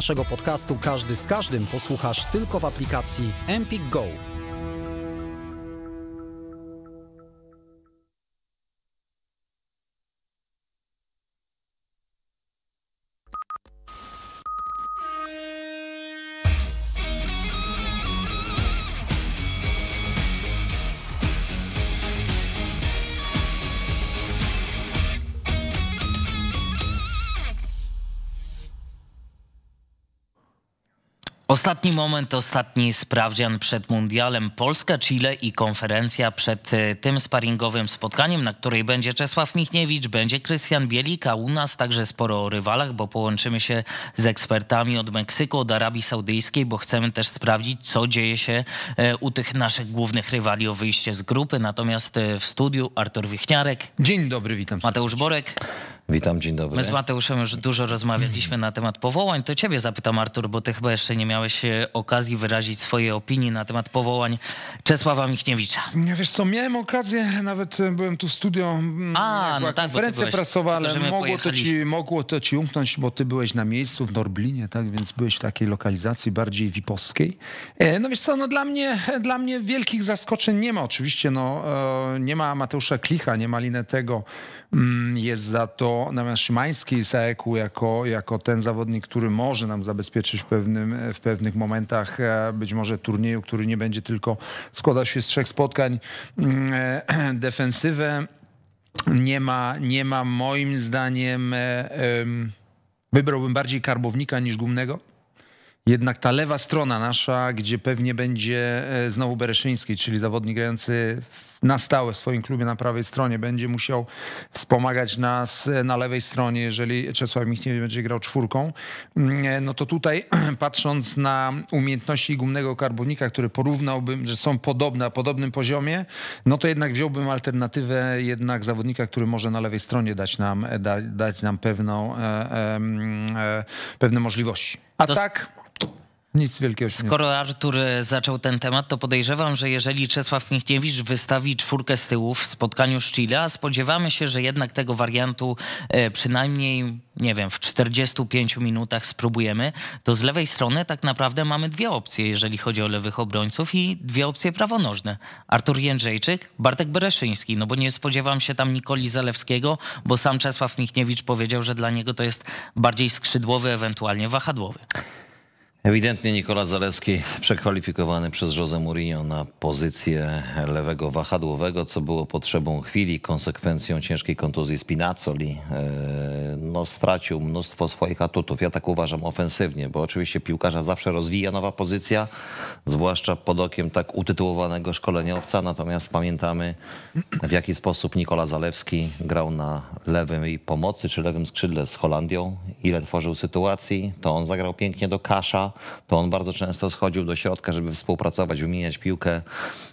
Naszego podcastu Każdy z Każdym posłuchasz tylko w aplikacji Empik Go. Ostatni moment, ostatni sprawdzian przed mundialem. Polska, Chile i konferencja przed e, tym sparingowym spotkaniem, na której będzie Czesław Michniewicz, będzie Krystian Bielik, a u nas także sporo o rywalach, bo połączymy się z ekspertami od Meksyku, od Arabii Saudyjskiej, bo chcemy też sprawdzić, co dzieje się e, u tych naszych głównych rywali o wyjście z grupy. Natomiast e, w studiu Artur Wichniarek. Dzień dobry, witam. Mateusz Borek. Witam, dzień dobry. My z Mateuszem już dużo rozmawialiśmy na temat powołań. To ciebie zapytam, Artur, bo ty chyba jeszcze nie miałeś e, okazji wyrazić swojej opinii na temat powołań Czesława Michniewicza. Ja wiesz co, miałem okazję, nawet e, byłem tu w studio, mm, A, no tak, konferencja byłeś, prasowa, ale my mogło to, ci, mogło to ci umknąć, bo ty byłeś na miejscu w Norblinie, tak, więc byłeś w takiej lokalizacji bardziej wipowskiej. E, No wiesz co, no dla mnie, dla mnie wielkich zaskoczeń nie ma oczywiście, no e, nie ma Mateusza Klicha, nie ma Linetego, jest za to natomiast Szymański z AEK-u jako, jako ten zawodnik, który może nam zabezpieczyć w, pewnym, w pewnych momentach e, być może turnieju, który nie będzie tylko składał się z trzech spotkań, mm, e, defensywę. Nie ma, nie ma moim zdaniem, e, wybrałbym bardziej karbownika niż gumnego. Jednak ta lewa strona nasza, gdzie pewnie będzie e, znowu Bereszyński, czyli zawodnik grający na stałe w swoim klubie na prawej stronie, będzie musiał wspomagać nas e, na lewej stronie, jeżeli Czesław Michniewicz będzie grał czwórką. Mm, e, No to tutaj patrząc na umiejętności gumnego karbownika, który porównałbym, że są podobne, na podobnym poziomie, no to jednak wziąłbym alternatywę jednak zawodnika, który może na lewej stronie dać nam, da, dać nam pewną, e, e, pewne możliwości. A To tak, nic wielkiego Skoro Artur zaczął ten temat, to podejrzewam, że jeżeli Czesław Michniewicz wystawi czwórkę z tyłu w spotkaniu z Chile, a spodziewamy się, że jednak tego wariantu e, przynajmniej, nie wiem, w 45 minutach spróbujemy, to z lewej strony tak naprawdę mamy dwie opcje, jeżeli chodzi o lewych obrońców i dwie opcje prawonożne. Artur Jędrzejczyk, Bartek Bereszyński, no bo nie spodziewam się tam Nikoli Zalewskiego, bo sam Czesław Michniewicz powiedział, że dla niego to jest bardziej skrzydłowy, ewentualnie wahadłowy. Ewidentnie Nikola Zalewski przekwalifikowany przez Jose Mourinho na pozycję lewego wahadłowego, co było potrzebą chwili, konsekwencją ciężkiej kontuzji Spinazzoli. E, No, stracił mnóstwo swoich atutów. Ja tak uważam ofensywnie, bo oczywiście piłkarza zawsze rozwija nowa pozycja, zwłaszcza pod okiem tak utytułowanego szkoleniowca. Natomiast pamiętamy, w jaki sposób Nikola Zalewski grał na lewym pomocy czy lewym skrzydle z Holandią, ile tworzył sytuacji. To on zagrał pięknie do Kasza, to on bardzo często schodził do środka, żeby współpracować, wymieniać piłkę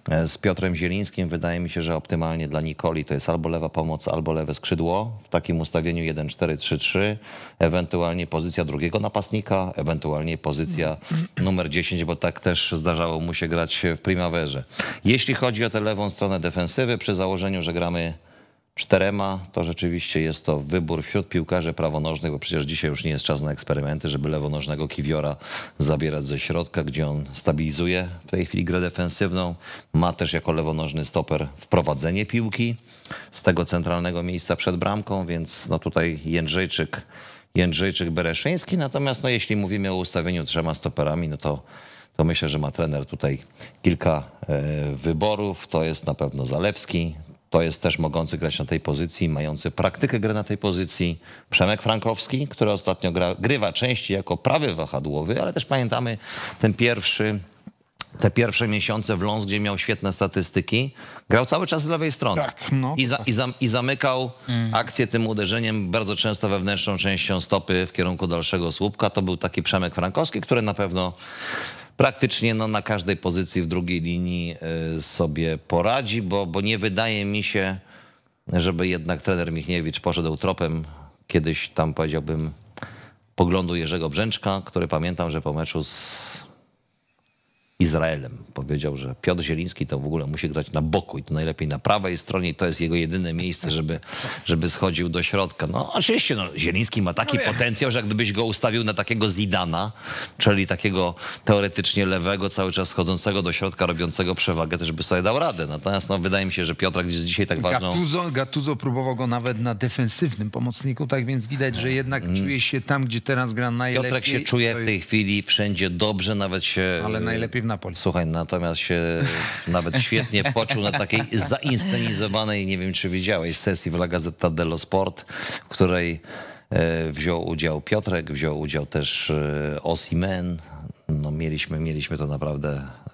e, z Piotrem Zielińskim. Wydaje mi się, że optymalnie dla Nikoli to jest albo lewa pomoc, albo lewe skrzydło w takim ustawieniu 1-4-3-3, ewentualnie pozycja drugiego napastnika, ewentualnie pozycja numer 10, bo tak też zdarzało mu się grać w Primaverze. Jeśli chodzi o tę lewą stronę defensywy, przy założeniu, że gramy czterema, to rzeczywiście jest to wybór wśród piłkarzy prawonożnych, bo przecież dzisiaj już nie jest czas na eksperymenty, żeby lewonożnego Kiwiora zabierać ze środka, gdzie on stabilizuje w tej chwili grę defensywną. Ma też jako lewonożny stoper wprowadzenie piłki z tego centralnego miejsca przed bramką, więc no tutaj Jędrzejczyk, Jędrzejczyk Bereszyński. Natomiast no jeśli mówimy o ustawieniu trzema stoperami, no to to myślę, że ma trener tutaj kilka e, wyborów. To jest na pewno Zalewski, to jest też mogący grać na tej pozycji, mający praktykę gry na tej pozycji. Przemek Frankowski, który ostatnio gra, grywa częściej jako prawy wahadłowy, ale też pamiętamy ten pierwszy, te pierwsze miesiące w Lons, gdzie miał świetne statystyki. Grał cały czas z lewej strony. Tak, no. I, za, i, zam, I zamykał akcję tym uderzeniem bardzo często wewnętrzną częścią stopy w kierunku dalszego słupka. To był taki Przemek Frankowski, który na pewno praktycznie no, na każdej pozycji w drugiej linii y, sobie poradzi, bo, bo nie wydaje mi się, żeby jednak trener Michniewicz poszedł tropem. Kiedyś tam powiedziałbym poglądu Jerzego Brzęczka, który pamiętam, że po meczu z Izraelem. Powiedział, że Piotr Zieliński to w ogóle musi grać na boku i to najlepiej na prawej stronie i to jest jego jedyne miejsce, żeby, żeby schodził do środka. No oczywiście, no, Zieliński ma taki potencjał, że gdybyś go ustawił na takiego Zidana, czyli takiego teoretycznie lewego, cały czas schodzącego do środka, robiącego przewagę, też by sobie dał radę. Natomiast no, wydaje mi się, że Piotrek jest dzisiaj tak ważną... Gattuso, Gattuso próbował go nawet na defensywnym pomocniku, tak więc widać, że jednak czuje się tam, gdzie teraz gra najlepiej. Piotrek się czuje To w tej chwili wszędzie dobrze, nawet się... Ale najlepiej w Napoli. Słuchaj, natomiast się nawet świetnie poczuł na takiej zainscenizowanej, nie wiem czy widziałeś, sesji w La Gazzetta dello Sport, w której e, wziął udział Piotrek, wziął udział też e, Osimen. No, mieliśmy, mieliśmy to naprawdę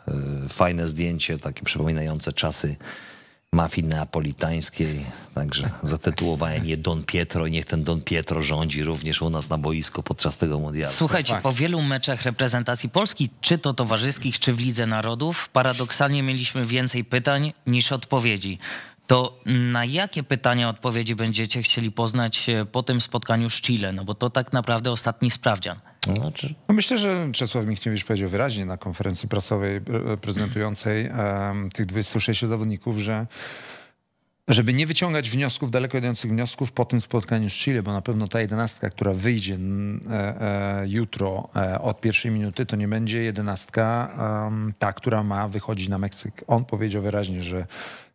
e, fajne zdjęcie, takie przypominające czasy mafii neapolitańskiej, także zatytułowałem je Don Pietro i niech ten Don Pietro rządzi również u nas na boisku podczas tego mundialu. Słuchajcie, po wielu meczach reprezentacji Polski, czy to towarzyskich, czy w Lidze Narodów, paradoksalnie mieliśmy więcej pytań niż odpowiedzi. To na jakie pytania odpowiedzi będziecie chcieli poznać po tym spotkaniu z Chile? No bo to tak naprawdę ostatni sprawdzian. Znaczy, No myślę, że Czesław Michniewicz powiedział wyraźnie na konferencji prasowej e, prezentującej em, tych 26 zawodników, że żeby nie wyciągać wniosków, daleko idących wniosków po tym spotkaniu z Chile, bo na pewno ta jedenastka, która wyjdzie e, e, jutro e, od pierwszej minuty, to nie będzie jedenastka ta, która ma wychodzić na Meksyk. On powiedział wyraźnie, że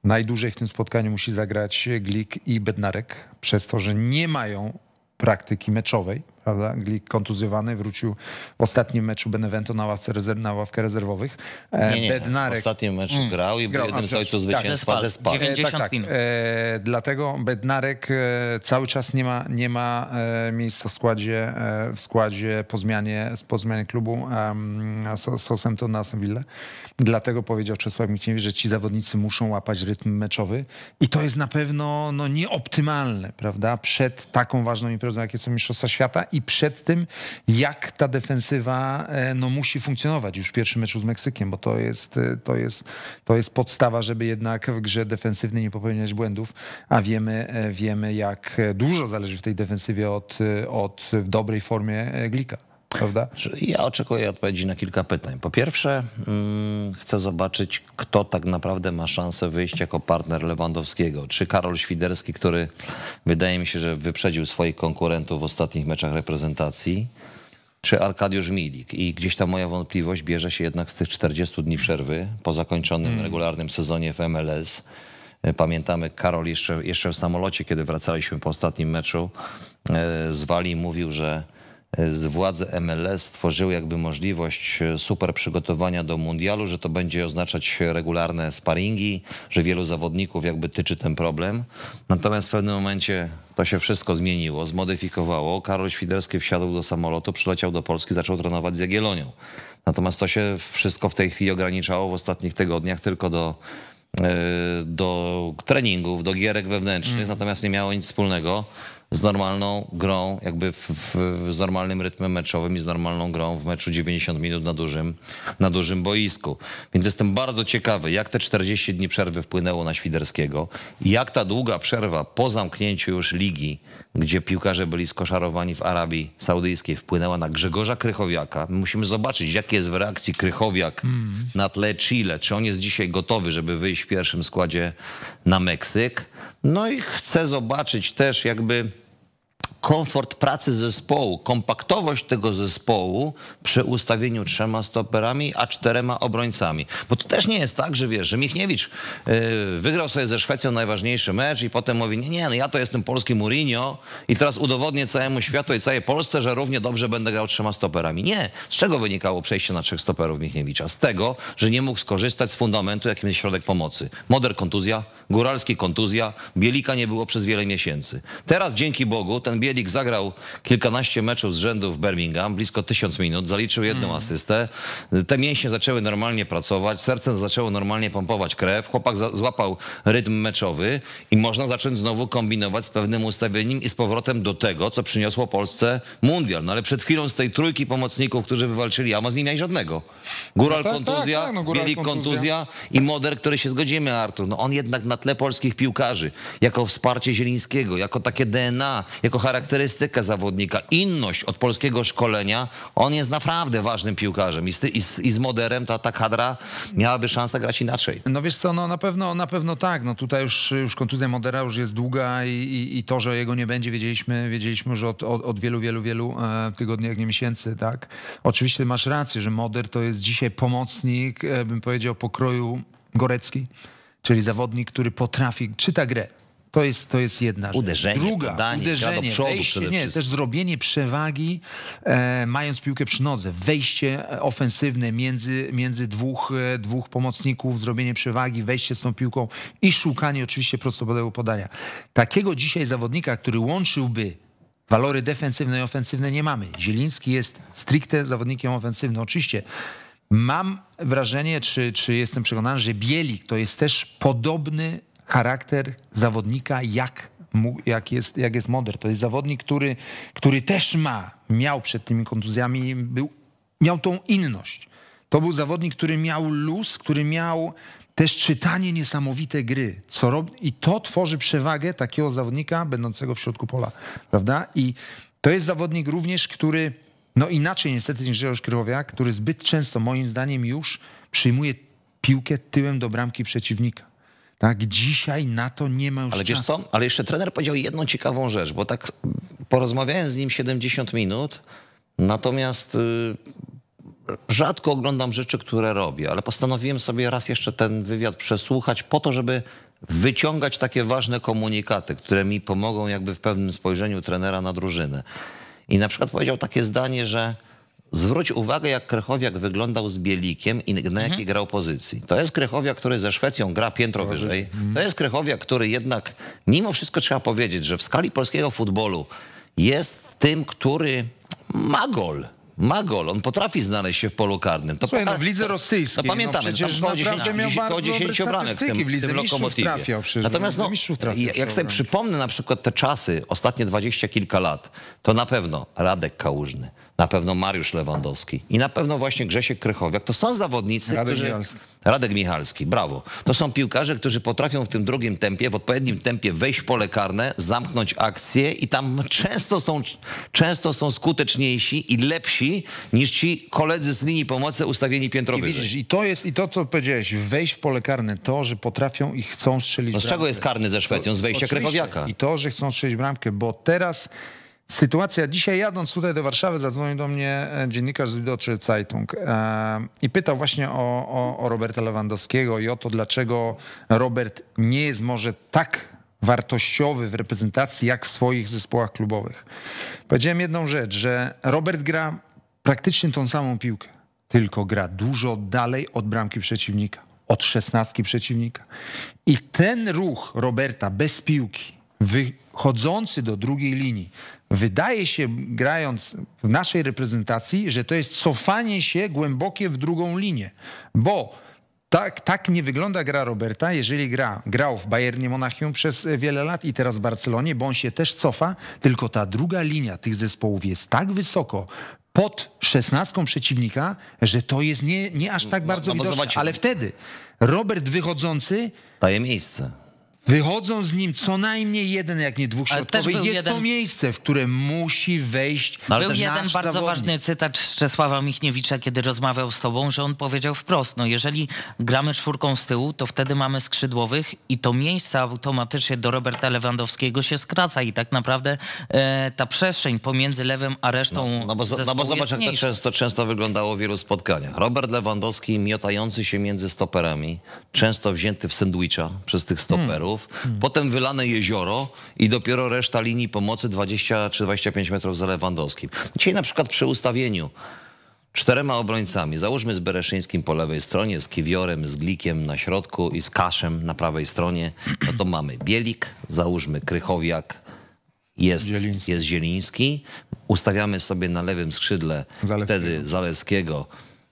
najdłużej w tym spotkaniu musi zagrać Glik i Bednarek, przez to, że nie mają praktyki meczowej, prawda? Glik kontuzjowany, wrócił w ostatnim meczu Benevento na, ławce rezerw, na ławkę rezerwowych. E, nie, nie, w Bednarek ostatnim meczu grał i był jednym z ojców tak, zwycięstwa ze Zespal. Spal. 90 tak, tak. minut. E, dlatego Bednarek e, cały czas nie ma, nie ma e, miejsca w składzie, e, w składzie po zmianie, po zmianie klubu um, Southampton na Aston Villa. Dlatego powiedział Czesław Michniewicz, że ci zawodnicy muszą łapać rytm meczowy i to jest na pewno no, nieoptymalne, prawda? Przed taką ważną imprezą, jakie są Mistrzostwa Świata i przed tym, jak ta defensywa e, no, musi funkcjonować już w pierwszym meczu z Meksykiem, bo to jest, e, to jest, to jest podstawa, żeby jednak w grze defensywnej nie popełniać błędów, a wiemy, e, wiemy jak dużo zależy w tej defensywie od, od w dobrej formie Glika. Prawda? Ja oczekuję odpowiedzi na kilka pytań. Po pierwsze, mm, chcę zobaczyć, kto tak naprawdę ma szansę wyjść jako partner Lewandowskiego. Czy Karol Świderski, który wydaje mi się, że wyprzedził swoich konkurentów w ostatnich meczach reprezentacji, czy Arkadiusz Milik. I gdzieś ta moja wątpliwość bierze się jednak z tych 40 dni przerwy po zakończonym regularnym sezonie w MLS. E, Pamiętamy, Karol jeszcze, jeszcze w samolocie, kiedy wracaliśmy po ostatnim meczu e, z Walii, mówił, że władze MLS stworzyły jakby możliwość e, super przygotowania do mundialu, że to będzie oznaczać regularne sparingi, że wielu zawodników jakby tyczy ten problem. Natomiast w pewnym momencie to się wszystko zmieniło, zmodyfikowało. Karol Świderski wsiadł do samolotu, przyleciał do Polski, zaczął trenować z Jagiellonią. Natomiast to się wszystko w tej chwili ograniczało w ostatnich tygodniach tylko do e, do treningów, do gierek wewnętrznych, natomiast nie miało nic wspólnego z normalną grą, jakby w, w, z normalnym rytmem meczowym i z normalną grą w meczu 90 minut na dużym, na dużym boisku. Więc jestem bardzo ciekawy, jak te 40 dni przerwy wpłynęło na Świderskiego i jak ta długa przerwa po zamknięciu już ligi, gdzie piłkarze byli skoszarowani w Arabii Saudyjskiej, wpłynęła na Grzegorza Krychowiaka. My musimy zobaczyć, jaki jest w reakcji Krychowiak na tle Chile. Czy on jest dzisiaj gotowy, żeby wyjść w pierwszym składzie na Meksyk? No i chcę zobaczyć też jakby komfort pracy zespołu, kompaktowość tego zespołu przy ustawieniu trzema stoperami, a czterema obrońcami. Bo to też nie jest tak, że wiesz, że Michniewicz yy, wygrał sobie ze Szwecją najważniejszy mecz i potem mówi, nie, nie, no ja to jestem polski Mourinho i teraz udowodnię całemu światu i całej Polsce, że równie dobrze będę grał trzema stoperami. Nie. Z czego wynikało przejście na trzech stoperów Michniewicza? Z tego, że nie mógł skorzystać z fundamentu, jakim jest środek pomocy. Moder kontuzja, Góralski kontuzja, Bielika nie było przez wiele miesięcy. Teraz dzięki Bogu ten Bielik zagrał kilkanaście meczów z rzędu w Birmingham, blisko tysiąc minut, zaliczył jedną asystę. Te mięśnie zaczęły normalnie pracować, serce zaczęło normalnie pompować krew, chłopak złapał rytm meczowy i można zacząć znowu kombinować z pewnym ustawieniem i z powrotem do tego, co przyniosło Polsce mundial. No ale przed chwilą z tej trójki pomocników, którzy wywalczyli, a ma z nimi miał żadnego. Góral No tak, kontuzja, tak, tak, no Góral Bielik kontuzja. kontuzja i Moder, który się zgodzimy, Artur. No on jednak na tle polskich piłkarzy, jako wsparcie Zielińskiego, jako takie DNA, jako charakter charakterystykę zawodnika, inność od polskiego szkolenia, on jest naprawdę ważnym piłkarzem. I z, i z, i z Moderem ta, ta kadra miałaby szansę grać inaczej. No wiesz co, no na pewno, na pewno tak. No tutaj już, już kontuzja Modera już jest długa i, i, i to, że jego nie będzie, wiedzieliśmy, wiedzieliśmy już od, od, od wielu, wielu, wielu e, tygodni, jak nie miesięcy, tak. Oczywiście masz rację, że Moder to jest dzisiaj pomocnik, e, bym powiedział, pokroju Gorecki, czyli zawodnik, który potrafi, czyta grę. To jest, to jest jedna rzecz. Uderzenie, Druga, podanie, uderzenie, przodu wejście, nie, też zrobienie przewagi, e, mając piłkę przy nodze, wejście e, ofensywne między, między dwóch, e, dwóch pomocników, zrobienie przewagi, wejście z tą piłką i szukanie oczywiście prostopodałego podania. Takiego dzisiaj zawodnika, który łączyłby walory defensywne i ofensywne nie mamy. Zieliński jest stricte zawodnikiem ofensywnym. Oczywiście mam wrażenie, czy, czy jestem przekonany, że Bielik to jest też podobny charakter zawodnika jak, jak, jest, jak jest Moder. To jest zawodnik, który, który też ma, miał przed tymi kontuzjami, był, miał tą inność. To był zawodnik, który miał luz, który miał też czytanie niesamowite gry. Co rob... I to tworzy przewagę takiego zawodnika będącego w środku pola. Prawda? I to jest zawodnik również, który, no inaczej niestety niż Grzegorz Krychowiak, który zbyt często moim zdaniem już przyjmuje piłkę tyłem do bramki przeciwnika. Tak, dzisiaj na to nie ma już Ale wiesz czasu. co? Ale jeszcze trener powiedział jedną ciekawą rzecz, bo tak porozmawiałem z nim 70 minut, natomiast y, rzadko oglądam rzeczy, które robię, ale postanowiłem sobie raz jeszcze ten wywiad przesłuchać po to, żeby wyciągać takie ważne komunikaty, które mi pomogą jakby w pewnym spojrzeniu trenera na drużynę. I na przykład powiedział takie zdanie, że zwróć uwagę, jak Krychowiak wyglądał z Bielikiem i na jakiej grał pozycji. To jest Krychowiak, który ze Szwecją gra piętro wyżej. To jest Krychowiak, który jednak, mimo wszystko trzeba powiedzieć, że w skali polskiego futbolu jest tym, który ma gol. Ma gol, on potrafi znaleźć się w polu karnym. To Słuchaj, no w lidze rosyjskiej, No pamiętamy, no tam koło naprawdę 10, miał koło bardzo 10 dobre bramek w tym, w lidze lokomotywie. trafiał przecież, Natomiast no, trafiał, jak sobie przypomnę na przykład te czasy, ostatnie dwadzieścia kilka lat, to na pewno Radek Kałużny, na pewno Mariusz Lewandowski i na pewno właśnie Grzesiek Krychowiak. To są zawodnicy, Radek którzy... Michalski. Radek Michalski, brawo. To są piłkarze, którzy potrafią w tym drugim tempie, w odpowiednim tempie wejść w pole karne, zamknąć akcję i tam często są, często są skuteczniejsi i lepsi niż ci koledzy z linii pomocy ustawieni piętro I widzisz, i to jest, i to co powiedziałeś, wejść w pole karne, to, że potrafią i chcą strzelić No z czego bramkę. jest karny ze Szwecją? Z wejścia. Krychowiaka. I to, że chcą strzelić bramkę, bo teraz sytuacja, dzisiaj jadąc tutaj do Warszawy, zadzwonił do mnie e, dziennikarz z Süddeutsche Zeitung e, i pytał właśnie o, o, o Roberta Lewandowskiego i o to, dlaczego Robert nie jest może tak wartościowy w reprezentacji, jak w swoich zespołach klubowych. Powiedziałem jedną rzecz, że Robert gra praktycznie tą samą piłkę, tylko gra dużo dalej od bramki przeciwnika, od szesnastki przeciwnika. I ten ruch Roberta bez piłki, wychodzący do drugiej linii, wydaje się, grając w naszej reprezentacji, że to jest cofanie się głębokie w drugą linię, bo tak, tak nie wygląda gra Roberta, jeżeli gra, grał w Bayernie Monachium przez e, wiele lat i teraz w Barcelonie, bo on się też cofa, tylko ta druga linia tych zespołów jest tak wysoko pod szesnastką przeciwnika, że to jest nie, nie aż tak bardzo no bo widoczne. Ale wtedy Robert wychodzący, Daje miejsce. Wychodzą z nim co najmniej jeden, jak nie dwóch środkowych. Jest jeden- to miejsce, w które musi wejść Ale Był jeden bardzo zawodnik. ważny cytat z Czesława Michniewicza, kiedy rozmawiał z tobą, że on powiedział wprost, no jeżeli gramy czwórką z tyłu, to wtedy mamy skrzydłowych i to miejsce automatycznie do Roberta Lewandowskiego się skraca i tak naprawdę e, ta przestrzeń pomiędzy lewym a resztą No bo, zo- no bo zobacz, jest jak to często, często wyglądało w wielu spotkaniach. Robert Lewandowski miotający się między stoperami, często wzięty w sandwicha przez tych stoperów, potem wylane jezioro i dopiero reszta linii pomocy 20 czy 25 metrów za Lewandowskim. Dzisiaj na przykład przy ustawieniu czterema obrońcami, załóżmy z Bereszyńskim po lewej stronie, z Kiwiorem, z Glikiem na środku i z Kaszem na prawej stronie, no to mamy Bielik, załóżmy Krychowiak, jest Zieliński. jest Zieliński. Ustawiamy sobie na lewym skrzydle Zaleskiego. wtedy Zaleskiego,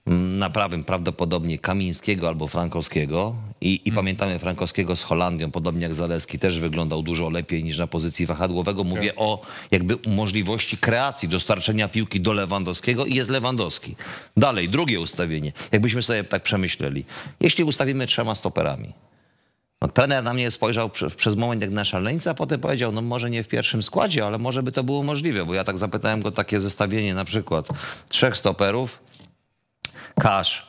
na prawym prawdopodobnie Kamińskiego albo Frankowskiego. I, Hmm. I pamiętamy Frankowskiego z Holandią, podobnie jak Zaleski, też wyglądał dużo lepiej niż na pozycji wahadłowego. Mówię Tak. o jakby możliwości kreacji, dostarczenia piłki do Lewandowskiego i jest Lewandowski. Dalej, drugie ustawienie. Jakbyśmy sobie tak przemyśleli. Jeśli ustawimy trzema stoperami, No, trener na mnie spojrzał prze, przez moment jak na szaleńca, a potem powiedział, no może nie w pierwszym składzie, ale może by to było możliwe, bo ja tak zapytałem go takie zestawienie na przykład trzech stoperów, Kasz,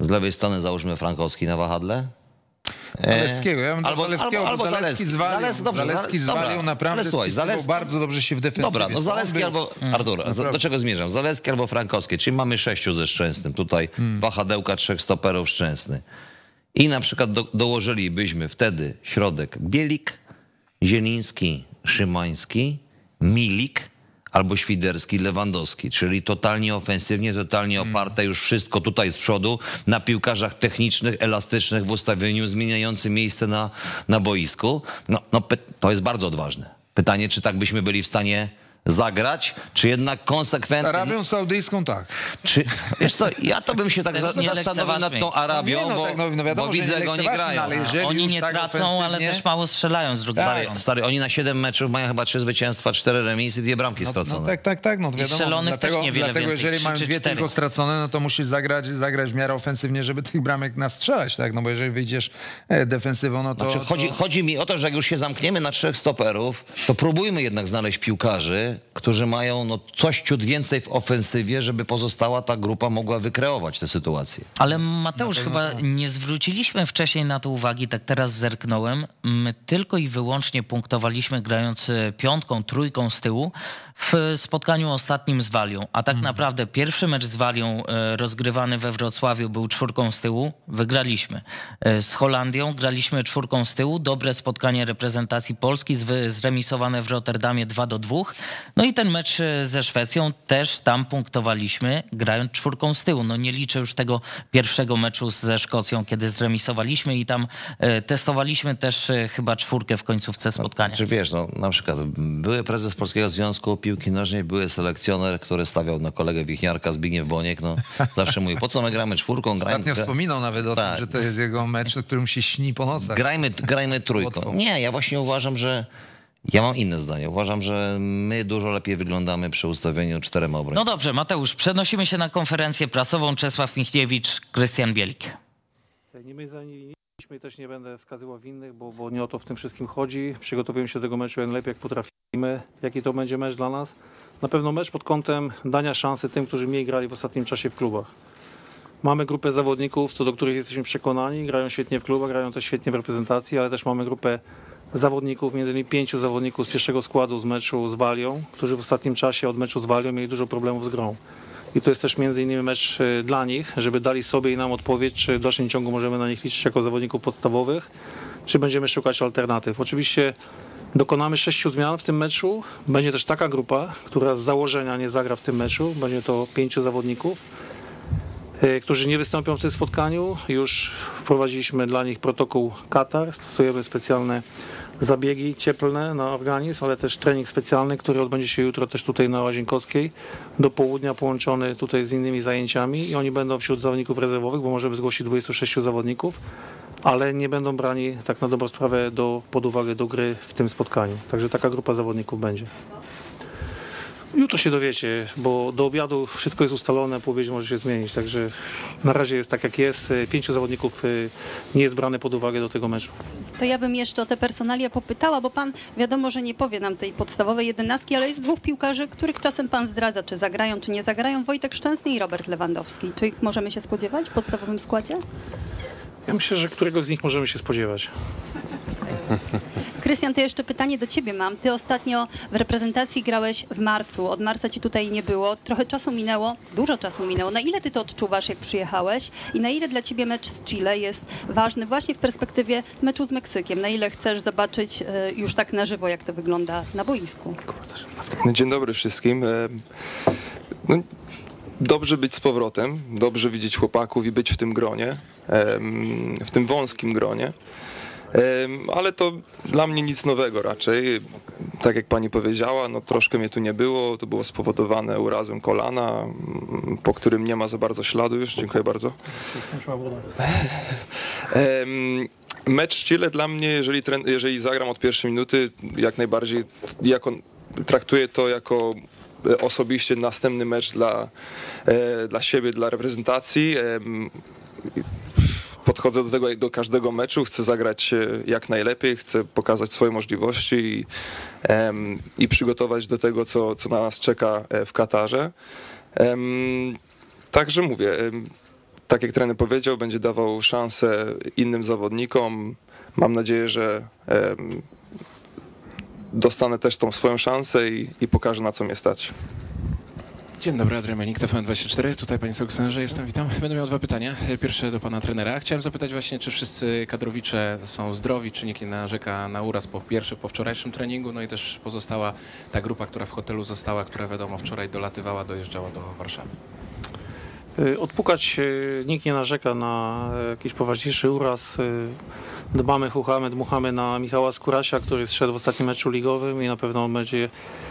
z lewej strony załóżmy Frankowski na wahadle, Zalewskiego. Ja bym albo- Zalewskiego, albo- bo albo Zalewski Zalewski. zwalił, Zalewski, dobrze, Zalewski Zale- zwalił dobra, naprawdę, ale słuchaj, Zalewski- bardzo dobrze się w defensywie. Dobra, no był- albo Artur, za- do czego zmierzam? Zaleski albo Frankowski, czyli mamy sześciu ze Szczęsnym. Tutaj Hmm. wahadełka trzech stoperów Szczęsny. I na przykład do, dołożylibyśmy wtedy środek Bielik, Zieliński, Szymański, Milik albo Świderski, Lewandowski, czyli totalnie ofensywnie, totalnie Hmm. oparte już wszystko tutaj z przodu na piłkarzach technicznych, elastycznych w ustawieniu, zmieniający miejsce na, na boisku. No, no, to jest bardzo odważne. Pytanie, czy tak byśmy byli w stanie zagrać, czy jednak konsekwentnie... Arabią Saudyjską tak. Czy, wiesz co, ja to bym się tak za- nie zastanowił nad tą Arabią, Nie, no bo, tak, no, no wiadomo, bo że widzę, nie jak oni grają. Oni nie tak tracą, ale też mało strzelają z drugiej Stary, strony. stary, oni na 7 meczów mają chyba 3 zwycięstwa, 4 remisy, dwie bramki stracone. No tak, tak, tak. No, wiadomo, strzelonych dlatego, też niewiele dlatego więcej, jeżeli mają dwie tylko stracone, no to musisz zagrać, zagrać w miarę ofensywnie, żeby tych bramek nastrzelać, tak? No bo jeżeli wyjdziesz e, defensywą, no to... Znaczy, chodzi, to... chodzi mi o to, że jak już się zamkniemy na trzech stoperów, to próbujmy jednak znaleźć piłkarzy, którzy mają no, coś ciut więcej w ofensywie, żeby pozostała ta grupa mogła wykreować tę sytuację. Ale Mateusz, chyba nie zwróciliśmy wcześniej na to uwagi, tak teraz zerknąłem. My tylko i wyłącznie punktowaliśmy grając e, piątką, trójką z tyłu w spotkaniu ostatnim z Walią. A tak naprawdę pierwszy mecz z Walią e, rozgrywany we Wrocławiu był czwórką z tyłu, wygraliśmy. E, Z Holandią graliśmy czwórką z tyłu, dobre spotkanie reprezentacji Polski, zremisowane w Rotterdamie 2 do 2. No i ten mecz e, ze Szwecją też tam punktowaliśmy, grając czwórką z tyłu. No nie liczę już tego pierwszego meczu ze Szkocją, kiedy zremisowaliśmy i tam testowaliśmy też chyba czwórkę w końcówce spotkania. Czy wiesz, no, na przykład były prezes Polskiego Związku Piłki Nożnej, były selekcjoner, który stawiał na kolegę Wichniarka, Zbigniew Boniek, no zawsze mówił, po co my gramy czwórką, grajmy, Ostatnio wspominał nawet o Tak. tym, że to jest jego mecz, o którym się śni po nocach. grajmy, grajmy trójką. Nie, ja właśnie uważam, że ja mam inne zdanie. Uważam, że my dużo lepiej wyglądamy przy ustawieniu czterema No obrońców. dobrze, Mateusz, przenosimy się na konferencję prasową. Czesław Michniewicz, Krystian Bielik. Nie my za nimi i też nie będę wskazywał winnych, bo, bo nie o to w tym wszystkim chodzi. Przygotowujemy się do tego meczu jak najlepiej jak potrafimy. Jaki to będzie mecz dla nas? Na pewno mecz pod kątem dania szansy tym, którzy mniej grali w ostatnim czasie w klubach. Mamy grupę zawodników, co do których jesteśmy przekonani, grają świetnie w klubach, grają też świetnie w reprezentacji, ale też mamy grupę zawodników, między innymi pięciu zawodników z pierwszego składu z meczu z Walią, którzy w ostatnim czasie od meczu z Walią mieli dużo problemów z grą. I to jest też między innymi mecz y, dla nich, żeby dali sobie i nam odpowiedź, czy w dalszym ciągu możemy na nich liczyć jako zawodników podstawowych, czy będziemy szukać alternatyw. Oczywiście dokonamy sześciu zmian w tym meczu. Będzie też taka grupa, która z założenia nie zagra w tym meczu. Będzie to pięciu zawodników, y, którzy nie wystąpią w tym spotkaniu. Już wprowadziliśmy dla nich protokół Katar. Stosujemy specjalne zabiegi cieplne na organizm, ale też trening specjalny, który odbędzie się jutro też tutaj na Łazienkowskiej do południa połączony tutaj z innymi zajęciami i oni będą wśród zawodników rezerwowych, bo możemy zgłosić 26 zawodników, ale nie będą brani tak na dobrą sprawę do, pod uwagę do gry w tym spotkaniu. Także taka grupa zawodników będzie. Jutro się dowiecie, bo do obiadu wszystko jest ustalone, po obiedzie może się zmienić, także na razie jest tak jak jest. Pięciu zawodników y, nie jest brane pod uwagę do tego meczu. To ja bym jeszcze o te personalia popytała, bo pan wiadomo, że nie powie nam tej podstawowej jedenastki, ale jest dwóch piłkarzy, których czasem pan zdradza, czy zagrają, czy nie zagrają. Wojtek Szczęsny i Robert Lewandowski. Czy ich możemy się spodziewać w podstawowym składzie? Ja myślę, że którego z nich możemy się spodziewać. Krystian, to jeszcze pytanie do ciebie mam. Ty ostatnio w reprezentacji grałeś w marcu. Od marca ci tutaj nie było. Trochę czasu minęło, dużo czasu minęło. Na ile ty to odczuwasz, jak przyjechałeś? I na ile dla ciebie mecz z Chile jest ważny właśnie w perspektywie meczu z Meksykiem? Na ile chcesz zobaczyć e, już tak na żywo, jak to wygląda na boisku? Dzień dobry wszystkim. E, No, dobrze być z powrotem, dobrze widzieć chłopaków i być w tym gronie, w tym wąskim gronie. Ale to dla mnie nic nowego raczej. Tak jak pani powiedziała, no troszkę mnie tu nie było. To było spowodowane urazem kolana, po którym nie ma za bardzo śladu już. Dziękuję bardzo. Mecz Chile dla mnie, jeżeli, jeżeli zagram od pierwszej minuty, jak najbardziej jako, traktuję to jako osobiście następny mecz dla, e, dla siebie, dla reprezentacji. Em, podchodzę do tego do każdego meczu, chcę zagrać e, jak najlepiej, chcę pokazać swoje możliwości i, i przygotować do tego, co, co na nas czeka e, w Katarze. Także mówię, tak jak trener powiedział, będzie dawał szansę innym zawodnikom. Mam nadzieję, że dostanę też tą swoją szansę i, i pokażę na co mnie stać. Dzień dobry, Adrian Melik, TVN24. Tutaj panie selekcjonerze, jestem, witam. Będę miał dwa pytania. Pierwsze do pana trenera. Chciałem zapytać właśnie, czy wszyscy kadrowicze są zdrowi, czy nikt nie narzeka na uraz po pierwsze po wczorajszym treningu, no i też pozostała ta grupa, która w hotelu została, która wiadomo wczoraj dolatywała, dojeżdżała do Warszawy. Y, Odpukać y, nikt nie narzeka na jakiś poważniejszy uraz. Y, Dbamy, chuchamy, dmuchamy na Michała Skurasia, który zszedł w ostatnim meczu ligowym i na pewno będzie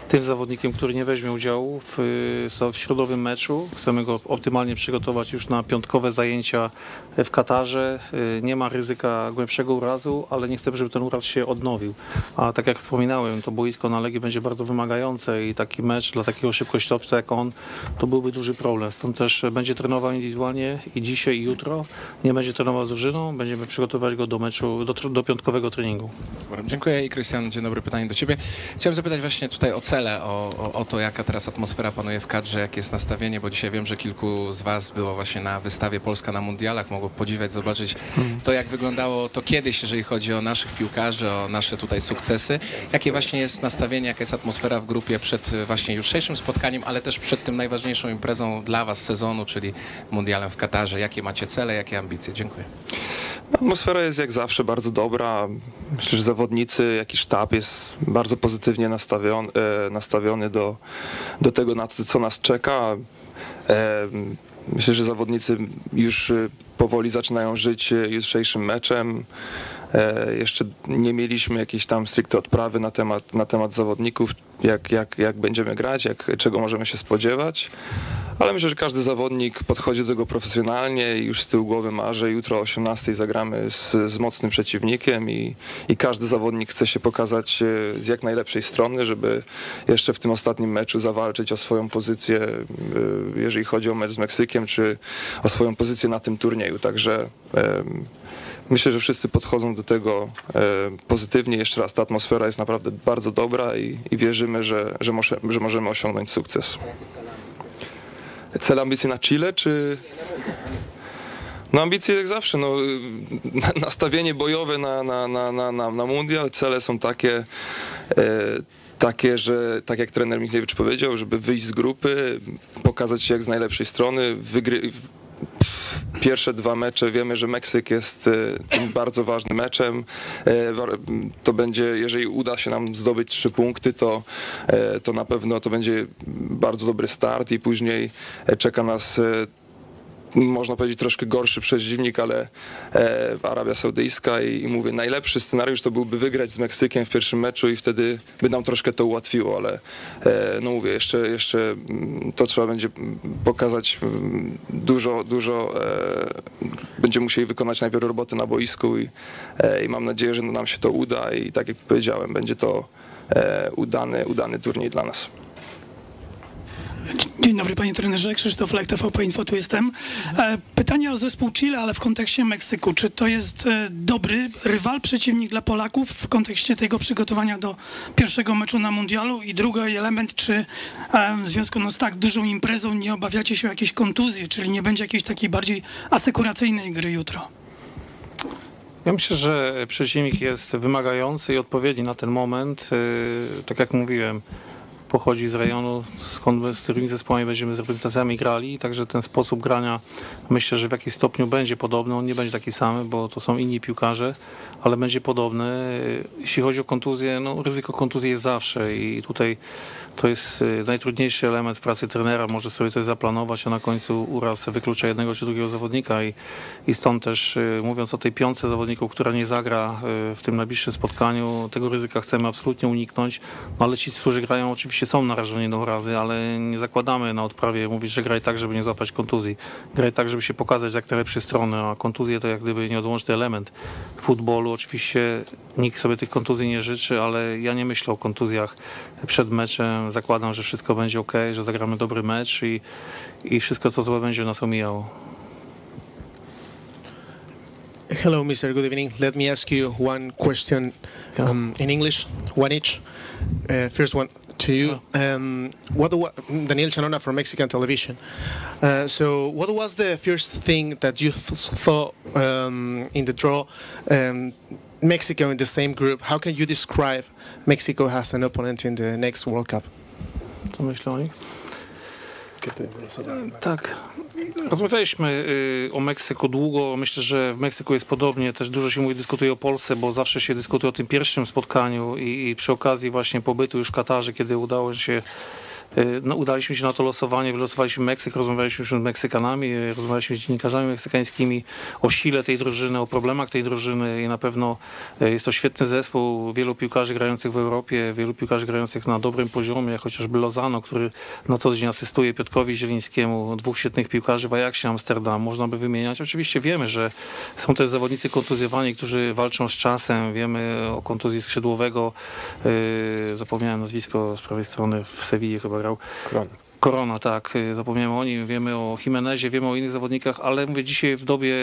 tym zawodnikiem, który nie weźmie udziału w, w środowym meczu. Chcemy go optymalnie przygotować już na piątkowe zajęcia w Katarze. Nie ma ryzyka głębszego urazu, ale nie chcemy, żeby ten uraz się odnowił. A tak jak wspominałem, to boisko na Legii będzie bardzo wymagające i taki mecz dla takiego szybkościowca jak on, to byłby duży problem. Stąd też będzie trenował indywidualnie i dzisiaj i jutro. Nie będzie trenował z drużyną, będziemy przygotowywać go do meczu, do, tr- do piątkowego treningu. Dobra, Dziękuję i Krystian, dzień dobry, pytanie do ciebie. Chciałem zapytać właśnie tutaj o cele, o, o, o to jaka teraz atmosfera panuje w kadrze, jakie jest nastawienie, bo dzisiaj wiem, że kilku z was było właśnie na wystawie Polska na mundialach, mogło podziwiać, zobaczyć to jak wyglądało to kiedyś, jeżeli chodzi o naszych piłkarzy, o nasze tutaj sukcesy. Jakie właśnie jest nastawienie, jaka jest atmosfera w grupie przed e, właśnie jutrzejszym spotkaniem, ale też przed tym najważniejszą imprezą dla was sezonu, czyli mundialem w Katarze. Jakie macie cele, jakie ambicje? Dziękuję. Atmosfera jest jak zawsze bardzo dobra. Myślę, że zawodnicy, jak i sztab jest bardzo pozytywnie nastawiony, e, nastawiony do, do tego, co nas czeka. E, Myślę, że zawodnicy już e, powoli zaczynają żyć jutrzejszym meczem. E, Jeszcze nie mieliśmy jakiejś tam stricte odprawy na temat, na temat zawodników, jak, jak, jak będziemy grać, jak, czego możemy się spodziewać. Ale myślę, że każdy zawodnik podchodzi do tego profesjonalnie i już z tyłu głowy ma, że jutro o 18 zagramy z, z mocnym przeciwnikiem i, i każdy zawodnik chce się pokazać e, z jak najlepszej strony, żeby jeszcze w tym ostatnim meczu zawalczyć o swoją pozycję, e, jeżeli chodzi o mecz z Meksykiem, czy o swoją pozycję na tym turnieju. Także Myślę, że wszyscy podchodzą do tego e, pozytywnie. Jeszcze raz, ta atmosfera jest naprawdę bardzo dobra i, i wierzymy, że, że, może, że możemy osiągnąć sukces. Cel ambicje na Chile, czy... No ambicje jak zawsze, no, na- nastawienie bojowe na, na, na, na, na, na mundial, cele są takie, e, takie, że tak jak trener Michniewicz powiedział, żeby wyjść z grupy, pokazać się jak z najlepszej strony, wygry, Pierwsze dwa mecze wiemy, że Meksyk jest tym bardzo ważnym meczem. War- To będzie, jeżeli uda się nam zdobyć trzy punkty, to, e, to na pewno to będzie bardzo dobry start i później czeka nas można powiedzieć troszkę gorszy przeciwnik, ale e, Arabia Saudyjska i, i mówię, najlepszy scenariusz to byłby wygrać z Meksykiem w pierwszym meczu i wtedy by nam troszkę to ułatwiło, ale e, no mówię, jeszcze, jeszcze mm, to trzeba będzie pokazać mm, dużo, dużo e, będziemy musieli wykonać najpierw roboty na boisku i, e, i mam nadzieję, że nam się to uda i tak jak powiedziałem, będzie to e, udany, udany turniej dla nas. Dzień dobry panie trenerze, Krzysztof Lek, TVP Info, tu jestem. E, Pytanie o zespół Chile, ale w kontekście Meksyku. Czy to jest e, dobry rywal, przeciwnik dla Polaków w kontekście tego przygotowania do pierwszego meczu na mundialu? I drugi element, czy e, w związku no, z tak dużą imprezą nie obawiacie się o jakieś kontuzje, czyli nie będzie jakiejś takiej bardziej asekuracyjnej gry jutro? Ja myślę, że przeciwnik jest wymagający i odpowiedni na ten moment. Tak jak mówiłem, pochodzi z rejonu, skąd z którymi zespołami będziemy z reprezentacjami grali, także ten sposób grania myślę, że w jakimś stopniu będzie podobny. On nie będzie taki sam, bo to są inni piłkarze, ale będzie podobny. Jeśli chodzi o kontuzję, no ryzyko kontuzji jest zawsze i tutaj to jest yy, najtrudniejszy element w pracy trenera. Może sobie coś zaplanować, a na końcu uraz wyklucza jednego czy drugiego zawodnika i, i stąd też y, mówiąc o tej piątce zawodników, która nie zagra y, w tym najbliższym spotkaniu, tego ryzyka chcemy absolutnie uniknąć, no ale ci, którzy grają oczywiście są narażeni na urazy, ale nie zakładamy na odprawie mówić, że graj tak, żeby nie złapać kontuzji. Graj tak, żeby się pokazać jak najlepszej strony, a kontuzje to jak gdyby nieodłączny element futbolu. Oczywiście nikt sobie tych kontuzji nie życzy, ale ja nie myślę o kontuzjach przed meczem. Zakładam, że wszystko będzie ok, że zagramy dobry mecz i, i wszystko co złe będzie nas omijało. Hello, Mr. Good evening. Let me ask you one question um, in English, one each. Uh, first one to you. Um, what wa- Daniel Chanona from Mexican television. Uh, so, what was the first thing that you th- thought um, in the draw? Um, Mexico in the same group. How can you describe Mexico as an opponent in the next World Cup? Co myślę o nich? Tak. Rozmawialiśmy y, o Meksyku długo. Myślę, że w Meksyku jest podobnie. Też dużo się mówi, dyskutuje o Polsce, bo zawsze się dyskutuje o tym pierwszym spotkaniu i, i przy okazji właśnie pobytu już w Katarze, kiedy udało się no, udaliśmy się na to losowanie, wylosowaliśmy Meksyk, rozmawialiśmy już z Meksykanami, y, rozmawialiśmy z dziennikarzami meksykańskimi o sile tej drużyny, o problemach tej drużyny i na pewno y, jest to świetny zespół, wielu piłkarzy grających w Europie, wielu piłkarzy grających na dobrym poziomie, chociażby Lozano, który na co dzień asystuje Piotrkowi Zielińskiemu, dwóch świetnych piłkarzy w Ajaxie Amsterdam, można by wymieniać. Oczywiście wiemy, że są też zawodnicy kontuzjowani, którzy walczą z czasem, wiemy o kontuzji skrzydłowego, zapomniałem nazwisko z prawej strony, w Sewilli chyba grał. Korona, tak, y, zapomniałem o nim, wiemy o Jimenezie, wiemy o innych zawodnikach, ale mówię dzisiaj w dobie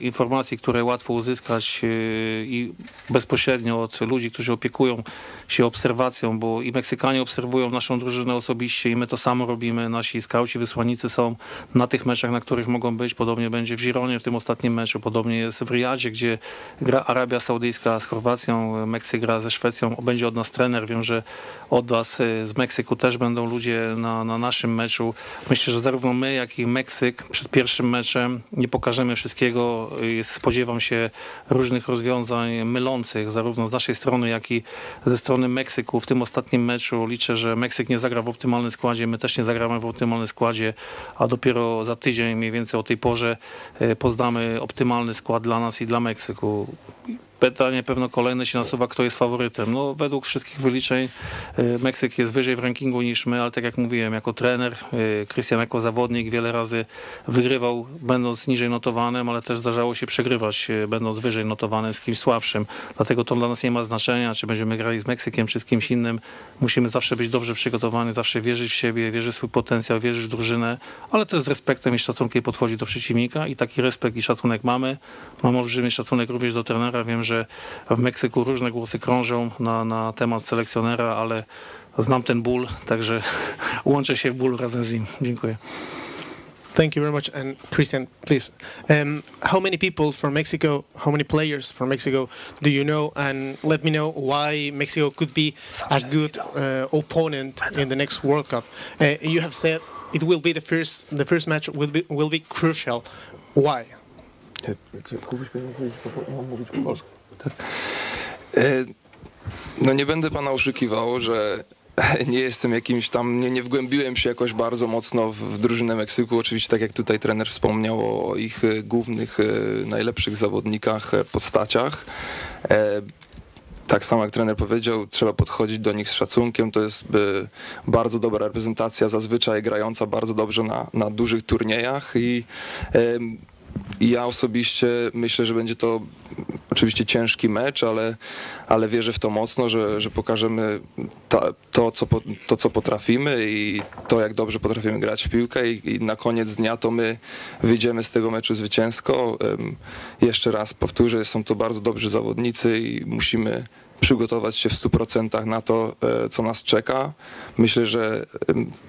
informacji, które łatwo uzyskać y, i bezpośrednio od ludzi, którzy opiekują się obserwacją, bo i Meksykanie obserwują naszą drużynę osobiście i my to samo robimy. Nasi skauci, wysłannicy są na tych meczach, na których mogą być. Podobnie będzie w Gironie w tym ostatnim meczu, podobnie jest w Riyadzie, gdzie gra Arabia Saudyjska z Chorwacją, Meksyk gra ze Szwecją, będzie od nas trener. Wiem, że od was y, z Meksyku też będą ludzie na, na naszym meczu. Myślę, że zarówno my, jak i Meksyk przed pierwszym meczem nie pokażemy wszystkiego. Y, Spodziewam się różnych rozwiązań mylących, zarówno z naszej strony, jak i ze strony Meksyku. W tym ostatnim meczu liczę, że Meksyk nie zagra w optymalnym składzie, my też nie zagramy w optymalnym składzie, a dopiero za tydzień mniej więcej o tej porze y, poznamy optymalny skład dla nas i dla Meksyku. Pytanie pewno kolejne się nasuwa, kto jest faworytem. No, według wszystkich wyliczeń y, Meksyk jest wyżej w rankingu niż my, ale tak jak mówiłem, jako trener, y, Krystian jako zawodnik wiele razy wygrywał będąc niżej notowanym, ale też zdarzało się przegrywać y, będąc wyżej notowanym z kimś słabszym. Dlatego to dla nas nie ma znaczenia, czy będziemy grali z Meksykiem, czy z kimś innym. Musimy zawsze być dobrze przygotowani, zawsze wierzyć w siebie, wierzyć w swój potencjał, wierzyć w drużynę, ale też z respektem i szacunkiem podchodzić do przeciwnika i taki respekt i szacunek mamy. Mam olbrzymi szacunek również do trenera. Wiem, że w Meksyku różne głosy krążą na, na temat selekcjonera, ale znam ten ból, także łączę się w bólu razem z nim. Dziękuję. Thank you very much. And Christian, please, um, how many people from Mexico, how many players from Mexico do you know? And let me know why Mexico could be a good uh, opponent in the next World Cup. Uh, you have said it will be the first, the first match will be will be crucial. Why? E, No nie będę pana oszukiwał, że nie jestem jakimś tam, nie, nie wgłębiłem się jakoś bardzo mocno w, drużynę Meksyku. Oczywiście tak jak tutaj trener wspomniał o ich e, głównych, e, najlepszych zawodnikach, postaciach. Tak samo jak trener powiedział, trzeba podchodzić do nich z szacunkiem. To jest bardzo dobra reprezentacja, zazwyczaj grająca bardzo dobrze na, na dużych turniejach i ja osobiście myślę, że będzie to oczywiście ciężki mecz, ale, ale wierzę w to mocno, że, że pokażemy ta, to, co, po- to, co potrafimy i to, jak dobrze potrafimy grać w piłkę i, i na koniec dnia to my wyjdziemy z tego meczu zwycięsko. Jeszcze raz powtórzę, są to bardzo dobrzy zawodnicy i musimy przygotować się w 100% na to, e, co nas czeka. Myślę, że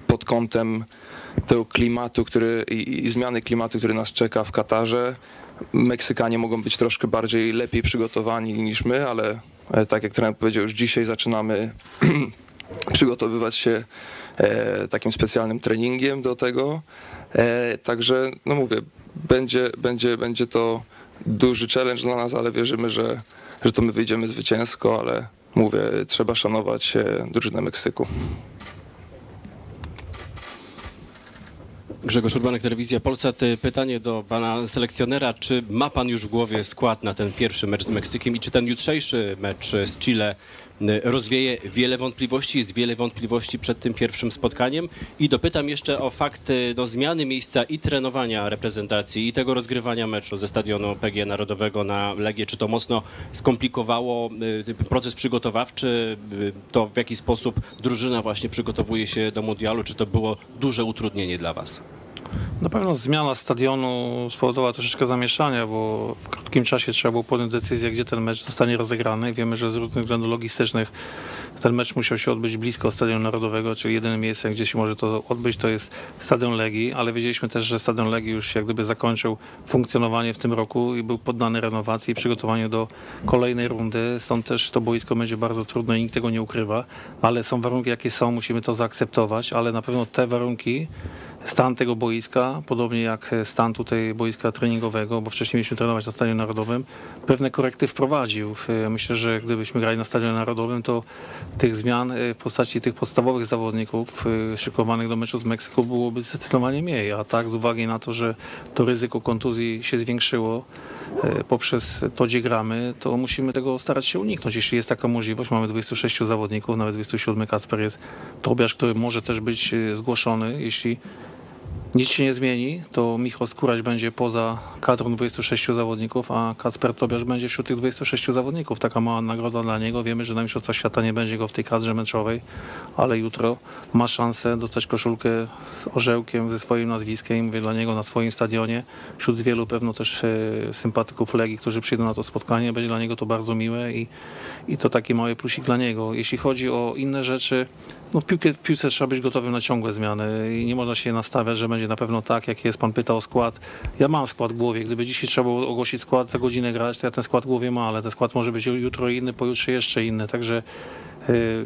pod kątem tego klimatu, który i, i zmiany klimatu, który nas czeka w Katarze, Meksykanie mogą być troszkę bardziej lepiej przygotowani niż my, ale e, tak jak trener powiedział, już dzisiaj zaczynamy przygotowywać się e, takim specjalnym treningiem do tego. E, także, no mówię, będzie, będzie, będzie to duży challenge dla nas, ale wierzymy, że, że to my wyjdziemy zwycięsko, ale mówię, trzeba szanować e, drużynę Meksyku. Grzegorz Urbanek, Telewizja Polsat. Y, Pytanie do pana selekcjonera. Czy ma pan już w głowie skład na ten pierwszy mecz z Meksykiem i czy ten jutrzejszy mecz z Chile rozwieje wiele wątpliwości, jest wiele wątpliwości przed tym pierwszym spotkaniem? I dopytam jeszcze o fakt y, no, zmiany miejsca i trenowania reprezentacji i tego rozgrywania meczu ze stadionu PG Narodowego na Legię. Czy to mocno skomplikowało y, proces przygotowawczy? To w jaki sposób drużyna właśnie przygotowuje się do mundialu? Czy to było duże utrudnienie dla was? Na pewno zmiana stadionu spowodowała troszeczkę zamieszania, bo w krótkim czasie trzeba było podjąć decyzję, gdzie ten mecz zostanie rozegrany. Wiemy, że z różnych względów logistycznych ten mecz musiał się odbyć blisko Stadionu Narodowego, czyli jedynym miejscem, gdzie się może to odbyć, to jest Stadion Legii, ale wiedzieliśmy też, że Stadion Legii już jak gdyby zakończył funkcjonowanie w tym roku i był poddany renowacji i przygotowaniu do kolejnej rundy. Stąd też to boisko będzie bardzo trudne i nikt tego nie ukrywa, ale są warunki, jakie są, musimy to zaakceptować, ale na pewno te warunki stan tego boiska, podobnie jak stan tutaj boiska treningowego, bo wcześniej mieliśmy trenować na Stadionie Narodowym, pewne korekty wprowadził. Myślę, że gdybyśmy grali na Stadionie Narodowym, to tych zmian w postaci tych podstawowych zawodników szykowanych do meczu z Meksyką byłoby zdecydowanie mniej, a tak z uwagi na to, że to ryzyko kontuzji się zwiększyło, poprzez to, gdzie gramy, to musimy tego starać się uniknąć. Jeśli jest taka możliwość, mamy 26 zawodników, nawet 27 Kacper jest Tobiasz, który może też być zgłoszony, jeśli nic się nie zmieni, to Michał Skórać będzie poza kadrą 26 zawodników, a Kacper Tobiasz będzie wśród tych 26 zawodników. Taka mała nagroda dla niego. Wiemy, że na Mistrzostwach Świata nie będzie go w tej kadrze meczowej, ale jutro ma szansę dostać koszulkę z orzełkiem ze swoim nazwiskiem mówię dla niego na swoim stadionie. Wśród wielu pewno też sympatyków Legii, którzy przyjdą na to spotkanie. Będzie dla niego to bardzo miłe i, i to taki mały plusik dla niego. Jeśli chodzi o inne rzeczy, no w, piłkę, w piłce trzeba być gotowym na ciągłe zmiany i nie można się nastawiać, że będzie na pewno tak, jak jest. Pan pytał o skład. Ja mam skład w głowie. Gdyby dzisiaj trzeba było ogłosić skład, za godzinę grać, to ja ten skład w głowie mam, ale ten skład może być jutro inny, pojutrze jeszcze inny. Także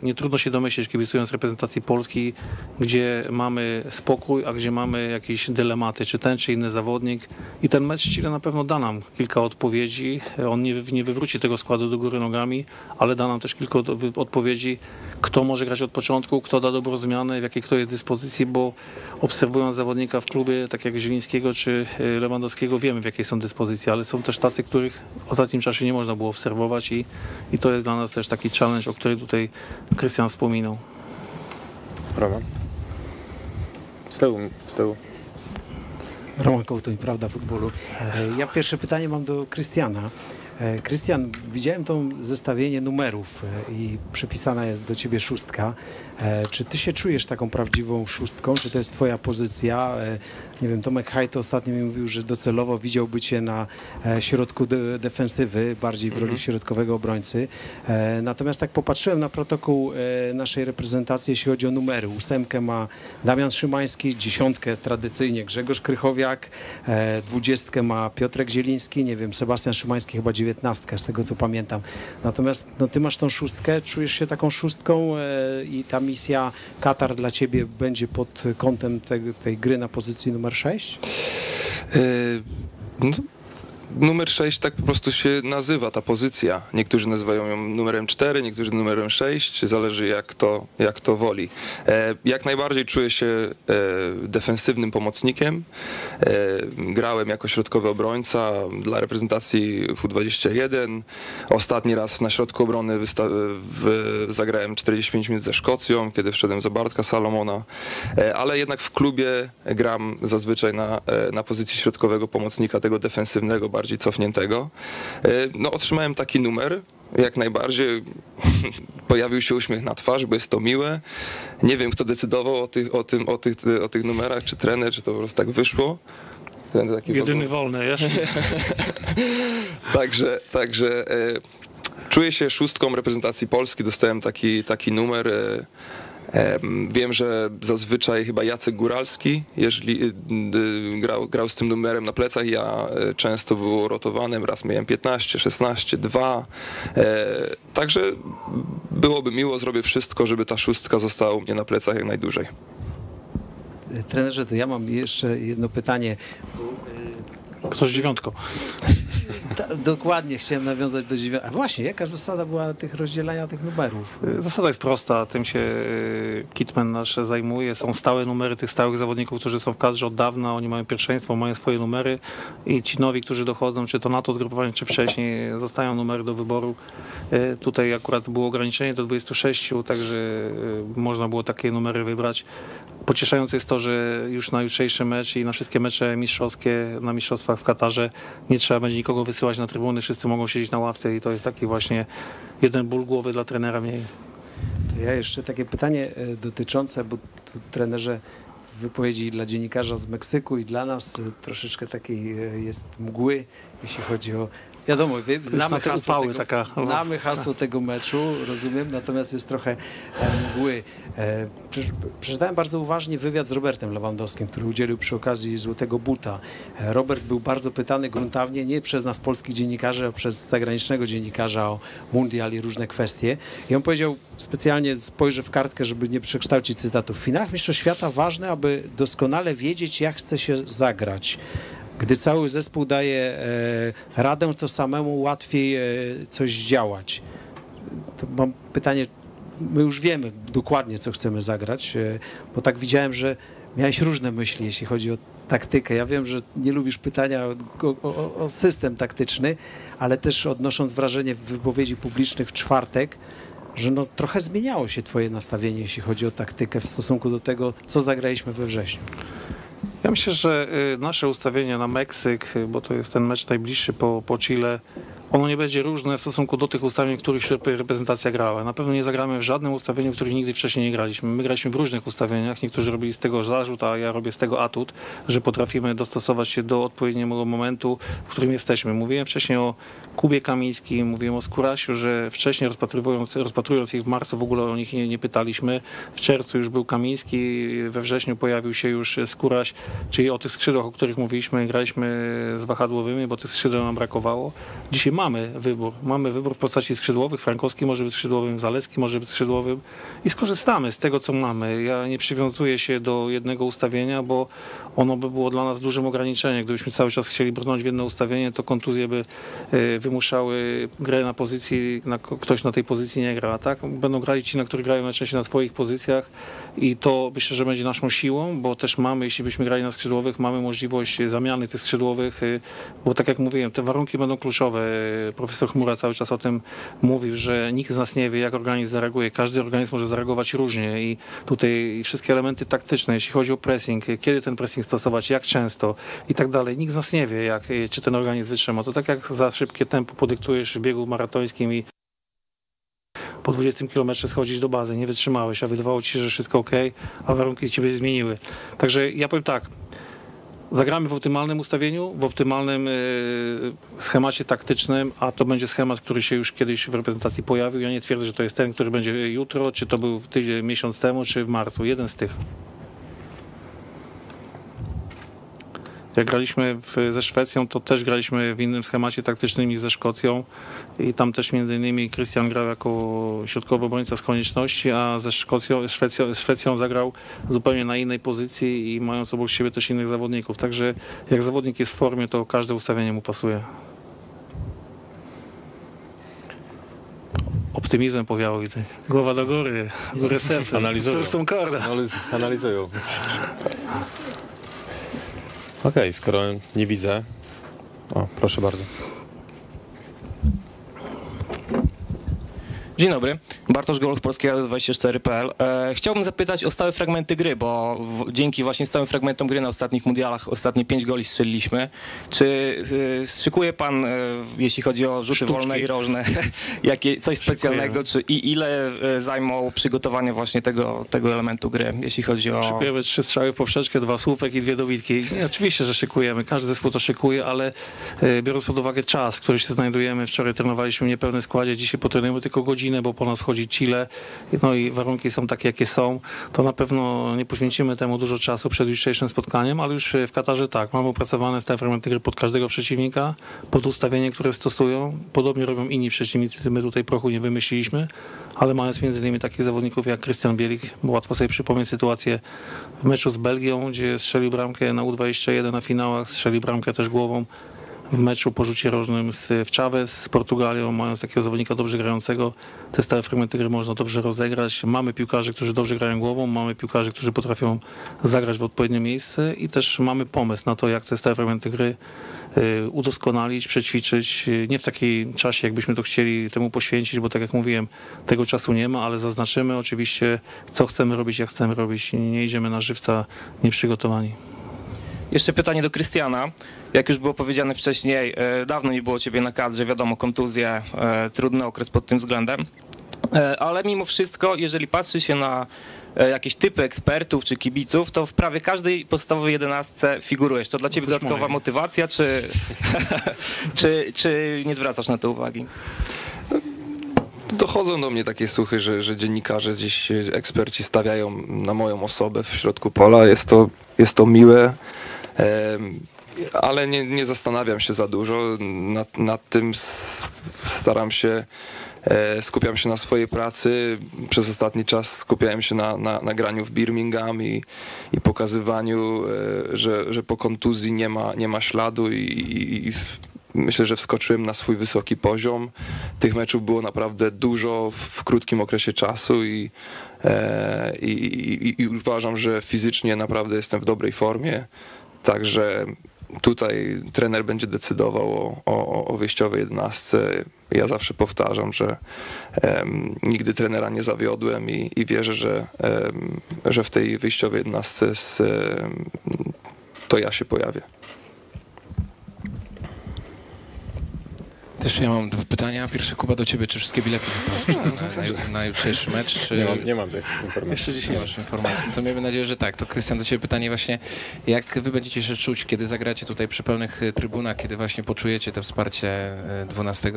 nie trudno się domyśleć, kibicując reprezentacji Polski, gdzie mamy spokój, a gdzie mamy jakieś dylematy, czy ten, czy inny zawodnik. I ten mecz Chile na pewno da nam kilka odpowiedzi. On nie, nie wywróci tego składu do góry nogami, ale da nam też kilka odpowiedzi, kto może grać od początku, kto da dobrą zmianę, w jakiej kto jest dyspozycji, bo obserwując zawodnika w klubie, tak jak Zielińskiego czy Lewandowskiego, wiemy w jakiej są dyspozycji, ale są też tacy, których w ostatnim czasie nie można było obserwować i, i to jest dla nas też taki challenge, o którym tutaj Krystian wspominał. Roman? Z tyłu, z tyłu. Roman Kołtoń, Prawda Futbolu. Ja pierwsze pytanie mam do Krystiana. Krystian, widziałem to zestawienie numerów i przypisana jest do ciebie szóstka. Czy ty się czujesz taką prawdziwą szóstką? Czy to jest twoja pozycja? Nie wiem, Tomek Hajto ostatnio mi mówił, że docelowo widziałby cię na środku de defensywy, bardziej w roli mhm. środkowego obrońcy. Natomiast tak popatrzyłem na protokół naszej reprezentacji, jeśli chodzi o numery. Ósemkę ma Damian Szymański, dziesiątkę tradycyjnie Grzegorz Krychowiak, dwudziestkę ma Piotrek Zieliński, nie wiem, Sebastian Szymański chyba dziewiętnastkę, z tego co pamiętam. Natomiast no, ty masz tą szóstkę, czujesz się taką szóstką i ta misja Katar dla ciebie będzie pod kątem te, tej gry na pozycji numer 6? Yy, no, numer 6 tak po prostu się nazywa ta pozycja. Niektórzy nazywają ją numerem 4, niektórzy numerem 6, zależy jak to, jak to woli. E, jak najbardziej czuję się e, defensywnym pomocnikiem. E, grałem jako środkowy obrońca dla reprezentacji U21. Ostatni raz na środku obrony zagrałem 45 minut ze Szkocją, kiedy wszedłem za Bartka Salomona, ale jednak w klubie gram zazwyczaj na, na pozycji środkowego pomocnika, tego defensywnego, bardziej cofniętego. E, no, otrzymałem taki numer, jak najbardziej pojawił się uśmiech na twarz, bo jest to miłe. Nie wiem, kto decydował o tych, o tym, o tych, o tych numerach, czy trener, czy to po prostu tak wyszło. Jedyny wolny, jeszcze. także, także e, czuję się szóstką reprezentacji Polski, dostałem taki, taki numer. Wiem, że zazwyczaj chyba Jacek Góralski, jeżeli y, y, grał, grał z tym numerem na plecach, ja e, często był rotowanym, raz miałem 15, 16, 2. Także byłoby miło, zrobię wszystko, żeby ta szóstka została u mnie na plecach jak najdłużej. Trenerze, to ja mam jeszcze jedno pytanie. Ktoś dziewiątko. Ta, dokładnie, chciałem nawiązać do dziewiątki. A właśnie, jaka zasada była tych rozdzielania tych numerów? Zasada jest prosta, tym się y, Kitman nasz zajmuje. Są stałe numery tych stałych zawodników, którzy są w kadrze od dawna, oni mają pierwszeństwo, mają swoje numery i ci nowi, którzy dochodzą, czy to na to zgrupowanie, czy wcześniej, zostają numery do wyboru. Y, tutaj akurat było ograniczenie do 26, także y, można było takie numery wybrać. Pocieszające jest to, że już na jutrzejszy mecz i na wszystkie mecze mistrzowskie na mistrzostwach w Katarze nie trzeba będzie nikogo wysyłać na trybuny, wszyscy mogą siedzieć na ławce i to jest taki właśnie jeden ból głowy dla trenera mniej. To ja jeszcze takie pytanie e, dotyczące, bo tu trenerze wypowiedzi dla dziennikarza z Meksyku i dla nas y, troszeczkę takiej y, jest mgły, jeśli chodzi o Wiadomo, wie- znamy hasło, tego, taka- znamy hasło tego meczu, rozumiem, natomiast jest trochę e, mgły. E, prze- Przeczytałem bardzo uważnie wywiad z Robertem Lewandowskim, który udzielił przy okazji Złotego Buta. E, Robert był bardzo pytany gruntownie, nie przez nas polskich dziennikarzy, a przez zagranicznego dziennikarza o mundial i różne kwestie. I on powiedział, specjalnie spojrzę w kartkę, żeby nie przekształcić cytatów. W finałach Mistrzostw Świata ważne, aby doskonale wiedzieć, jak chce się zagrać. Gdy cały zespół daje e, radę, to samemu łatwiej e, coś działać. To mam pytanie, my już wiemy dokładnie, co chcemy zagrać, e, bo tak widziałem, że miałeś różne myśli, jeśli chodzi o taktykę. Ja wiem, że nie lubisz pytania o, o, o system taktyczny, ale też odnosząc wrażenie w wypowiedzi publicznych w czwartek, że no, trochę zmieniało się twoje nastawienie, jeśli chodzi o taktykę w stosunku do tego, co zagraliśmy we wrześniu. Ja myślę, że y, nasze ustawienie na Meksyk, y, bo to jest ten mecz najbliższy po, po Chile, ono nie będzie różne w stosunku do tych ustawień, w których rep- reprezentacja grała. Na pewno nie zagramy w żadnym ustawieniu, w których nigdy wcześniej nie graliśmy. My graliśmy w różnych ustawieniach, niektórzy robili z tego zarzut, a ja robię z tego atut, że potrafimy dostosować się do odpowiedniego momentu, w którym jesteśmy. Mówiłem wcześniej o Kubie Kamińskim, mówiłem o Skurasiu, że wcześniej rozpatrując, rozpatrując ich w marcu w ogóle o nich nie, nie pytaliśmy. W czerwcu już był Kamiński, we wrześniu pojawił się już Skóraś, czyli o tych skrzydłach, o których mówiliśmy, graliśmy z wahadłowymi, bo tych skrzydeł nam brakowało. Dzisiaj mamy wybór. Mamy wybór w postaci skrzydłowych. Frankowski może być skrzydłowym, Zalewski może być skrzydłowym i skorzystamy z tego, co mamy. Ja nie przywiązuję się do jednego ustawienia, bo ono by było dla nas dużym ograniczeniem. Gdybyśmy cały czas chcieli brnąć w jedno ustawienie, to kontuzje by e, wymuszały grę na pozycji, na, ktoś na tej pozycji nie gra, tak? Będą grali ci, na których grają najczęściej na swoich pozycjach i to myślę, że będzie naszą siłą, bo też mamy, jeśli byśmy grali na skrzydłowych, mamy możliwość zamiany tych skrzydłowych, y, bo tak jak mówiłem, te warunki będą kluczowe. Y, Profesor Chmura cały czas o tym mówił, że nikt z nas nie wie, jak organizm zareaguje. Każdy organizm może zareagować różnie i tutaj wszystkie elementy taktyczne, jeśli chodzi o pressing, y, kiedy ten pressing stosować, jak często i tak dalej. Nikt z nas nie wie, jak, y, czy ten organizm wytrzyma. To tak jak za szybkie tempo podyktujesz w biegu maratońskim i po 20 km schodzić do bazy, nie wytrzymałeś, a wydawało ci się, że wszystko ok, a warunki ciebie zmieniły. Także ja powiem tak, zagramy w optymalnym ustawieniu, w optymalnym e, schemacie taktycznym, a to będzie schemat, który się już kiedyś w reprezentacji pojawił. Ja nie twierdzę, że to jest ten, który będzie jutro, czy to był tydzień, miesiąc temu, czy w marcu. Jeden z tych. Jak graliśmy w, ze Szwecją, to też graliśmy w innym schemacie taktycznym niż ze Szkocją i tam też między innymi Krystian grał jako środkowy obrońca z konieczności, a ze Szkocją, Szwecją, Szwecją zagrał zupełnie na innej pozycji i mając obok siebie też innych zawodników. Także jak zawodnik jest w formie, to każde ustawienie mu pasuje. Optymizmem powiało widzę. Głowa do góry, górę serca. Analizują. Analizują. Okej, skoro nie widzę. O, proszę bardzo. Dzień dobry, Bartosz Goloch, Polskiego 24.pl. E, chciałbym zapytać o stałe fragmenty gry, bo w, dzięki właśnie stałym fragmentom gry na ostatnich mundialach ostatnie pięć goli strzeliliśmy. Czy e, szykuje pan, e, jeśli chodzi o rzuty Sztuczki. wolne i rożne, jakie, coś specjalnego, czy i ile e, zajmą przygotowanie właśnie tego, tego elementu gry, jeśli chodzi o... Szykujemy trzy strzały w poprzeczkę, dwa słupek i dwie dobitki. Oczywiście, że szykujemy. Każdy zespół to szykuje, ale e, biorąc pod uwagę czas, w którym się znajdujemy, wczoraj trenowaliśmy w niepełnym składzie, dzisiaj potrenujemy tylko godzinę, bo po nas wchodzi Chile, no i warunki są takie, jakie są, to na pewno nie poświęcimy temu dużo czasu przed jutrzejszym spotkaniem, ale już w Katarze tak, mamy opracowane stałe fragmenty gry pod każdego przeciwnika, pod ustawienie, które stosują. Podobnie robią inni przeciwnicy, my tutaj prochu nie wymyśliliśmy, ale mając między innymi takich zawodników jak Krystian Bielik, bo łatwo sobie przypomnieć sytuację w meczu z Belgią, gdzie strzelił bramkę na U21 na finałach, strzelił bramkę też głową w meczu po rzucie rożnym z, w Chavez z Portugalią, mając takiego zawodnika dobrze grającego, te stałe fragmenty gry można dobrze rozegrać. Mamy piłkarzy, którzy dobrze grają głową, mamy piłkarzy, którzy potrafią zagrać w odpowiednie miejsce i też mamy pomysł na to, jak te stałe fragmenty gry y, udoskonalić, przećwiczyć. Y, Nie w takiej czasie, jakbyśmy to chcieli temu poświęcić, bo tak jak mówiłem, tego czasu nie ma, ale zaznaczymy oczywiście, co chcemy robić, jak chcemy robić. Nie idziemy na żywca nieprzygotowani. Jeszcze pytanie do Krystiana. Jak już było powiedziane wcześniej, e, dawno nie było ciebie na kadrze, wiadomo, kontuzje, e, trudny okres pod tym względem. E, Ale mimo wszystko, jeżeli patrzy się na jakieś typy ekspertów czy kibiców, to w prawie każdej podstawowej jedenastce figurujesz. To dla ciebie Oprócz dodatkowa mojej. motywacja, czy, czy, czy nie zwracasz na to uwagi? Dochodzą do mnie takie słuchy, że, że dziennikarze gdzieś eksperci stawiają na moją osobę w środku pola. Jest to, jest to miłe, ale nie, nie zastanawiam się za dużo. Nad, nad tym staram się, e, skupiam się na swojej pracy. Przez ostatni czas skupiałem się na, na, na graniu w Birmingham i, i pokazywaniu, e, że, że po kontuzji nie ma, nie ma śladu i, i, i w, myślę, że wskoczyłem na swój wysoki poziom. Tych meczów było naprawdę dużo w krótkim okresie czasu i, e, i, i, i uważam, że fizycznie naprawdę jestem w dobrej formie. Także tutaj trener będzie decydował o, o, o wyjściowej jedenastce. Ja zawsze powtarzam, że em, nigdy trenera nie zawiodłem i, i wierzę, że, em, że w tej wyjściowej jedenastce z, em, to ja się pojawię. Też ja mam dwa pytania. Pierwsze, Kuba, do ciebie. Czy wszystkie bilety zostały sprzedane na, ju- na jutrzejszy mecz? Czy... Nie mam, nie mam tych informacji. Jeszcze dziś nie masz informacji. To miejmy nadzieję, że tak. To Krystian, do ciebie pytanie właśnie, jak wy będziecie się czuć, kiedy zagracie tutaj przy pełnych y, trybunach, kiedy właśnie poczujecie to wsparcie y, 12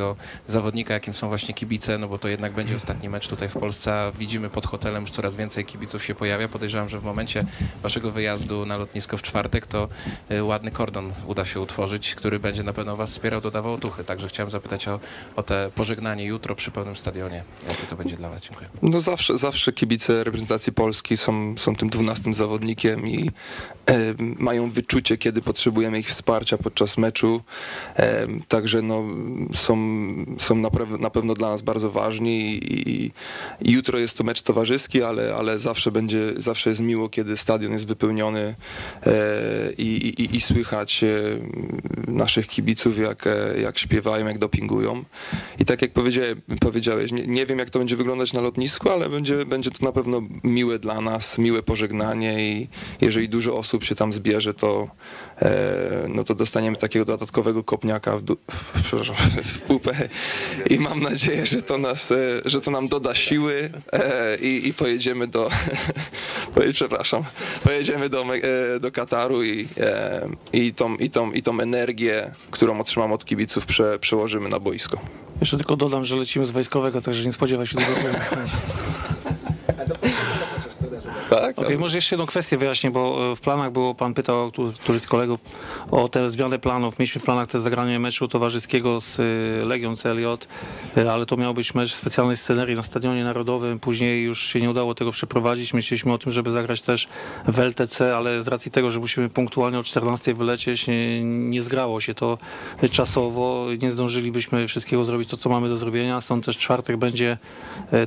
zawodnika, jakim są właśnie kibice, no bo to jednak będzie ostatni mecz tutaj w Polsce. Widzimy pod hotelem, że coraz więcej kibiców się pojawia. Podejrzewam, że w momencie waszego wyjazdu na lotnisko w czwartek, to y, ładny kordon uda się utworzyć, który będzie na pewno was wspierał, dodawał otuchy. Także chciałem zapytać o, o te pożegnanie jutro przy pełnym stadionie. Jakie to będzie dla was? Dziękuję. No zawsze, zawsze kibice reprezentacji Polski są, są tym dwunastym zawodnikiem i e, mają wyczucie, kiedy potrzebujemy ich wsparcia podczas meczu. E, także no, są, są na, na pewno dla nas bardzo ważni i, i, i jutro jest to mecz towarzyski, ale, ale zawsze będzie, zawsze jest miło, kiedy stadion jest wypełniony e, i, i, i słychać e, naszych kibiców, jak, e, jak śpiewają, jak dopingują. I tak jak powiedziałeś, nie, nie wiem jak to będzie wyglądać na lotnisku, ale będzie, będzie to na pewno miłe dla nas, miłe pożegnanie i jeżeli dużo osób się tam zbierze, to, e, no to dostaniemy takiego dodatkowego kopniaka w, du- w, pupę i mam nadzieję, że to, nas, e, że to nam doda siły e, i, i pojedziemy do, przepraszam, pojedziemy do, do Kataru i, i, tą, i, tą, i tą energię, którą otrzymam od kibiców, prze, przełożymy na boisko. Jeszcze tylko dodam, że lecimy z wojskowego, także nie spodziewaj się tego. Tak? Okej, może jeszcze jedną kwestię wyjaśnię, bo e, w planach było, pan pytał, któryś z kolegów, o te zmiany planów. Mieliśmy w planach też zagranie meczu towarzyskiego z e, Legią CLJ, e, ale to miał być mecz w specjalnej scenerii na Stadionie Narodowym. Później już się nie udało tego przeprowadzić. Myśleliśmy o tym, żeby zagrać też w LTC, ale z racji tego, że musimy punktualnie o 14 wylecieć, nie, nie zgrało się to czasowo. Nie zdążylibyśmy wszystkiego zrobić, to co mamy do zrobienia. Stąd też czwartek będzie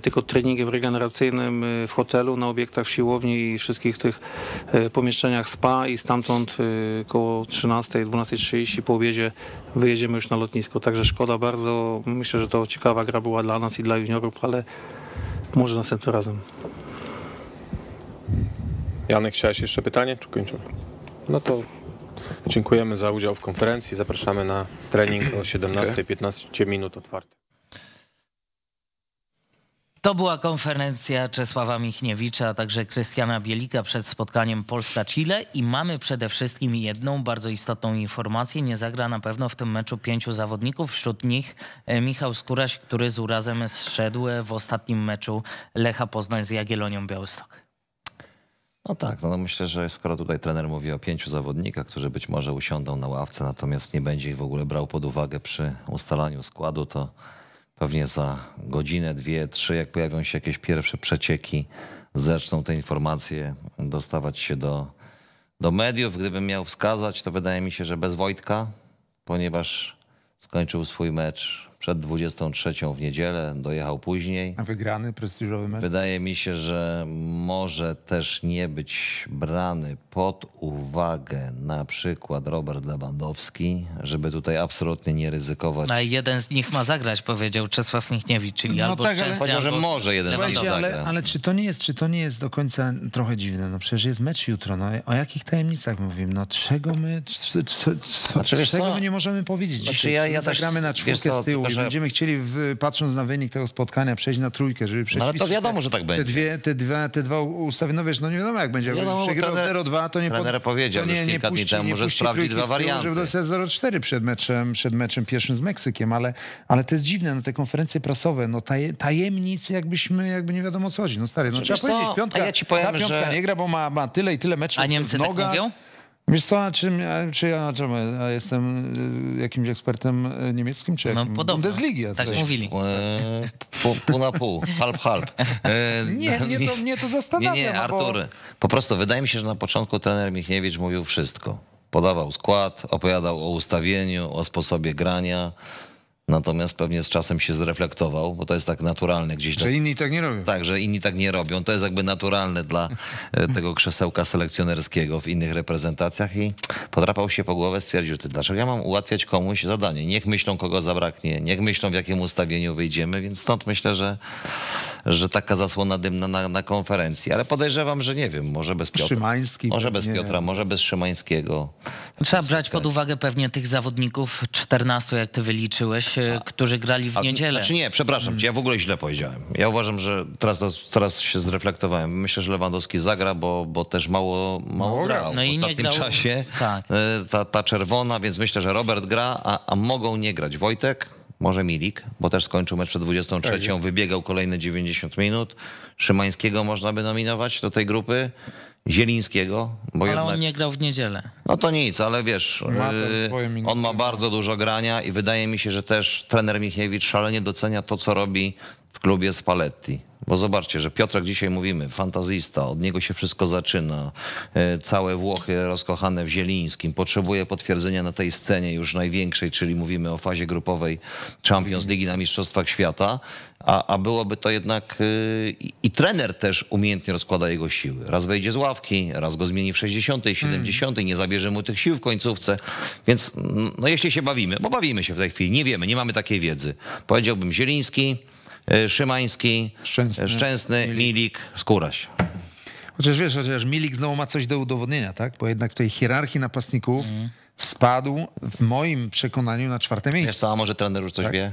tylko treningiem regeneracyjnym w hotelu, na obiektach siłowni i wszystkich tych e, pomieszczeniach spa i stamtąd e, koło 13, 12.30 po obiedzie wyjedziemy już na lotnisko. Także szkoda bardzo. Myślę, że to ciekawa gra była dla nas i dla juniorów, ale może następnym razem. Janek, chciałeś jeszcze pytanie, czy kończymy? No to dziękujemy za udział w konferencji. Zapraszamy na trening o 17, 15 minut otwarty. To była konferencja Czesława Michniewicza, a także Krystiana Bielika przed spotkaniem Polska-Chile i mamy przede wszystkim jedną bardzo istotną informację. Nie zagra na pewno w tym meczu pięciu zawodników, wśród nich e, Michał Skóraś, który z urazem zszedł w ostatnim meczu Lecha Poznań z Jagiellonią Białystok. No tak, no, myślę, że skoro tutaj trener mówi o pięciu zawodnikach, którzy być może usiądą na ławce, natomiast nie będzie ich w ogóle brał pod uwagę przy ustalaniu składu, to pewnie za godzinę, dwie, trzy, jak pojawią się jakieś pierwsze przecieki, zaczną te informacje dostawać się do, do mediów. Gdybym miał wskazać, to wydaje mi się, że bez Wojtka, ponieważ skończył swój mecz przed 23 w niedzielę, dojechał później. A wygrany, prestiżowy mecz? Wydaje mi się, że może też nie być brany pod uwagę na przykład Robert Lewandowski, żeby tutaj absolutnie nie ryzykować. A jeden z nich ma zagrać, powiedział Czesław Michniewicz, czyli No albo tak, ale- Szczęsny, Powiedział, że może jeden z nich. Słuchajcie, ale, zagra. ale czy to nie jest, czy to nie jest do końca trochę dziwne? No przecież jest mecz jutro, no o jakich tajemnicach mówimy? No czego my, c, c, c, Znaczy, wiesz czego my nie możemy powiedzieć Znaczy, dzisiaj? ja- Czy ja też- zagramy na czwórkę z tyłu, że- Będziemy chcieli, w, patrząc na wynik tego spotkania, przejść na trójkę, żeby No ale to wiadomo, te, że tak te będzie. Dwie, te, dwa, te dwa ustawienia, wiesz, no nie wiadomo jak będzie. Wiadomo, przegrał trener- 0-2, to nie pod- trener powiedział to nie, już nie kilka dni puści, temu, nie że sprawdzi dwa warianty. Żeby dostać 0-4 przed meczem, przed meczem pierwszym z Meksykiem, ale, ale to jest dziwne, no te konferencje prasowe, no taje, tajemnic jakbyśmy, jakby nie wiadomo co chodzi. No stary, no trzeba co? powiedzieć, piątka, A ja ci powiem, ta piątka że- nie gra, bo ma, ma tyle i tyle meczów A Niemcy w tak mówią? Wiesz co, czy, czy ja czemu, ja jestem y, jakimś ekspertem y, niemieckim, czy No jakim? podobno. Bundesligi. ja Tak coś- mówili. E, pół, pół na pół, halb, halb. E, Nie, mnie to, mnie to zastanawia. Nie, nie, no bo- Artur. Po prostu wydaje mi się, że na początku trener Michniewicz mówił wszystko. Podawał skład, opowiadał o ustawieniu, o sposobie grania. Natomiast pewnie z czasem się zreflektował, bo to jest tak naturalne gdzieś. Że inni tak nie robią. Tak, że inni tak nie robią. To jest jakby naturalne dla e, tego krzesełka selekcjonerskiego w innych reprezentacjach i podrapał się po głowę, stwierdził, ty, dlaczego ja mam ułatwiać komuś zadanie? Niech myślą, kogo zabraknie, niech myślą, w jakim ustawieniu wyjdziemy, więc stąd myślę, że, że taka zasłona dymna na, na konferencji. Ale podejrzewam, że nie wiem, może bez Piotra. Szymański. Może bez. Piotra, może bez Szymańskiego. Trzeba brać pod uwagę pewnie tych zawodników, 14 jak ty wyliczyłeś, którzy grali w A, niedzielę. Znaczy nie, przepraszam cię, ja w ogóle źle powiedziałem. Ja uważam, że teraz, teraz się zreflektowałem. Myślę, że Lewandowski zagra, bo, bo też mało, mało Mało grał. No w i nie ostatnim grał- czasie. tak. E, Ta, ta czerwona, więc myślę, że Robert gra, a, a mogą nie grać Wojtek, może Milik, bo też skończył mecz przed 23, Tak wybiegał kolejne 90 minut. Szymańskiego można by nominować do tej grupy. Zielińskiego, bo Ale jednak... on nie grał w niedzielę. No to nic, ale wiesz, Ma yy, on ma bardzo dużo grania i wydaje mi się, że też trener Michniewicz szalenie docenia to, co robi w klubie Spalletti. Bo zobaczcie, że Piotrek dzisiaj mówimy, fantazista, od niego się wszystko zaczyna. Yy, Całe Włochy rozkochane w Zielińskim. Potrzebuje potwierdzenia na tej scenie już największej, czyli mówimy o fazie grupowej Champions League na Mistrzostwach Świata. A, a byłoby to jednak yy, i, i trener też umiejętnie rozkłada jego siły. Raz wejdzie z ławki, raz go zmieni w 60., 70., nie zabierze mu tych sił w końcówce. Więc mm, no jeśli się bawimy, bo bawimy się w tej chwili, nie wiemy, nie mamy takiej wiedzy. Powiedziałbym Zieliński, yy, Szymański, Szczęsny. Szczęsny Milik, Skóraś. Chociaż wiesz, chociaż Milik znowu ma coś do udowodnienia, tak? Bo jednak w tej hierarchii napastników Mhm. spadł w moim przekonaniu na czwarte Wiesz miejsce. co, a może trener już coś Tak. wie?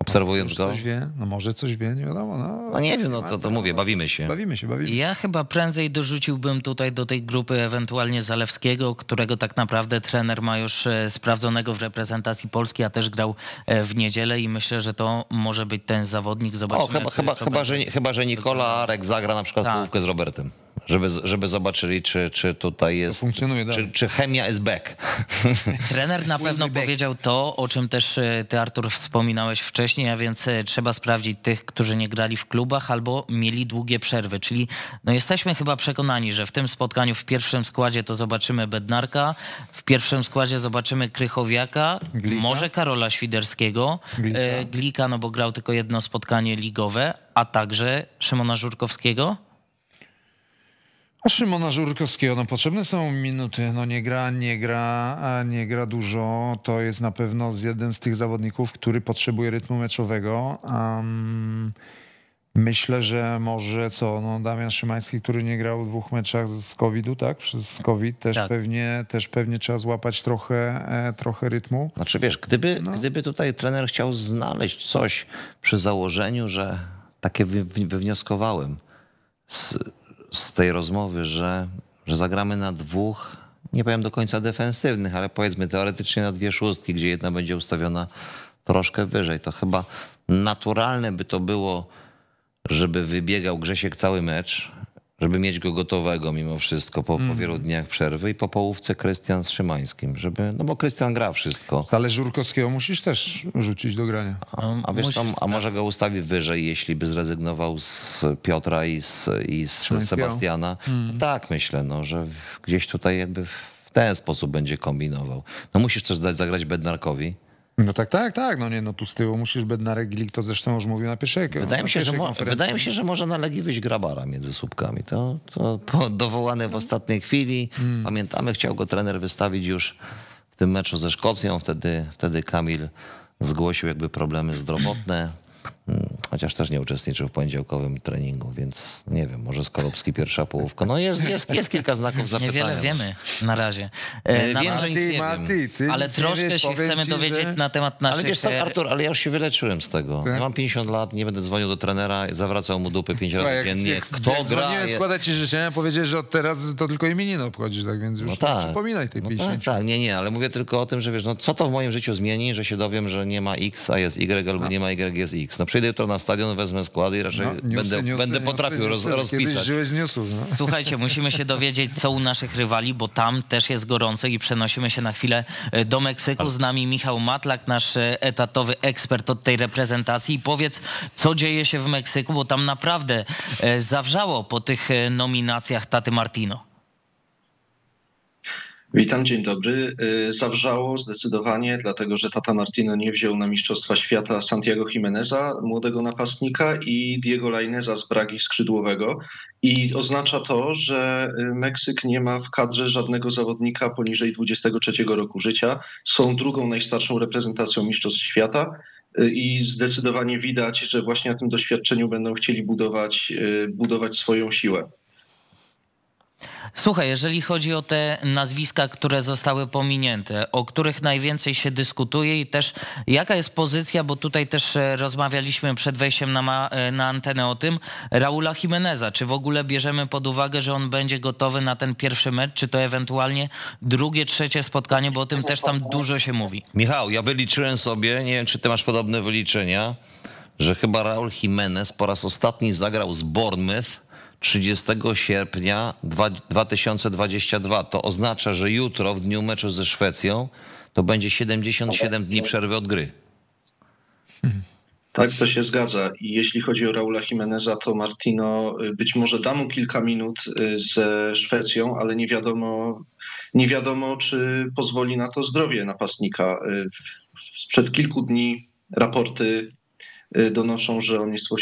Obserwując go? Coś wie, no może coś wie, nie wiadomo. No, No nie wiem, no to, to mówię, bawimy się. Bawimy się, bawimy. Ja chyba prędzej dorzuciłbym tutaj do tej grupy ewentualnie Zalewskiego, którego tak naprawdę trener ma już e, sprawdzonego w reprezentacji Polski, a też grał e, w niedzielę i myślę, że to może być ten zawodnik. Zobaczymy, O, chyba, chyba, chyba, będzie- że, chyba, że Nikola Arek zagra na przykład Tak. połówkę z Robertem. Żeby, żeby zobaczyli, czy, czy tutaj jest. funkcjonuje czy, czy chemia is back. Trener na pewno powiedział to, o czym też e, ty, Artur, wspominałeś wcześniej, a więc e, trzeba sprawdzić tych, którzy nie grali w klubach albo mieli długie przerwy. Czyli no, jesteśmy chyba przekonani, że w tym spotkaniu w pierwszym składzie to zobaczymy Bednarka, w pierwszym składzie zobaczymy Krychowiaka, Glika. może Karola Świderskiego, Glika. e, Glika, no bo grał tylko jedno spotkanie ligowe, a także Szymona Żurkowskiego. A Szymona Żurkowskiego, no potrzebne są minuty, no nie gra, nie gra, nie gra dużo, to jest na pewno jeden z tych zawodników, który potrzebuje rytmu meczowego. Um, myślę, że może co, no Damian Szymański, który nie grał w dwóch meczach z COVID-u, tak, przez COVID, też, Tak. pewnie, też pewnie trzeba złapać trochę, e, trochę rytmu. Znaczy wiesz, gdyby, No. gdyby tutaj trener chciał znaleźć coś przy założeniu, że takie wy, wy- wywnioskowałem z, z tej rozmowy, że, że zagramy na dwóch, nie powiem do końca defensywnych, ale powiedzmy teoretycznie na dwie szóstki, gdzie jedna będzie ustawiona troszkę wyżej, to chyba naturalne by to było, żeby wybiegał Grzesiek cały mecz, żeby mieć go gotowego mimo wszystko po, po wielu dniach przerwy i po połówce Krystian z Szymańskim, żeby, no bo Krystian gra wszystko. Ale Żurkowskiego musisz też rzucić do grania. No, A wiesz co, a może go ustawi wyżej, jeśli by zrezygnował z Piotra i z, i z? Sebastiana? Tak myślę, no, że gdzieś tutaj jakby w ten sposób będzie kombinował. No musisz też dać zagrać Bednarkowi. No tak, tak, tak, no nie, no tu z tyłu musisz Bednarek Glik, to zresztą już mówił na pierwszej Wydaje mi, się, że mo- wydaje mi się, że może na Legii wyjść Grabara między słupkami. To, to, to dowołane w ostatniej chwili. Pamiętamy, chciał go trener wystawić już w tym meczu ze Szkocją. Wtedy, wtedy Kamil zgłosił jakby problemy zdrowotne. Chociaż też nie uczestniczył w poniedziałkowym treningu, więc nie wiem, może Skorupski pierwsza połówka. No jest, jest, jest kilka znaków zapytania. Niewiele wiemy na razie. E, Na- Wiem, że nic nie wiem. ty ale nic nie troszkę wiesz, się chcemy ci, dowiedzieć że- na temat naszych... Ale wiesz co, e, Artur, ale ja już się wyleczyłem z tego. Tak? Ja mam 50 lat, nie będę dzwonił do trenera, zawracał mu dupy 5 Słuchaj, razy dziennie. jak, Kto jak gra? dzwoniłem składać ci życzenia, powiedzieć, że od teraz to tylko imieniny obchodzisz, tak więc już No nie tak. przypominaj tej no 50. tak, tak, nie, nie, ale mówię tylko o tym, że wiesz, no co to w moim życiu zmieni, że się dowiem, że nie ma X, a jest Y, albo nie ma Y, jest X. No przyjdę jutro na stadion, wezmę skład i raczej No, newsy, będę, newsy, będę newsy, potrafił roz, rozpisać. newsów, no. Słuchajcie, musimy się dowiedzieć, co u naszych rywali, bo tam też jest gorąco i przenosimy się na chwilę e, do Meksyku. Z nami Michał Matlak, nasz e, etatowy ekspert od tej reprezentacji. I powiedz, co dzieje się w Meksyku, bo tam naprawdę e, zawrzało po tych nominacjach Taty Martino. Witam, dzień dobry. Y, Zawrzało zdecydowanie, dlatego że Tata Martino nie wziął na Mistrzostwa Świata Santiago Jimeneza, młodego napastnika, i Diego Laineza z Bragi skrzydłowego. I oznacza to, że y, Meksyk nie ma w kadrze żadnego zawodnika poniżej 23 roku życia. Są drugą najstarszą reprezentacją Mistrzostw Świata. y, I zdecydowanie widać, że właśnie na tym doświadczeniu będą chcieli budować, budować swoją siłę. Słuchaj, jeżeli chodzi o te nazwiska, które zostały pominięte, o których najwięcej się dyskutuje i też jaka jest pozycja, bo tutaj też e, rozmawialiśmy przed wejściem na, e, na antenę o tym, Raula Jimeneza. Czy w ogóle bierzemy pod uwagę, że on będzie gotowy na ten pierwszy mecz, czy to ewentualnie drugie, trzecie spotkanie, bo o tym też tam dużo się mówi. Michał, ja wyliczyłem sobie, nie wiem czy ty masz podobne wyliczenia, że chyba Raul Jimenez po raz ostatni zagrał z Bournemouth 30 sierpnia dwa- 2022. To oznacza, że jutro w dniu meczu ze Szwecją to będzie 77 dni przerwy od gry. Tak, to się zgadza. I jeśli chodzi o Raula Jimeneza, to Martino y, być może da mu kilka minut y, ze Szwecją, ale nie wiadomo, nie wiadomo czy pozwoli na to zdrowie napastnika. Y, Sprzed kilku dni raporty donoszą, że on jest w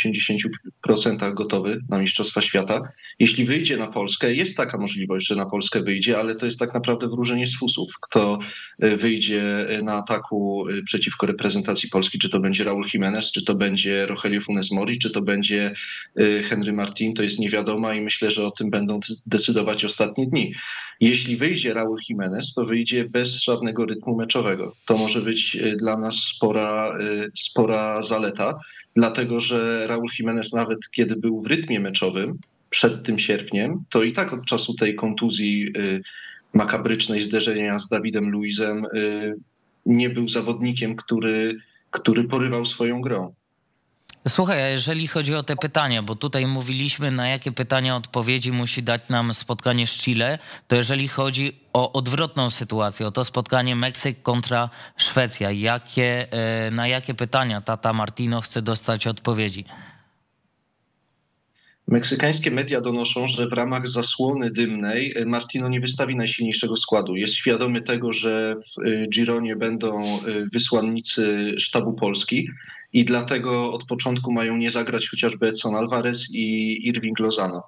80% gotowy na Mistrzostwa Świata. Jeśli wyjdzie na Polskę, jest taka możliwość, że na Polskę wyjdzie, ale to jest tak naprawdę wróżenie z fusów. Kto y, wyjdzie y, na ataku y, przeciwko reprezentacji Polski, czy to będzie Raul Jimenez, czy to będzie Rogelio Funes Mori, czy to będzie y, Henry Martin, to jest nie wiadomo i myślę, że o tym będą decydować ostatnie dni. Jeśli wyjdzie Raul Jimenez, to wyjdzie bez żadnego rytmu meczowego. To może być y, dla nas spora, y, spora zaleta, dlatego że Raul Jimenez nawet kiedy był w rytmie meczowym przed tym sierpniem, to i tak od czasu tej kontuzji y, makabrycznej zderzenia z Dawidem Luizem nie był zawodnikiem, który, który porywał swoją grą. Słuchaj, a jeżeli chodzi o te pytania, bo tutaj mówiliśmy, na jakie pytania odpowiedzi musi dać nam spotkanie z Chile, to jeżeli chodzi o odwrotną sytuację, o to spotkanie Meksyk kontra Szwecja, jakie, e, na jakie pytania Tata Martino chce dostać odpowiedzi? Meksykańskie media donoszą, że w ramach zasłony dymnej y, Martino nie wystawi najsilniejszego składu. Jest świadomy tego, że w y, Gironie będą wysłannicy sztabu Polski i dlatego od początku mają nie zagrać chociażby Edson Alvarez i Irving Lozano.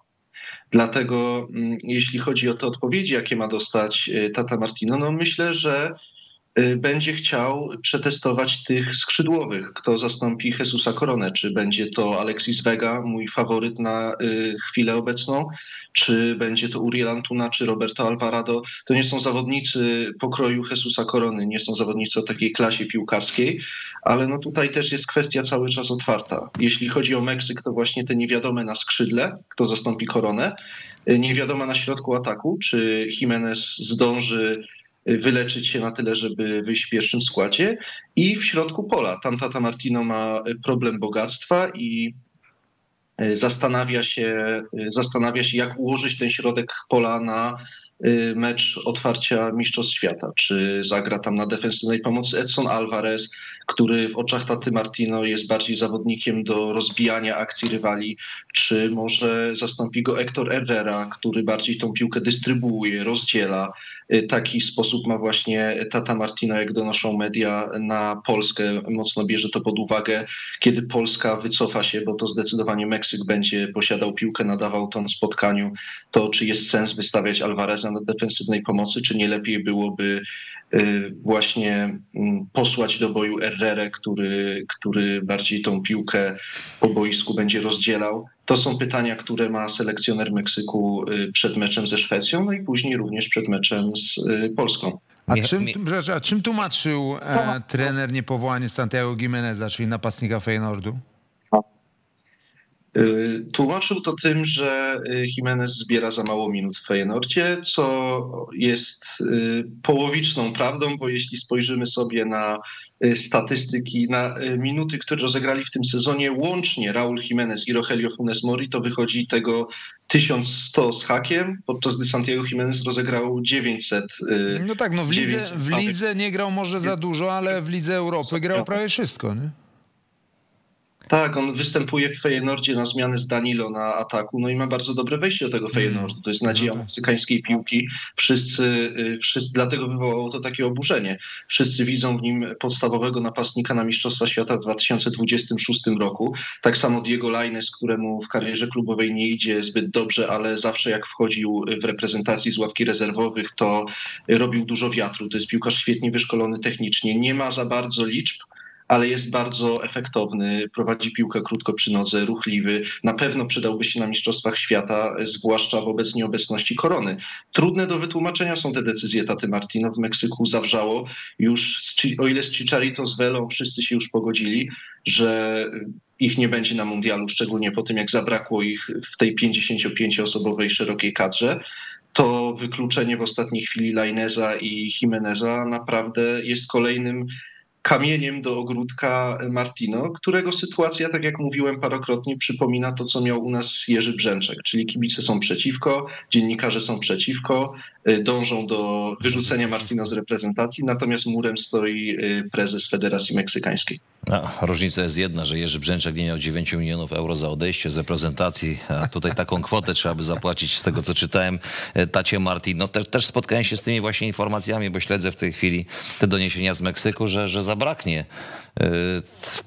Dlatego mm, jeśli chodzi o te odpowiedzi, jakie ma dostać y, Tata Martino, no myślę, że będzie chciał przetestować tych skrzydłowych, kto zastąpi Jesusa Koronę. Czy będzie to Alexis Vega, mój faworyt na y, chwilę obecną, czy będzie to Uriel Antuna, czy Roberto Alvarado. To nie są zawodnicy pokroju Jesusa Korony, nie są zawodnicy o takiej klasie piłkarskiej, ale no tutaj też jest kwestia cały czas otwarta. Jeśli chodzi o Meksyk, to właśnie te niewiadome na skrzydle, kto zastąpi Koronę, y, niewiadoma na środku ataku, czy Jimenez zdąży wyleczyć się na tyle, żeby wyjść w pierwszym składzie i w środku pola. Tam Tata Martino ma problem bogactwa i y, zastanawia się, y, zastanawia się, jak ułożyć ten środek pola na mecz otwarcia Mistrzostw Świata. Czy zagra tam na defensywnej pomocy Edson Alvarez, który w oczach Taty Martino jest bardziej zawodnikiem do rozbijania akcji rywali, czy może zastąpi go Hector Herrera, który bardziej tą piłkę dystrybuuje, rozdziela, y, taki sposób ma właśnie Tata Martino, jak donoszą media, na Polskę. Mocno bierze to pod uwagę, kiedy Polska wycofa się, bo to zdecydowanie Meksyk będzie posiadał piłkę, nadawał ton spotkaniu, to czy jest sens wystawiać Alvareza na defensywnej pomocy, czy nie lepiej byłoby właśnie mm, posłać do boju Herrera, który, który bardziej tą piłkę po boisku będzie rozdzielał. To są pytania, które ma selekcjoner Meksyku y, przed meczem ze Szwecją, no i później również przed meczem z y, Polską. A czym, a czym tłumaczył e, trener niepowołanie Santiago Gimeneza, czyli napastnika Feyenoordu? Y, Tłumaczył to tym, że y, Jimenez zbiera za mało minut w Feyenoordzie, co jest y, połowiczną prawdą, bo jeśli spojrzymy sobie na statystyki, na minuty, które rozegrali w tym sezonie, łącznie Raul Jimenez i Rogelio Funes Mori, to wychodzi tego 1100 z hakiem, podczas gdy Santiago Jimenez rozegrał 900. No tak, no w lidze, w lidze nie grał może za dużo, ale w Lidze Europy grał prawie wszystko, nie? Tak, on występuje w Feyenoordzie na zmianę z Danilo na ataku, no i ma bardzo dobre wejście do tego Feyenoordu. To jest nadzieja No tak. meksykańskiej piłki. Wszyscy, y, wszyscy, dlatego wywołało to takie oburzenie. Wszyscy widzą w nim podstawowego napastnika na Mistrzostwa Świata w 2026 roku. Tak samo Diego Lainez, któremu w karierze klubowej nie idzie zbyt dobrze, ale zawsze jak wchodził w reprezentacji z ławki rezerwowych, to robił dużo wiatru. To jest piłkarz świetnie wyszkolony technicznie. Nie ma za bardzo liczb, ale jest bardzo efektowny, prowadzi piłkę krótko przy nodze, ruchliwy. Na pewno przydałby się na Mistrzostwach Świata, zwłaszcza wobec nieobecności korony. Trudne do wytłumaczenia są te decyzje Taty Martino. W Meksyku zawrzało już, o ile z Chicharito, z Velą wszyscy się już pogodzili, że ich nie będzie na mundialu, szczególnie po tym, jak zabrakło ich w tej 55-osobowej szerokiej kadrze to wykluczenie w ostatniej chwili Laineza i Jimeneza naprawdę jest kolejnym kamieniem do ogródka Martino, którego sytuacja, tak jak mówiłem parokrotnie, przypomina to, co miał u nas Jerzy Brzęczek, czyli kibice są przeciwko, dziennikarze są przeciwko, dążą do wyrzucenia Martino z reprezentacji, natomiast murem stoi y, prezes Federacji Meksykańskiej. No, różnica jest jedna, że Jerzy Brzęczek nie miał 9 milionów euro za odejście z reprezentacji, a tutaj taką kwotę trzeba by zapłacić z tego, co czytałem, e, Tacie Martin. No też, też spotkałem się z tymi właśnie informacjami, bo śledzę w tej chwili te doniesienia z Meksyku, że, że zabraknie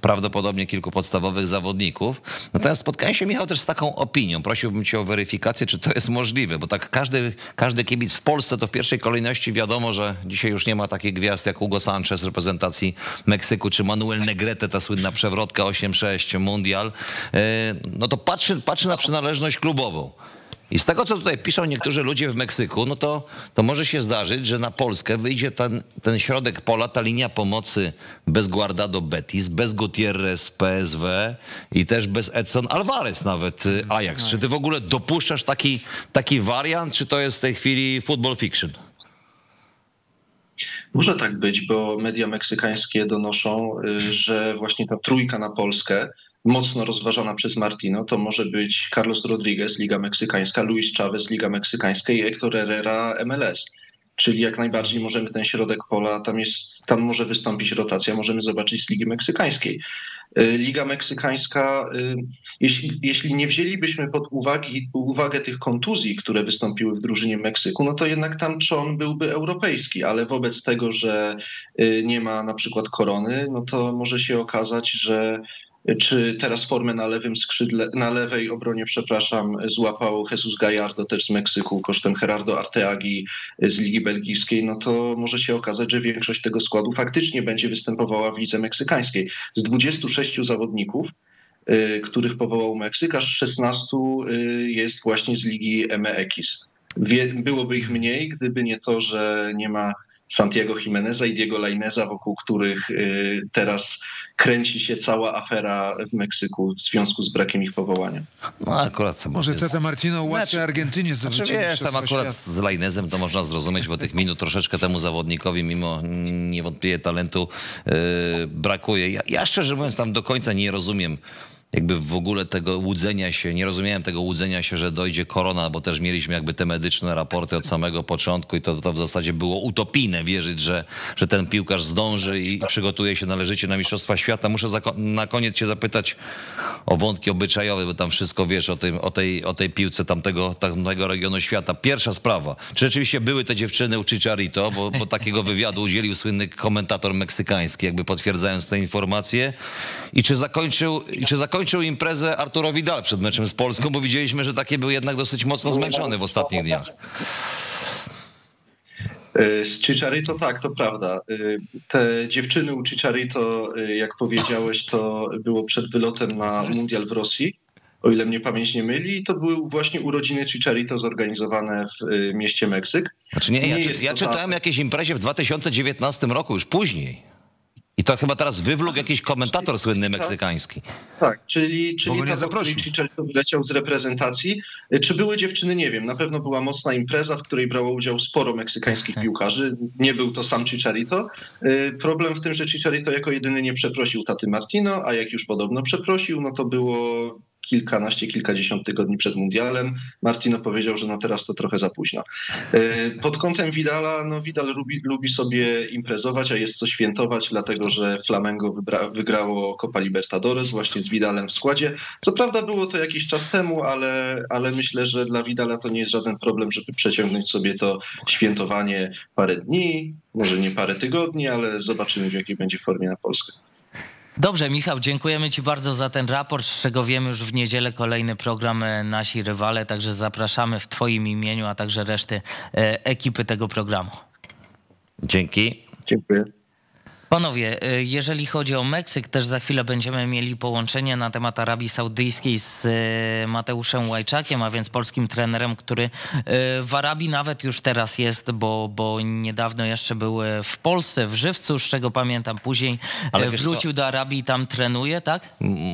prawdopodobnie kilku podstawowych zawodników. Natomiast spotkałem się, Michał, też z taką opinią. Prosiłbym cię o weryfikację, czy to jest możliwe, bo tak każdy, każdy kibic w Polsce to w pierwszej kolejności wiadomo, że dzisiaj już nie ma takich gwiazd jak Hugo Sanchez z reprezentacji Meksyku, czy Manuel Negrete, ta słynna przewrotka 8-6 Mundial. E, No to patrzy, patrzy na przynależność klubową. I z tego, co tutaj piszą niektórzy ludzie w Meksyku, no to, to może się zdarzyć, że na Polskę wyjdzie ten, ten środek pola, ta linia pomocy bez Guardado Betis, bez Gutierrez PSW i też bez Edson Alvarez nawet Ajax. Czy ty w ogóle dopuszczasz taki, taki wariant, czy to jest w tej chwili football fiction? Może tak być, bo media meksykańskie donoszą, y, że właśnie ta trójka na Polskę, mocno rozważana przez Martino, to może być Carlos Rodriguez, Liga Meksykańska, Luis Chavez, Liga Meksykańska i Hector Herrera, MLS. Czyli jak najbardziej możemy ten środek pola, tam, jest, tam może wystąpić rotacja, możemy zobaczyć z Ligi Meksykańskiej. Y, Liga Meksykańska, y, jeśli, jeśli nie wzięlibyśmy pod uwagi, uwagę tych kontuzji, które wystąpiły w drużynie Meksyku, no to jednak tam trzon byłby europejski, ale wobec tego, że y, nie ma na przykład korony, no to może się okazać, że czy teraz formę na lewym skrzydle, na lewej obronie, przepraszam, złapał Jesus Gallardo też z Meksyku kosztem Gerardo Arteagi z Ligi Belgijskiej, no to może się okazać, że większość tego składu faktycznie będzie występowała w lidze meksykańskiej. Z 26 zawodników, y, których powołał Meksyk, aż 16 y, jest właśnie z Ligi. Wie, byłoby ich mniej, gdyby nie to, że nie ma Santiago Jimeneza i Diego Laineza, wokół których y, teraz kręci się cała afera w Meksyku w związku z brakiem ich powołania. No akurat... Może jest- Tata Martino ułatwia Znaczy- Argentynie Znaczy zdobycie wiesz, tam akurat Świata. z Lajnezem to można zrozumieć, bo tych minut troszeczkę temu zawodnikowi, mimo niewątpliwie talentu, yy, brakuje. Ja, ja szczerze mówiąc tam do końca nie rozumiem jakby w ogóle tego łudzenia się, nie rozumiałem tego łudzenia się, że dojdzie korona, bo też mieliśmy jakby te medyczne raporty od samego początku i to, to w zasadzie było utopijne wierzyć, że, że ten piłkarz zdąży i, przygotuje się należycie na Mistrzostwa Świata. Muszę na koniec cię zapytać o wątki obyczajowe, bo tam wszystko wiesz o, tym, o, tej, o tej piłce tamtego, tamtego regionu świata. Pierwsza sprawa, czy rzeczywiście były te dziewczyny u Chicharito, bo, bo takiego wywiadu udzielił słynny komentator meksykański, jakby potwierdzając te informacje. I czy zakończył, i czy zakończył imprezę Arturo Vidal przed meczem z Polską, bo widzieliśmy, że taki był jednak dosyć mocno zmęczony w ostatnich dniach. E, Z Chicharito tak, to prawda. E, Te dziewczyny u Chicharito, e, jak powiedziałeś, to było przed wylotem na mundial w Rosji, o ile mnie pamięć nie myli. I to były właśnie urodziny Chicharito zorganizowane w mieście Meksyk. Znaczy nie, ja, Nie czy, jest ja czytałem jakieś imprezie w 2019 roku, już później. I to chyba teraz wywlógł jakiś komentator słynny meksykański. Tak, czyli, czyli. Chicharito wyleciał z reprezentacji. Czy były dziewczyny? Nie wiem. Na pewno była mocna impreza, w której brało udział sporo meksykańskich piłkarzy. Nie był to sam Chicharito. E, Problem w tym, że Chicharito jako jedyny nie przeprosił taty Martino, a jak już podobno przeprosił, no to było kilkanaście, kilkadziesiąt tygodni przed mundialem. Martino powiedział, że no teraz to trochę za późno. E, Pod kątem Vidala, no Vidal lubi, lubi sobie imprezować, a jest co świętować, dlatego że Flamengo wybra, wygrało Copa Libertadores właśnie z Vidalem w składzie. Co prawda było to jakiś czas temu, ale, ale myślę, że dla Vidala to nie jest żaden problem, żeby przeciągnąć sobie to świętowanie parę dni, może nie parę tygodni, ale zobaczymy w jakiej będzie formie na Polskę. Dobrze, Michał, dziękujemy Ci bardzo za ten raport, z czego wiemy już w niedzielę kolejny program e, Nasi Rywale, także zapraszamy w Twoim imieniu, a także reszty e, ekipy tego programu. Dzięki. Dziękuję. Panowie, e, jeżeli chodzi o Meksyk, też za chwilę będziemy mieli połączenie na temat Arabii Saudyjskiej z e, Mateuszem Łajczakiem, a więc polskim trenerem, który e, w Arabii nawet już teraz jest, bo, bo niedawno jeszcze był w Polsce, w Żywcu, z czego pamiętam, później Ale wrócił do Arabii i tam trenuje, tak?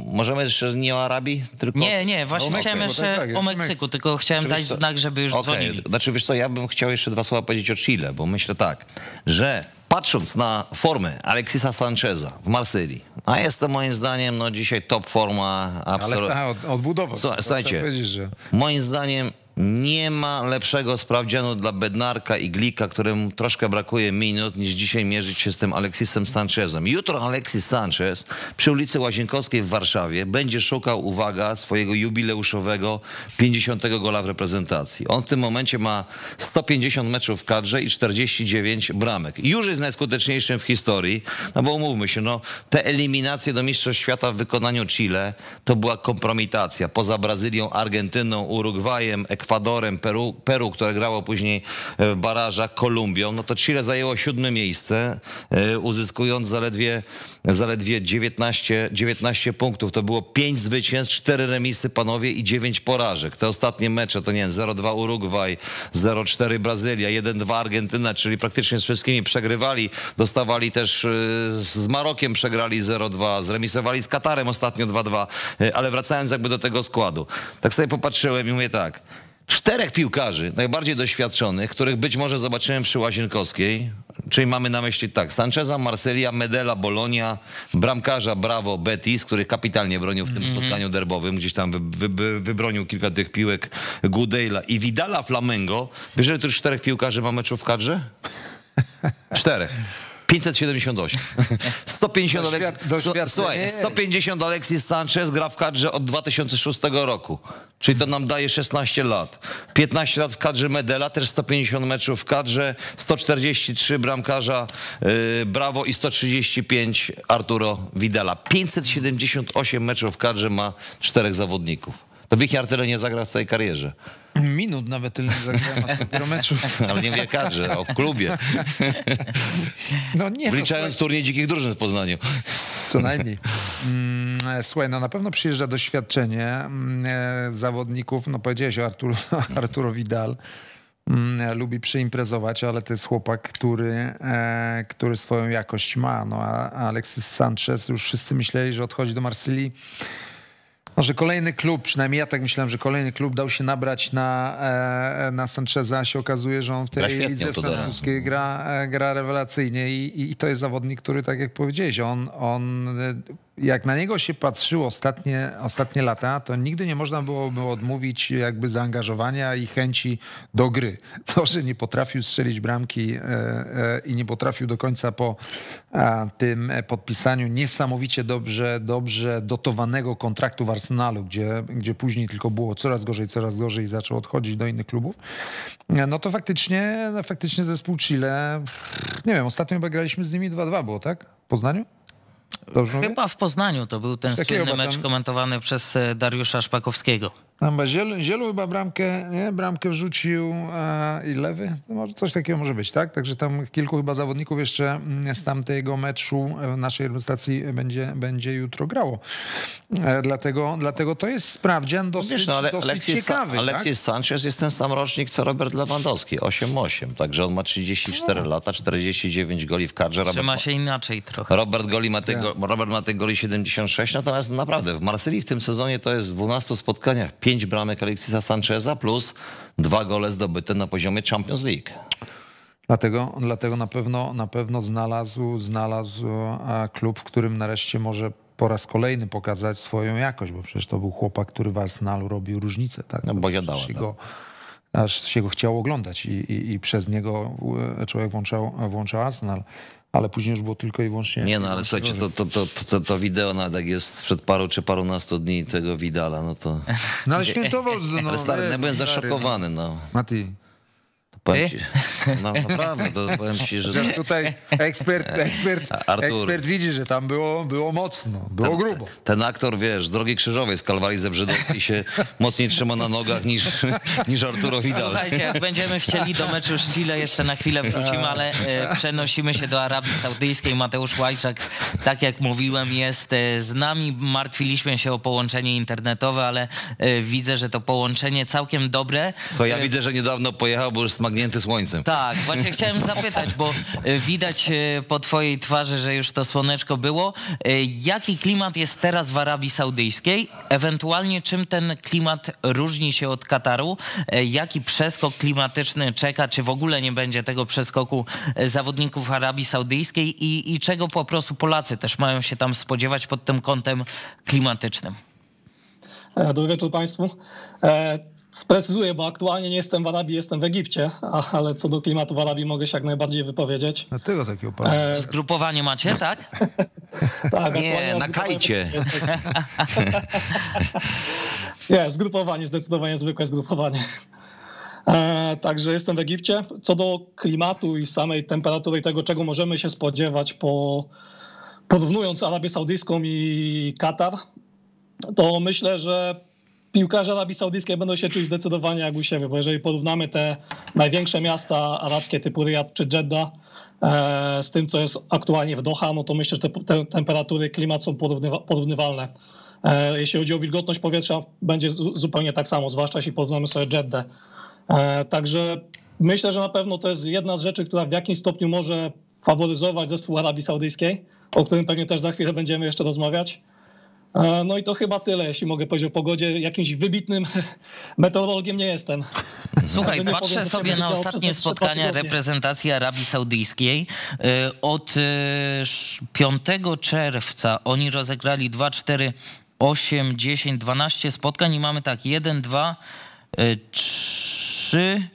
Możemy jeszcze nie o Arabii, tylko... Nie, nie, właśnie o chciałem jeszcze tak, tak, o Meksyku, Meksyk. tylko chciałem Czy dać co? znak, żeby już Okej, dzwonili. Znaczy wiesz co, ja bym chciał jeszcze dwa słowa powiedzieć o Chile, bo myślę tak, że patrząc na formę Alexisa Sancheza w Marsylii, a jest to moim zdaniem no dzisiaj top forma Ale absolutnie. ta od, odbudowa. Słuchajcie. powiedzieć, że... Moim zdaniem nie ma lepszego sprawdzianu dla Bednarka i Glika, któremu troszkę brakuje minut, niż dzisiaj mierzyć się z tym Alexisem Sanchezem. Jutro Alexis Sanchez przy ulicy Łazienkowskiej w Warszawie będzie szukał, uwaga, swojego jubileuszowego 50 gola w reprezentacji. On w tym momencie ma 150 meczów w kadrze i 49 bramek. Już jest najskuteczniejszym w historii, no bo umówmy się, no, te eliminacje do Mistrzostw Świata w wykonaniu Chile to była kompromitacja. Poza Brazylią, Argentyną, Urugwajem, Ekwadorem, Peru, Peru, które grało później w barażach, Kolumbią, no to Chile zajęło siódme miejsce, e, uzyskując zaledwie, zaledwie 19, 19 punktów. To było 5 zwycięstw, 4 remisy panowie i 9 porażek. Te ostatnie mecze to nie wiem, 0-2 Urugwaj, 0-4 Brazylia, 1-2 Argentyna, czyli praktycznie z wszystkimi przegrywali. Dostawali też e, z Marokiem przegrali 0-2, zremisowali z Katarem ostatnio 2-2, E, ale wracając jakby do tego składu. Tak sobie popatrzyłem i mówię tak, czterech piłkarzy, najbardziej doświadczonych, których być może zobaczymy przy Łazienkowskiej, czyli mamy na myśli tak, Sancheza, Marselia, Medela, Bolonia, bramkarza Bravo, Betis, który kapitalnie bronił w tym spotkaniu derbowym, gdzieś tam wy, wy, wy, wybronił kilka tych piłek Gudejla i Vidala Flamengo. Wiesz, że tu już czterech piłkarzy ma meczu w kadrze? Czterech. 578. 150 Doświad- Alexis, doświadczenie Słuchaj, jest. 150 Alexis Sanchez gra w kadrze od 2006 roku. Czyli to nam daje 16 lat. 15 lat w kadrze Medela, też 150 meczów w kadrze, 143 bramkarza yy, Brawo i 135 Arturo Vidala. 578 meczów w kadrze ma czterech zawodników. To tyle nie zagra w całej karierze. Minut nawet tyle nie zagrałem, dopiero meczów. Ale nie wie kadrze, a w klubie. No nie, no, Wliczając turniej dzikich drużyn w Poznaniu. Co najmniej. Mm, e, Słuchaj, no na pewno przyjeżdża doświadczenie mm, e, zawodników. No powiedziałeś o Arturo, Arturo Vidal. Mm, e, Lubi przyimprezować, ale to jest chłopak, który, który swoją jakość ma. No a a Alexis Sanchez, już wszyscy myśleli, że odchodzi do Marsylii. No, że kolejny klub, przynajmniej ja tak myślałem, że kolejny klub dał się nabrać na, e, na Sancheza, a się okazuje, że on w tej lidze francuskiej gra, e, gra rewelacyjnie i, i to jest zawodnik, który, tak jak powiedziałeś, on, on jak na niego się patrzyło ostatnie, ostatnie lata, to nigdy nie można było mu odmówić jakby zaangażowania i chęci do gry. To, że nie potrafił strzelić bramki e, e, i nie potrafił do końca po tym podpisaniu niesamowicie dobrze, dobrze dotowanego kontraktu w Arsenalu, gdzie, gdzie później tylko było coraz gorzej, coraz gorzej i zaczął odchodzić do innych klubów, e, no to faktycznie, faktycznie zespół Chile, nie wiem, ostatnio graliśmy z nimi 2-2 było, tak? W Poznaniu? Dobrze Chyba mówię? w Poznaniu to był ten Takiego, słynny bo tam- mecz komentowany przez e, Dariusza Szpakowskiego. Tam chyba Zielu, Zielu chyba bramkę, nie? bramkę wrzucił a, i lewy. No może coś takiego może być, tak? Także tam kilku chyba zawodników jeszcze mm, z tamtego meczu e, naszej reprezentacji będzie, będzie jutro grało. E, Dlatego, dlatego to jest sprawdzian dosyć, Wiesz, no, ale dosyć Alexis, ciekawy. Alexis Sanchez jest ten sam rocznik co Robert Lewandowski, 8-8. Także on ma 34 lata, 49 goli w kadrze. Robert Trzyma ma, się inaczej trochę. Robert, goli ma Tak. tych, go- Robert ma tych goli 76, natomiast naprawdę w Marsylii w tym sezonie to jest w 12 spotkaniach 5 bramek Alexisa Sancheza plus dwa gole zdobyte na poziomie Champions League. Dlatego, dlatego na pewno, na pewno znalazł, znalazł klub, w którym nareszcie może po raz kolejny pokazać swoją jakość, bo przecież to był chłopak, który w Arsenalu robił różnicę. Tak? No, Bozia dała, Aż się tak. go, aż się go chciało oglądać i, i, i przez niego e, człowiek włączał, włączał Arsenal, ale później już było tylko i wyłącznie... Nie no, ale słuchajcie, to, to, to, to, to wideo nawet jest sprzed paru czy parunastu dni tego Widala, no to... No ale świętował... No, Ale stary, wiesz, ja byłem zaszokowany, no. Mati, Powiem ci, no naprawdę, to powiem ci, że... Chociaż tutaj ekspert, ekspert, Artur. ekspert widzi, że tam było, było mocno, było grubo. Ten aktor, wiesz, z Drogi Krzyżowej, z Kalwarii Zebrzydowskiej się mocniej trzyma na nogach niż, niż Arturo Vidal. Słuchajcie, jak będziemy chcieli do meczu z Chile, jeszcze na chwilę wrócimy, ale e, przenosimy się do Arabii Saudyjskiej. Mateusz Łajczak, tak jak mówiłem, jest e, z nami. Martwiliśmy się o połączenie internetowe, ale e, widzę, że to połączenie całkiem dobre. Co ja E, widzę, że niedawno pojechał, bo już słońcem. Tak, właśnie chciałem zapytać, bo e, widać e, po twojej twarzy, że już to słoneczko było. E, Jaki klimat jest teraz w Arabii Saudyjskiej? Ewentualnie czym ten klimat różni się od Kataru? Jaki przeskok klimatyczny czeka? Czy w ogóle nie będzie tego przeskoku zawodników Arabii Saudyjskiej? I, i czego po prostu Polacy też mają się tam spodziewać pod tym kątem klimatycznym? Dobry wieczór Państwu. Sprecyzuję, bo aktualnie nie jestem w Arabii, jestem w Egipcie, a- ale co do klimatu w Arabii mogę się jak najbardziej wypowiedzieć. Dlatego takiego E, Zgrupowanie macie, tak? tak, Nie, na kajcie. Nie, zgrupowanie, zdecydowanie zwykłe zgrupowanie. E, także jestem w Egipcie. Co do klimatu i samej temperatury i tego, czego możemy się spodziewać po porównując Arabię Saudyjską i Katar, to myślę, że piłkarze Arabii Saudyjskiej będą się czuć zdecydowanie jak u siebie, bo jeżeli porównamy te największe miasta arabskie typu Riyadh czy Jeddah e, z tym, co jest aktualnie w Doha, no to myślę, że te, te temperatury, klimat są porównywa, porównywalne. E, jeśli chodzi o wilgotność powietrza, będzie zu- zupełnie tak samo, zwłaszcza jeśli porównamy sobie Jeddah. E, Także myślę, że na pewno to jest jedna z rzeczy, która w jakimś stopniu może faworyzować zespół Arabii Saudyjskiej, o którym pewnie też za chwilę będziemy jeszcze rozmawiać. E, No i to chyba tyle, jeśli mogę powiedzieć o pogodzie. Jakimś wybitnym meteorologiem nie jestem. Słuchaj, nie patrzę powiem, sobie na ostatnie spotkania reprezentacji Arabii Saudyjskiej. Y, Od y, sz- 5 czerwca oni rozegrali 2, 4, 8, 10, 12 spotkań i mamy tak 1, 2, 3,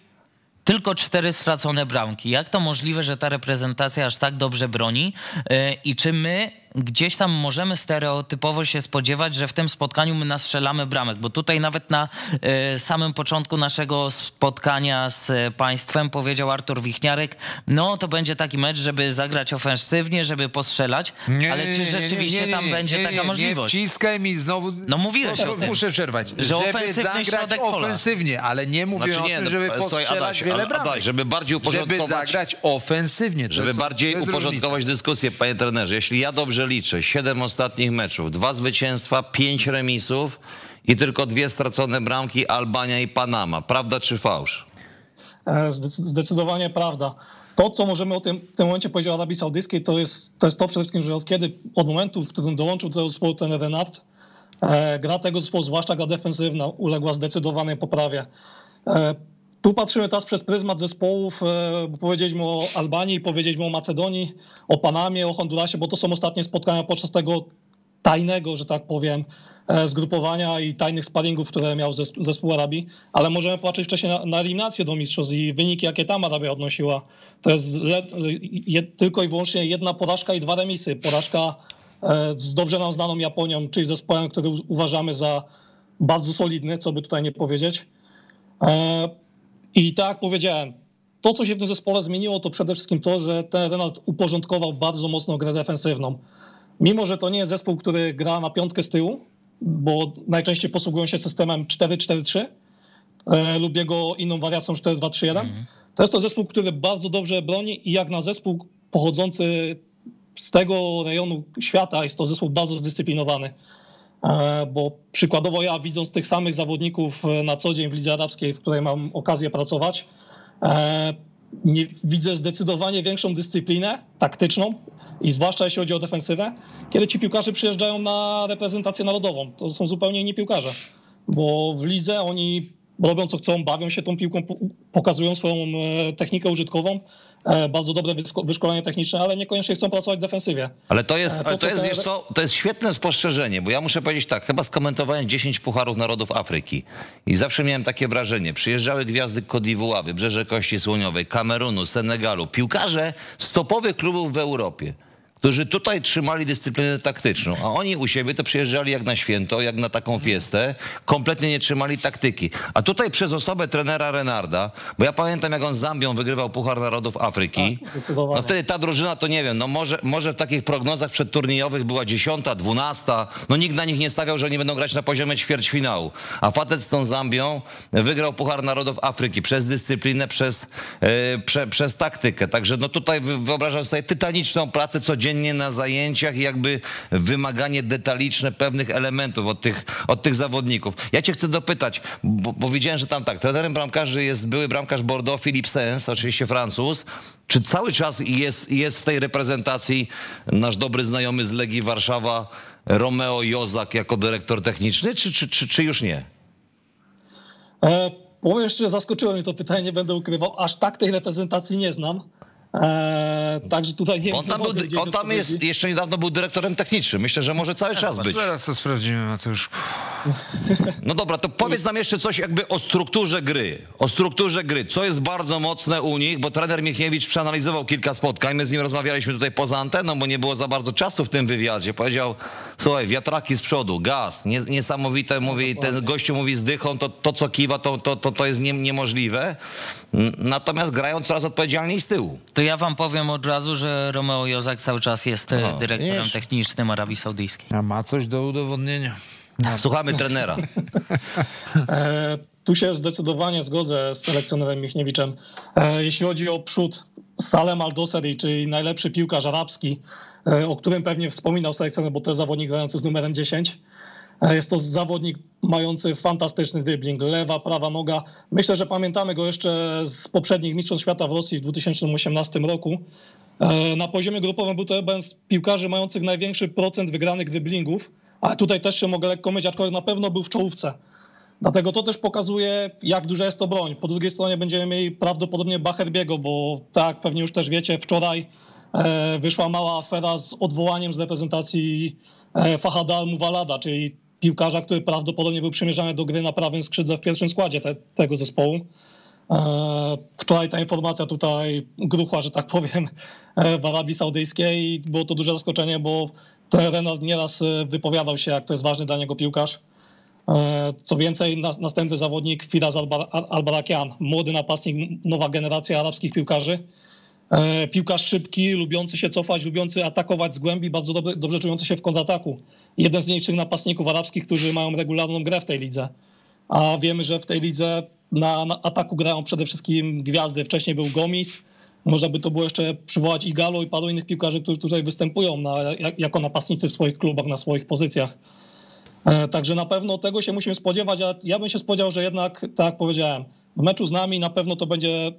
tylko cztery stracone bramki. Jak to możliwe, że ta reprezentacja aż tak dobrze broni? E, I czy my gdzieś tam możemy stereotypowo się spodziewać, że w tym spotkaniu my nastrzelamy bramek? Bo tutaj nawet na e, samym początku naszego spotkania z e, państwem powiedział Artur Wichniarek, no to będzie taki mecz, żeby zagrać ofensywnie, żeby postrzelać, Nie, ale czy nie, nie, rzeczywiście nie, nie, tam nie, będzie nie, taka możliwość? Nie wciskaj mi znowu. No mówiłeś Proszę, o tym. Muszę przerwać. Że ofensywny środek pola. ofensywnie, ale nie mówię Znaczy o nie, tym, no, żeby słuchaj, postrzelać Adaś, wiele bramek. Adaś, żeby bardziej uporządkować- Żeby zagrać ofensywnie. Żeby bardziej uporządkować dyskusję, panie trenerze, jeśli ja dobrze liczę, siedem ostatnich meczów, dwa zwycięstwa, pięć remisów i tylko dwie stracone bramki Albania i Panama. Prawda czy fałsz? E, zdec- Zdecydowanie prawda. To, co możemy o tym w tym momencie powiedzieć o Arabii Saudyjskiej, to jest, to jest to przede wszystkim, że od kiedy, od momentu, w którym dołączył do tego zespołu ten Renard, e, gra tego zespołu, zwłaszcza gra defensywna, uległa zdecydowanej poprawie. Tu patrzymy teraz przez pryzmat zespołów, e, bo powiedzieliśmy o Albanii, powiedzieliśmy o Macedonii, o Panamie, o Hondurasie, bo to są ostatnie spotkania podczas tego tajnego, że tak powiem, e, zgrupowania i tajnych sparingów, które miał zes- zespół Arabii, ale możemy patrzeć wcześniej na, na eliminację do mistrzostw i wyniki, jakie tam Arabia odnosiła. To jest le, je, tylko i wyłącznie jedna porażka i dwa remisy. Porażka e, z dobrze nam znaną Japonią, czyli zespołem, który uważamy za bardzo solidny, co by tutaj nie powiedzieć. I tak jak powiedziałem, to, co się w tym zespole zmieniło, to przede wszystkim to, że ten Renald uporządkował bardzo mocno grę defensywną. Mimo, że to nie jest zespół, który gra na piątkę z tyłu, bo najczęściej posługują się systemem 4-4-3 e, lub jego inną wariacją 4-2-3-1, to jest to zespół, który bardzo dobrze broni i jak na zespół pochodzący z tego rejonu świata jest to zespół bardzo zdyscyplinowany. E, Bo przykładowo ja widząc tych samych zawodników e, na co dzień w Lidze Arabskiej, w której mam okazję pracować, e, nie, widzę zdecydowanie większą dyscyplinę taktyczną i zwłaszcza jeśli chodzi o defensywę, kiedy ci piłkarze przyjeżdżają na reprezentację narodową. To są zupełnie inni piłkarze, bo w lidze oni robią co chcą, bawią się tą piłką, po- pokazują swoją e, technikę użytkową, e, bardzo dobre wyszkolenie techniczne, ale niekoniecznie chcą pracować w defensywie. Ale to jest, E, ale to jest, te- co, to jest świetne spostrzeżenie, bo ja muszę powiedzieć tak, chyba skomentowałem 10 Pucharów Narodów Afryki i zawsze miałem takie wrażenie, przyjeżdżały gwiazdy Kodiwuławy, Wybrzeże Kości Słoniowej, Kamerunu, Senegalu, piłkarze z topowych klubów w Europie, którzy tutaj trzymali dyscyplinę taktyczną, a oni u siebie to przyjeżdżali jak na święto, jak na taką fiestę, kompletnie nie trzymali taktyki. A tutaj przez osobę trenera Renarda, bo ja pamiętam jak on z Zambią wygrywał Puchar Narodów Afryki, Zdecydowanie. no wtedy ta drużyna to nie wiem, no może, może w takich prognozach przedturniejowych była dziesiąta, dwunasta, no nikt na nich nie stawiał, że nie będą grać na poziomie ćwierćfinału. A facet z tą Zambią wygrał Puchar Narodów Afryki przez dyscyplinę, przez, e, prze, przez taktykę. Także no tutaj wy- wyobrażam sobie tytaniczną pracę codziennie na zajęciach i jakby wymaganie detaliczne pewnych elementów od tych, od tych zawodników. Ja cię chcę dopytać, bo, bo widziałem, że tam tak, trenerem bramkarzy jest były bramkarz Bordeaux Philippe Sens, oczywiście Francuz. Czy cały czas jest, jest w tej reprezentacji nasz dobry znajomy z Legii Warszawa Romeo Jozak jako dyrektor techniczny, czy, czy, czy, czy już nie? E, powiem szczerze, zaskoczyło mnie to pytanie, nie będę ukrywał. Aż tak tej reprezentacji nie znam. E, także tutaj nie On tam, był, on tam jest, jeszcze niedawno był dyrektorem technicznym. Myślę, że może cały czas być. Teraz to sprawdzimy, Mateusz. No dobra, to powiedz nam jeszcze coś jakby o strukturze gry. O strukturze gry. Co jest bardzo mocne u nich, bo trener Michniewicz przeanalizował kilka spotkań. My z nim rozmawialiśmy tutaj poza anteną, bo nie było za bardzo czasu w tym wywiadzie. Powiedział, słuchaj, wiatraki z przodu, gaz, nie, niesamowite, mówi, ten gościu mówi z dychą, to, to co kiwa, to, to, to, to jest nie, niemożliwe. Natomiast grają coraz odpowiedzialniej z tyłu. To ja wam powiem od razu, że Romeo Jozak cały czas jest e, O, dyrektorem widzisz. technicznym Arabii Saudyjskiej. A ma coś do udowodnienia. Słuchamy trenera. E, tu się zdecydowanie zgodzę z selekcjonerem Michniewiczem. E, jeśli chodzi o przód, Salem Al-Doseri, czyli najlepszy piłkarz arabski, e, o którym pewnie wspominał selekcjoner, bo to jest zawodnik grający z numerem 10. E, Jest to zawodnik mający fantastyczny dribbling, lewa, prawa noga. Myślę, że pamiętamy go jeszcze z poprzednich Mistrzostw Świata w Rosji w 2018 roku. Na poziomie grupowym był to jeden z piłkarzy mających największy procent wygranych driblingów, ale tutaj też się mogę lekko mylić, aczkolwiek na pewno był w czołówce. Dlatego to też pokazuje, jak duża jest to broń. Po drugiej stronie będziemy mieli prawdopodobnie Bacherbiego, bo tak, pewnie już też wiecie, wczoraj e, wyszła mała afera z odwołaniem z reprezentacji e, Fahada Al-Muwalada, czyli piłkarza, który prawdopodobnie był przymierzany do gry na prawym skrzydle w pierwszym składzie te, tego zespołu. E, Wczoraj ta informacja tutaj gruchła, że tak powiem, e, w Arabii Saudyjskiej było to duże zaskoczenie, bo Renald nieraz e, wypowiadał się, jak to jest ważny dla niego piłkarz. E, Co więcej, nas, następny zawodnik Firaz Albar- Albarakian, młody napastnik, nowa generacja arabskich piłkarzy. E, Piłkarz szybki, lubiący się cofać, lubiący atakować z głębi, bardzo dobrze, dobrze czujący się w kontrataku. Jeden z nielicznych napastników arabskich, którzy mają regularną grę w tej lidze. A wiemy, że w tej lidze na, na ataku grają przede wszystkim gwiazdy. Wcześniej był Gomis, można by to było jeszcze przywołać i Galo i paru innych piłkarzy, którzy tutaj występują na, jak, jako napastnicy w swoich klubach, na swoich pozycjach. E, Także na pewno tego się musimy spodziewać, a ja bym się spodziewał, że jednak, tak jak powiedziałem, w meczu z nami na pewno to będzie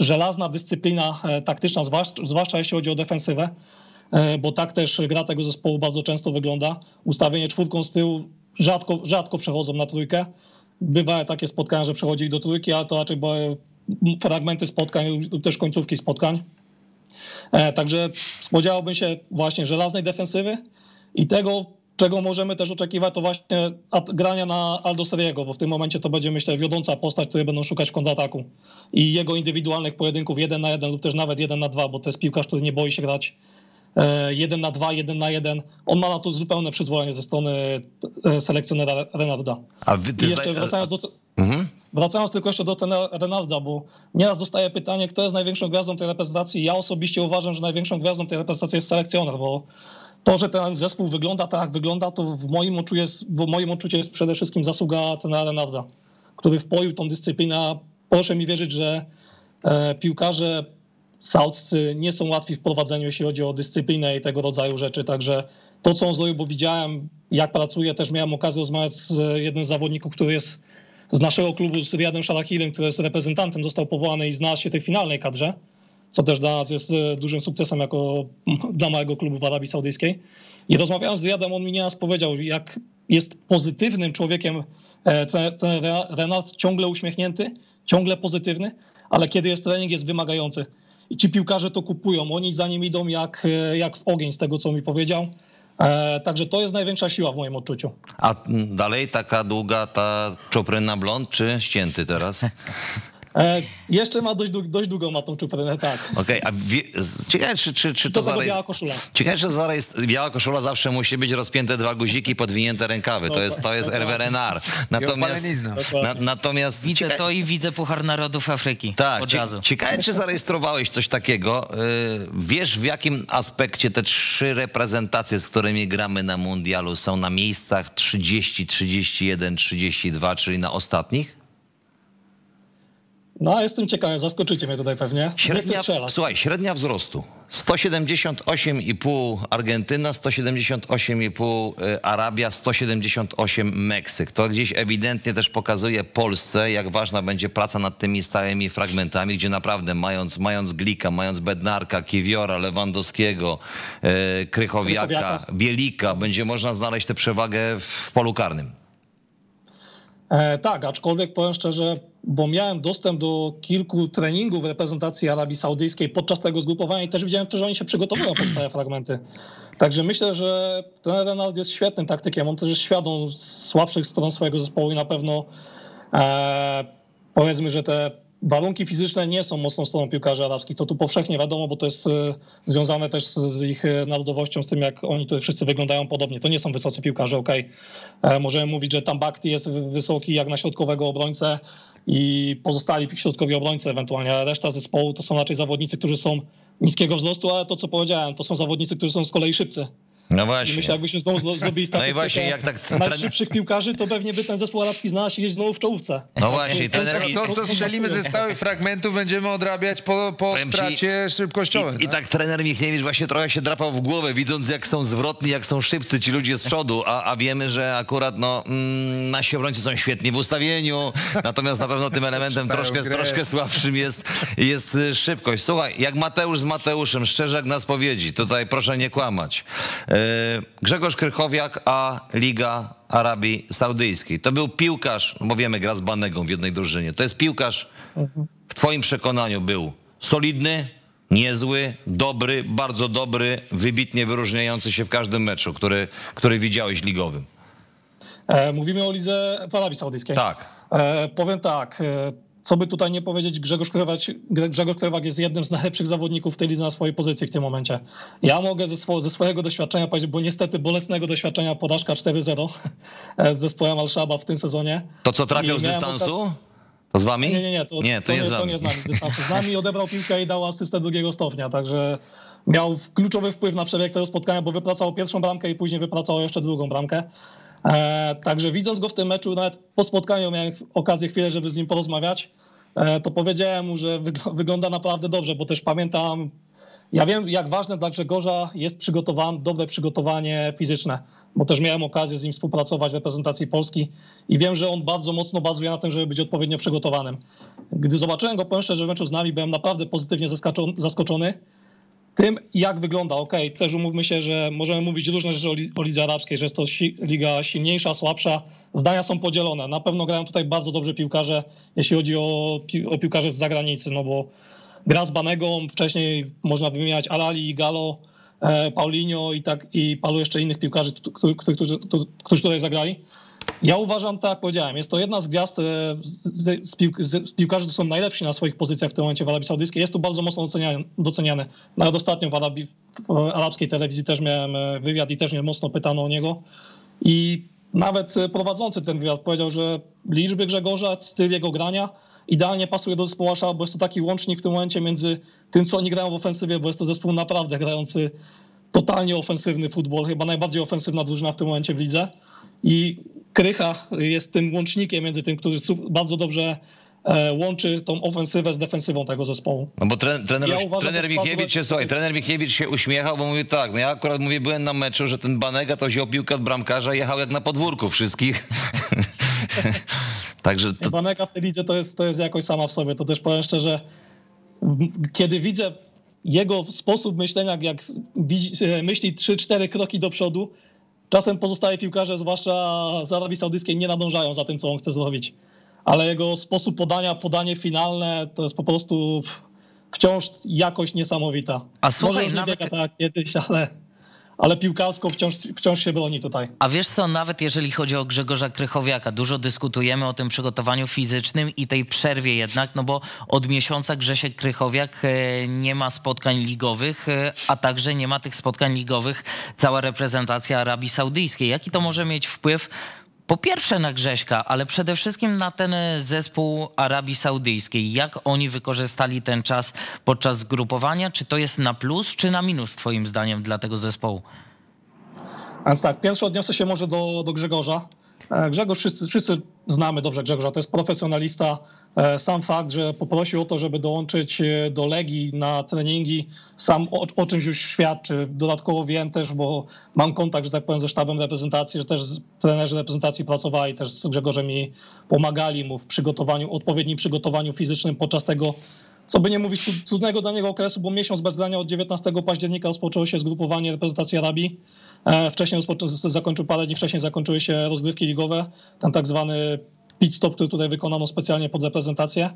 żelazna dyscyplina e, taktyczna, zwłaszcza, jeśli chodzi o defensywę, e, bo tak też gra tego zespołu bardzo często wygląda. Ustawienie czwórką z tyłu rzadko, rzadko przechodzą na trójkę. Bywają takie spotkania, że przechodzili do trójki, ale to raczej były fragmenty spotkań lub też końcówki spotkań. E, Także spodziewałbym się właśnie żelaznej defensywy I tego, czego możemy też oczekiwać, to właśnie grania na Aldo Seriego, bo w tym momencie to będzie, myślę, wiodąca postać, której będą szukać w kontrataku. I jego indywidualnych pojedynków jeden na jeden lub też nawet jeden na dwa, bo to jest piłkarz, który nie boi się grać e, jeden na dwa, jeden na jeden. On ma na to zupełne przyzwolenie ze strony e, selekcjonera Renarda. A wy, I jeszcze wracając do... Mhm. Wracając tylko jeszcze do Renalda, bo nieraz dostaję pytanie, kto jest największą gwiazdą tej reprezentacji. Ja osobiście uważam, że największą gwiazdą tej reprezentacji jest selekcjoner, bo to, że ten zespół wygląda tak, jak wygląda, to w moim odczuciu jest, w moim odczuciu jest przede wszystkim zasługa tenera Renalda, który wpoił tą dyscyplinę. Proszę mi wierzyć, że e, piłkarze sauccy nie są łatwi w prowadzeniu, jeśli chodzi o dyscyplinę i tego rodzaju rzeczy, także to, co on zrobił, bo widziałem, jak pracuje, też miałem okazję rozmawiać z jednym z zawodników, który jest z naszego klubu, z Riyadem Shalahilem, który jest reprezentantem, został powołany i znalazł się w tej finalnej kadrze, co też dla nas jest e, dużym sukcesem jako dla małego klubu w Arabii Saudyjskiej. I rozmawiając z Riyadem, on mi nieraz powiedział, jak jest pozytywnym człowiekiem e, ten, ten Renat, ciągle uśmiechnięty, ciągle pozytywny, ale kiedy jest trening, jest wymagający. I ci piłkarze to kupują, oni za nim idą jak, e, jak w ogień, z tego co mi powiedział. E, także to jest największa siła w moim odczuciu. A dalej taka długa ta czupryna blond, czy ścięty teraz? E, jeszcze ma dość, dość długo ma tą czuprynę, tak. Okej, okay, a wie, ciekawe, czy, czy, czy to, to zarejst... biała koszula. Ciekawe, czy zarejst... biała koszula zawsze musi być rozpięte dwa guziki, podwinięte rękawy. To jest, to jest RWRNR. Natomiast, na, natomiast... Widzę to i widzę Puchar Narodów Afryki tak, od razu. Ciekawe, czy zarejestrowałeś coś takiego. Y, wiesz, w jakim aspekcie te trzy reprezentacje, z którymi gramy na mundialu są na miejscach 30, 31, 32, czyli na ostatnich? No, jestem ciekawy, zaskoczycie mnie tutaj pewnie. Średnia, słuchaj, średnia wzrostu 178,5 Argentyna, 178,5 y, Arabia, 178 Meksyk. To gdzieś ewidentnie też pokazuje Polsce, jak ważna będzie praca nad tymi stałymi fragmentami, gdzie naprawdę mając, mając Glika, mając Bednarka, Kiwiora, Lewandowskiego, Krychowiaka, Krychowiaka, Bielika, będzie można znaleźć tę przewagę w polu karnym. E, tak, aczkolwiek powiem szczerze, bo miałem dostęp do kilku treningów reprezentacji Arabii Saudyjskiej podczas tego zgrupowania i też widziałem, że oni się przygotowują pod fragmenty. Także myślę, że ten Renald jest świetnym taktykiem. On też jest świadom słabszych stron swojego zespołu i na pewno e, powiedzmy, że te warunki fizyczne nie są mocną stroną piłkarzy arabskich. To tu powszechnie wiadomo, bo to jest e, związane też z ich e, narodowością, z tym jak oni tutaj wszyscy wyglądają podobnie. To nie są wysocy piłkarze, okej. Okay. Możemy mówić, że Tambakti jest wysoki jak na środkowego obrońcę, i pozostali środkowi obrońcy ewentualnie, a reszta zespołu to są raczej zawodnicy, którzy są niskiego wzrostu, ale to co powiedziałem, to są zawodnicy, którzy są z kolei szybcy. No właśnie. I myślę, jakbyśmy znowu zrobili statystykę no i właśnie, jak tak najszybszych piłkarzy, to pewnie by ten zespół arabski znalazł się gdzieś znowu w czołówce. No właśnie. Trener... To, co strzelimy ze stałych fragmentów, będziemy odrabiać po, po stracie szybkościowej. I, tak? I tak trener Michniewicz właśnie trochę się drapał w głowę, widząc jak są zwrotni, jak są szybcy ci ludzie z przodu, a, a wiemy, że akurat no, mm, nasi obrońcy są świetni w ustawieniu, natomiast na pewno tym elementem troszkę, troszkę słabszym jest, jest y, szybkość. Słuchaj, jak Mateusz z Mateuszem, szczerze jak na spowiedzi, tutaj proszę nie kłamać. E, Grzegorz Krychowiak, a Liga Arabii Saudyjskiej. To był piłkarz, bo wiemy, gra z Banegą w jednej drużynie. To jest piłkarz, w twoim przekonaniu był solidny, niezły, dobry, bardzo dobry, wybitnie wyróżniający się w każdym meczu, który, który widziałeś ligowym. E, mówimy o lidze w Arabii Saudyjskiej. Tak. E, powiem tak, e, co by tutaj nie powiedzieć, Grzegorz Krewak, Grzegorz Krewak jest jednym z najlepszych zawodników w tej lidze na swojej pozycji w tym momencie. Ja mogę ze, swo, ze swojego doświadczenia powiedzieć, bo niestety bolesnego doświadczenia porażka 4-0 z zespołem Al-Shaba w tym sezonie. To co trafiał z dystansu? To z wami? Nie, nie, nie. To, nie, to, to, nie, z to nie z nami z dystansu. Z nami odebrał piłkę i dał asystę drugiego stopnia, także miał kluczowy wpływ na przebieg tego spotkania, bo wypracował pierwszą bramkę i później wypracował jeszcze drugą bramkę. E, także widząc go w tym meczu, nawet po spotkaniu miałem okazję chwilę, żeby z nim porozmawiać, e, to powiedziałem mu, że wygląda naprawdę dobrze, bo też pamiętam, ja wiem jak ważne dla Grzegorza jest przygotowanie, dobre przygotowanie fizyczne, bo też miałem okazję z nim współpracować w reprezentacji Polski i wiem, że on bardzo mocno bazuje na tym, żeby być odpowiednio przygotowanym. Gdy zobaczyłem go, powiem szczerze, w meczu z nami byłem naprawdę pozytywnie zaskoczony tym, jak wygląda. Ok, też umówmy się, że możemy mówić różne rzeczy o, o lidze arabskiej, że jest to si liga silniejsza, słabsza. Zdania są podzielone. Na pewno grają tutaj bardzo dobrze piłkarze, jeśli chodzi o, pi o piłkarze z zagranicy, no bo gra z Banegą, wcześniej można wymieniać Alali Galo, e, Paulinho i, tak, i paru jeszcze innych piłkarzy, którzy, którzy tutaj zagrali. Ja uważam, tak jak powiedziałem, jest to jedna z gwiazd e, z, z, z piłkarzy, którzy są najlepsi na swoich pozycjach w tym momencie w Arabii Saudyjskiej. Jest to bardzo mocno doceniany. doceniany. Nawet ostatnio w, Arabii, w arabskiej telewizji też miałem e, wywiad i też mnie mocno pytano o niego. I nawet prowadzący ten wywiad powiedział, że liczby Grzegorza, styl jego grania idealnie pasuje do zespołu Asza, bo jest to taki łącznik w tym momencie między tym, co oni grają w ofensywie, bo jest to zespół naprawdę grający totalnie ofensywny futbol, chyba najbardziej ofensywna drużyna w tym momencie w lidze. I Krycha jest tym łącznikiem między tym, który bardzo dobrze e, łączy tą ofensywę z defensywą tego zespołu. No bo tre, trener, ja uważam, trener Michiewicz się, słuchaj, trener Michiewicz się uśmiechał, bo mówi tak, no ja akurat mówię, byłem na meczu, że ten Banega to wziął piłkę od bramkarza jechał jak na podwórku wszystkich. Także to... Banega w tej lidze to jest, to jest jakoś sama w sobie, to też powiem szczerze, kiedy widzę jego sposób myślenia, jak e, myśli 3-4 kroki do przodu, czasem pozostałe piłkarze, zwłaszcza z Arabii Saudyjskiej, nie nadążają za tym, co on chce zrobić. Ale jego sposób podania, podanie finalne, to jest po prostu wciąż jakość niesamowita. A słuchaj, Może nawet... tak jak kiedyś, ale ale piłkarsko wciąż, wciąż się broni tutaj. A wiesz co, nawet jeżeli chodzi o Grzegorza Krychowiaka, dużo dyskutujemy o tym przygotowaniu fizycznym i tej przerwie jednak, no bo od miesiąca Grzesiek Krychowiak e, nie ma spotkań ligowych, e, a także nie ma tych spotkań ligowych cała reprezentacja Arabii Saudyjskiej. Jaki to może mieć wpływ po pierwsze na Grześka, ale przede wszystkim na ten zespół Arabii Saudyjskiej. Jak oni wykorzystali ten czas podczas zgrupowania? Czy to jest na plus, czy na minus twoim zdaniem dla tego zespołu? Więc tak, pierwszy odniosę się może do, do Grzegorza. E, Grzegorz, wszyscy, wszyscy znamy dobrze Grzegorza, to jest profesjonalista. E, sam fakt, że poprosił o to, żeby dołączyć e, do Legii na treningi, sam o, o, czymś już świadczy. Dodatkowo wiem też, bo mam kontakt, że tak powiem, ze sztabem reprezentacji, że też trenerzy reprezentacji pracowali też z Grzegorzem i pomagali mu w przygotowaniu, odpowiednim przygotowaniu fizycznym podczas tego co by nie mówić, trudnego dla niego okresu, bo miesiąc bez grania od 19 października rozpoczęło się zgrupowanie reprezentacji Arabii. E, wcześniej zakończył parę dni wcześniej zakończyły się rozgrywki ligowe, ten tak zwany pit stop, który tutaj wykonano specjalnie pod reprezentację.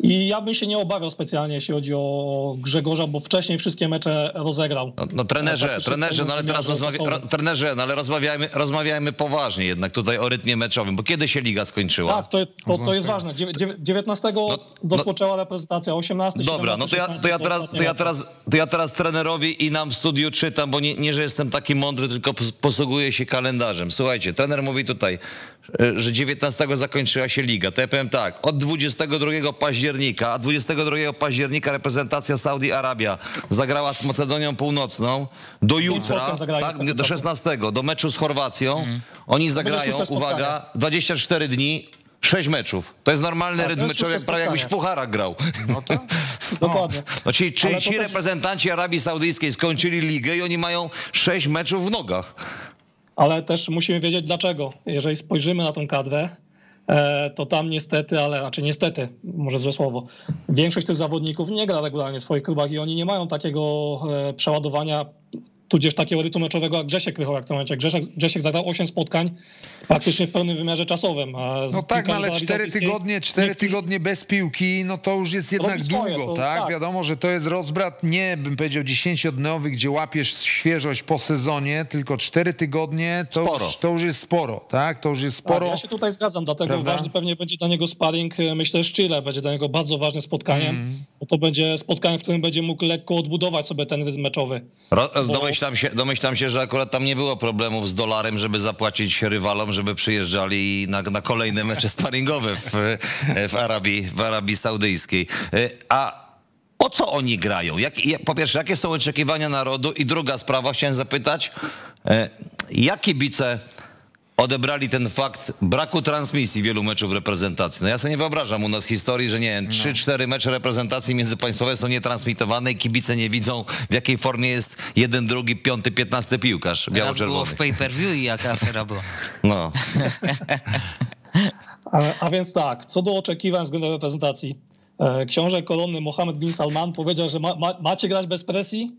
I ja bym się nie obawiał specjalnie, jeśli chodzi o Grzegorza, bo wcześniej wszystkie mecze rozegrał. No, no trenerze, tak, trenerze, no ale teraz rozmawia, ro, trenerze, no ale rozmawiajmy, rozmawiajmy poważnie jednak tutaj o rytmie meczowym, bo kiedy się liga skończyła? Tak, to, to, to jest ważne. 19 no, rozpoczęła no, reprezentacja, 18, Dobra, 17, no to ja, to, ja teraz, to, ja teraz, to ja teraz trenerowi i nam w studiu czytam, bo nie, nie że jestem taki mądry, tylko posługuję się kalendarzem. Słuchajcie, trener mówi tutaj, że 19 zakończyła się liga. To ja powiem tak, od 22 października a 22 października reprezentacja Saudi Arabia zagrała z Macedonią Północną. Do jutra, tak, do 16, do meczu z Chorwacją. Mhm. Oni zagrają, uwaga, 24 dni, 6 meczów. To jest normalny tak, rytm meczowy, jak prawie jakbyś w pucharach grał. No to, Dokładnie. No, czyli, czyli ci też... reprezentanci Arabii Saudyjskiej skończyli ligę i oni mają 6 meczów w nogach. Ale też musimy wiedzieć dlaczego. Jeżeli spojrzymy na tą kadrę, E, to tam niestety, ale raczej niestety, może złe słowo, większość tych zawodników nie gra regularnie w swoich klubach i oni nie mają takiego e, przeładowania tudzież takiego rytmu meczowego jak Grzesiek Krychoł, jak w tym momencie. Grzesiek, Grzesiek zagrał 8 spotkań praktycznie w pełnym wymiarze czasowym. no tak, no ale 4 tygodnie, 4 tygodnie bez piłki, no to już jest jednak swoje, długo, tak? tak? Wiadomo, że to jest rozbrat nie, bym powiedział, 10-dniowy, gdzie łapiesz świeżość po sezonie, tylko 4 tygodnie, to, sporo. Już, to już jest sporo, tak? To już jest sporo. Tak, ja się tutaj zgadzam, dlatego Prawda? ważny pewnie będzie dla niego sparring, e, myślę, z Chile, będzie dla niego bardzo ważnym spotkaniem, mm. Bo to będzie spotkanie, w którym będzie mógł lekko odbudować sobie ten rytm meczowy. Ro, bo domyślam się, domyślam się, że akurat tam nie było problemów z dolarem, żeby zapłacić rywalom, żeby przyjeżdżali na, na kolejne mecze sparingowe w, w, Arabii, w Arabii Saudyjskiej. A o co oni grają? Jak, po pierwsze, jakie są oczekiwania narodu? I druga sprawa, chciałem zapytać, e, jakie kibice odebrali ten fakt braku transmisji wielu meczów reprezentacji. No ja sobie nie wyobrażam u nas historii, że nie wiem, 3-4 no. mecze reprezentacji międzypaństwowe są nietransmitowane i kibice nie widzą w jakiej formie jest jeden, drugi, piąty, piętnasty piłkarz biało-czerwony. było w pay-per-view i jaka afera była. No. a, a więc tak, co do oczekiwań względem reprezentacji. E, książę kolumny Mohammed bin Salman powiedział, że ma, ma, macie grać bez presji,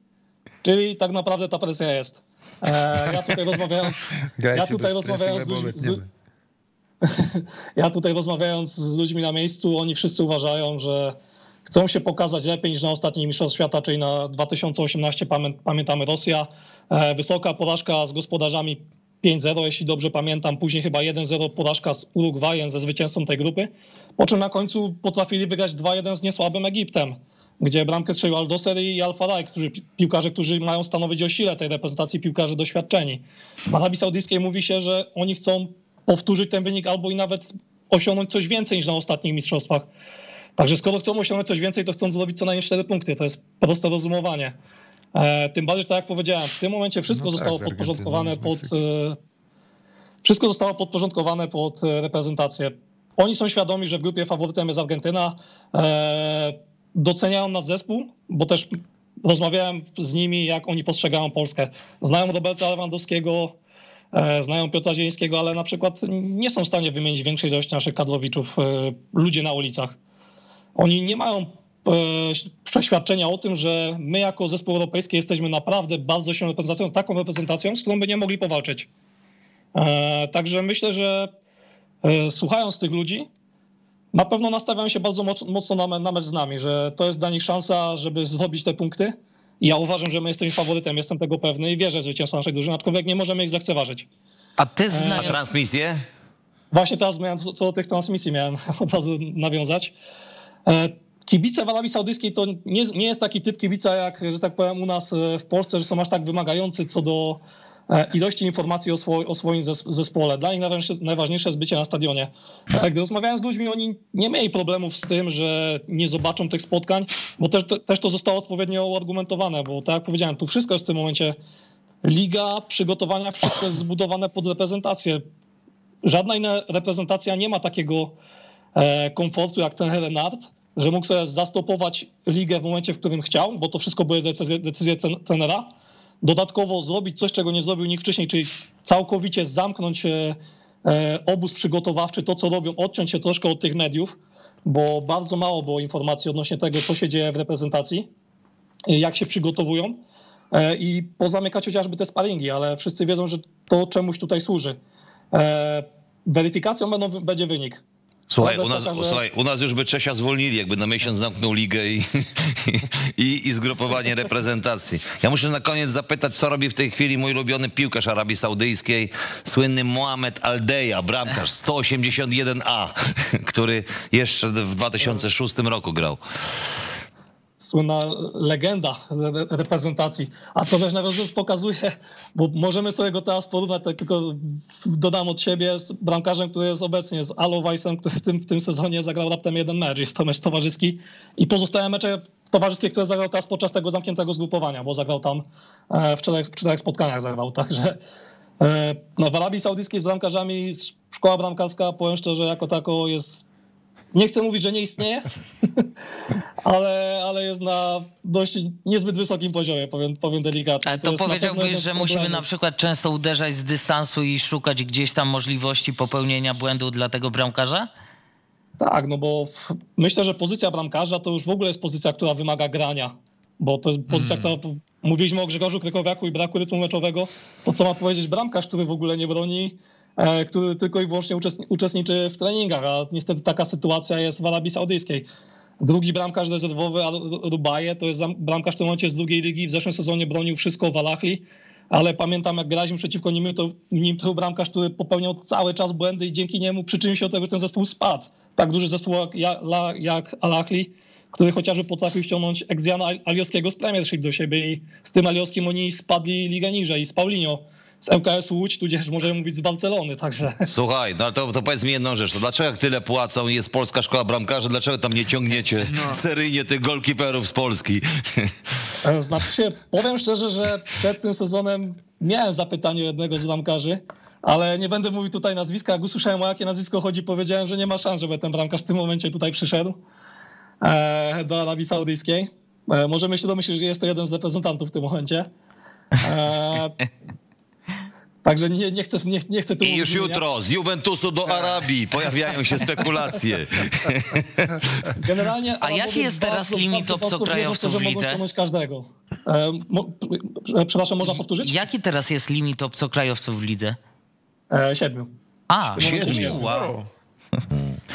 czyli tak naprawdę ta presja jest. E, ja tutaj rozmawiając, ja tutaj rozmawiając z ludźmi, z, ja tutaj rozmawiając z ludźmi na miejscu, oni wszyscy uważają, że chcą się pokazać lepiej niż na ostatnim Mistrzostw Świata, czyli na 2018, pamiętamy Rosja. E, wysoka porażka z gospodarzami 5-0, jeśli dobrze pamiętam, później chyba 1-0 porażka z Urugwajem ze zwycięzcą tej grupy, po czym na końcu potrafili wygrać 2-1 z niesłabym Egiptem, gdzie bramkę strzelił Aldoser i Al-Faraj, którzy, piłkarze, którzy mają stanowić o sile tej reprezentacji piłkarzy doświadczeni. W Arabii Saudyjskiej mówi się, że oni chcą powtórzyć ten wynik albo i nawet osiągnąć coś więcej niż na ostatnich mistrzostwach. Także skoro chcą osiągnąć coś więcej, to chcą zrobić co najmniej 4 punkty. To jest proste rozumowanie. E, tym bardziej, tak jak powiedziałem, w tym momencie wszystko no tak, zostało podporządkowane pod. E, wszystko zostało podporządkowane pod e, reprezentację. Oni są świadomi, że w grupie faworytem jest Argentyna. Doceniają nasz zespół, bo też rozmawiałem z nimi, jak oni postrzegają Polskę. Znają Roberta Lewandowskiego, znają Piotra Zielińskiego, ale na przykład nie są w stanie wymienić większej ilości naszych kadrowiczów, ludzie na ulicach. Oni nie mają E, przeświadczenia o tym, że my jako zespół europejski jesteśmy naprawdę bardzo silną reprezentacją, taką reprezentacją, z którą by nie mogli powalczyć. E, także myślę, że e, słuchając tych ludzi, na pewno nastawiają się bardzo mocno na, na mecz z nami, że to jest dla nich szansa, żeby zrobić te punkty. I ja uważam, że my jesteśmy faworytem, jestem tego pewny i wierzę w zwycięstwo naszej drużyny, aczkolwiek nie możemy ich zlekceważyć. A ty znasz transmisję? Właśnie teraz miałem, co do tych transmisji miałem od razu nawiązać kibice w Arabii Saudyjskiej to nie, nie jest taki typ kibica, jak, że tak powiem, u nas e, w Polsce, że są aż tak wymagający co do e, ilości informacji o, o swoim zespole. Dla nich najważniejsze, jest bycie na stadionie. E, gdy rozmawiałem z ludźmi, oni nie mieli problemów z tym, że nie zobaczą tych spotkań, bo też, też to zostało odpowiednio uargumentowane, bo tak jak powiedziałem, tu wszystko jest w tym momencie liga, przygotowania, wszystko jest zbudowane pod reprezentację. Żadna inna reprezentacja nie ma takiego komfortu jak ten Renard, że mógł sobie zastopować ligę w momencie, w którym chciał, bo to wszystko były decyzje, decyzje trenera. Dodatkowo zrobić coś, czego nie zrobił nikt wcześniej, czyli całkowicie zamknąć e, e, obóz przygotowawczy, to co robią, odciąć się troszkę od tych mediów, bo bardzo mało było informacji odnośnie tego, co się dzieje w reprezentacji, jak się przygotowują e, i pozamykać chociażby te sparingi, ale wszyscy wiedzą, że to czemuś tutaj służy. Weryfikacją będą, będzie wynik. Słuchaj u, nas, taka, że... słuchaj, u nas już by Czesia zwolnili, jakby na miesiąc zamknął ligę i, i, i zgrupowanie reprezentacji. Ja muszę na koniec zapytać, co robi w tej chwili mój ulubiony piłkarz Arabii Saudyjskiej, słynny Mohamed Aldeja, bramkarz 181A, który jeszcze w 2006 roku grał słynna legenda reprezentacji. A to też na nawiązuje pokazuje, bo możemy sobie go teraz porównać, tak tylko dodam od siebie z bramkarzem, który jest obecnie z Alowajsem, który w tym, w tym sezonie zagrał raptem jeden mecz. Jest to mecz towarzyski i pozostałe mecze towarzyskie, które zagrał teraz podczas tego zamkniętego zgrupowania, bo zagrał tam e, w czterech, w czterech spotkaniach zagrał, także e, no, w Arabii Saudyjskiej z bramkarzami szkoła bramkarska, powiem szczerze, jako tako jest nie chcę mówić, że nie istnieje, ale, ale jest na dość niezbyt wysokim poziomie, powiem, powiem delikatnie. Ale to, to powiedziałbyś, że musimy na przykład często uderzać z dystansu i szukać gdzieś tam możliwości popełnienia błędu dla tego bramkarza? Tak, no bo myślę, że pozycja bramkarza to już w ogóle jest pozycja, która wymaga grania, bo to jest pozycja, hmm. która mówiliśmy o Grzegorzu Krykowiaku i braku rytmu meczowego, to co ma powiedzieć bramkarz, który w ogóle nie broni, który tylko i wyłącznie uczestniczy w treningach, a niestety taka sytuacja jest w Arabii Saudyjskiej. Drugi bramkarz rezerwowy Rubaje to jest bramkarz w tym momencie z drugiej ligi. W zeszłym sezonie bronił wszystko w Alachli, ale pamiętam jak graliśmy przeciwko nim, to, nim to był bramkarz, który popełniał cały czas błędy i dzięki niemu przyczynił się do tego, że ten zespół spadł. Tak duży zespół jak, jak Alachli, który chociażby potrafił ściągnąć Egziana Aliowskiego z Premiership do siebie i z tym Aliowskim oni spadli ligę niżej, z Paulinho z MKS Łódź, tudzież możemy mówić z Barcelony, także... Słuchaj, no to, to powiedz mi jedną rzecz, to dlaczego jak tyle płacą i jest Polska Szkoła Bramkarzy, dlaczego tam nie ciągniecie no. seryjnie tych golkiperów z Polski? E, znaczy się, powiem szczerze, że przed tym sezonem miałem zapytanie jednego z bramkarzy, ale nie będę mówił tutaj nazwiska. Jak usłyszałem o jakie nazwisko chodzi, powiedziałem, że nie ma szans, żeby ten bramkarz w tym momencie tutaj przyszedł e, do Arabii Saudyjskiej. E, możemy się domyślić, że jest to jeden z reprezentantów w tym momencie. Także nie, nie, chcę, nie, nie chcę tu I już jutro z Juventusu do Arabii pojawiają się spekulacje. Generalnie. A jaki jest teraz bardzo, limit obcokrajowców w lidze? Każdego. E, mo, przepraszam, można powtórzyć? Jaki teraz jest limit obcokrajowców w lidze? E, siedmiu. A, siedmiu. Wow.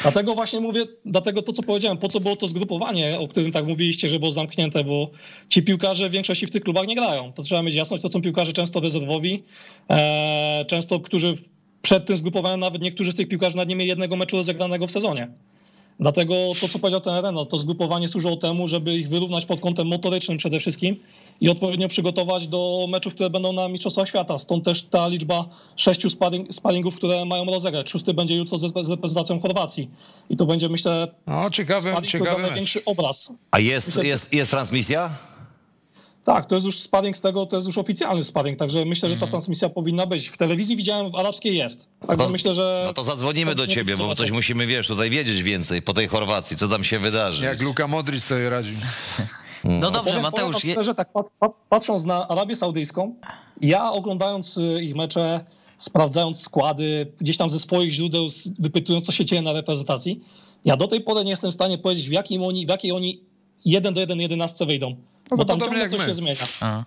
Dlatego właśnie mówię, dlatego to, co powiedziałem, po co było to zgrupowanie, o którym tak mówiliście, że było zamknięte, bo ci piłkarze w większości w tych klubach nie grają. To trzeba mieć jasność, to są piłkarze często rezerwowi, e, często, którzy przed tym zgrupowaniem nawet niektórzy z tych piłkarzy nie mieli jednego meczu rozegranego w sezonie. Dlatego to, co powiedział ten Renal, to zgrupowanie służyło temu, żeby ich wyrównać pod kątem motorycznym przede wszystkim i odpowiednio przygotować do meczów, które będą na Mistrzostwach Świata. Stąd też ta liczba sześciu sparring, sparingów, które mają rozegrać. Szósty będzie jutro z, z reprezentacją Chorwacji. I to będzie, myślę, no, ciekawy, sparing, ciekawy największy obraz. A jest, Myślę, jest, jest transmisja? Tak, to jest już sparring z tego, to jest już oficjalny sparring, także myślę, że ta transmisja powinna być. W telewizji widziałem, w arabskiej jest. Także To- myślę, że... No to zadzwonimy do ciebie, bo coś musimy, wiesz, tutaj wiedzieć więcej po tej Chorwacji, co tam się wydarzy. Jak Luka Modric sobie radzi. No dobrze, powiem, Mateusz. Powiem szczerze, tak pat, pat, patrząc na Arabię Saudyjską, ja oglądając y, ich mecze, sprawdzając składy, gdzieś tam ze swoich źródeł, wypytując, co się dzieje na reprezentacji, ja do tej pory nie jestem w stanie powiedzieć, w, jakim oni, w jakiej oni jeden do jeden jedenastce wyjdą. No tam ciągle coś my. się zmienia. A.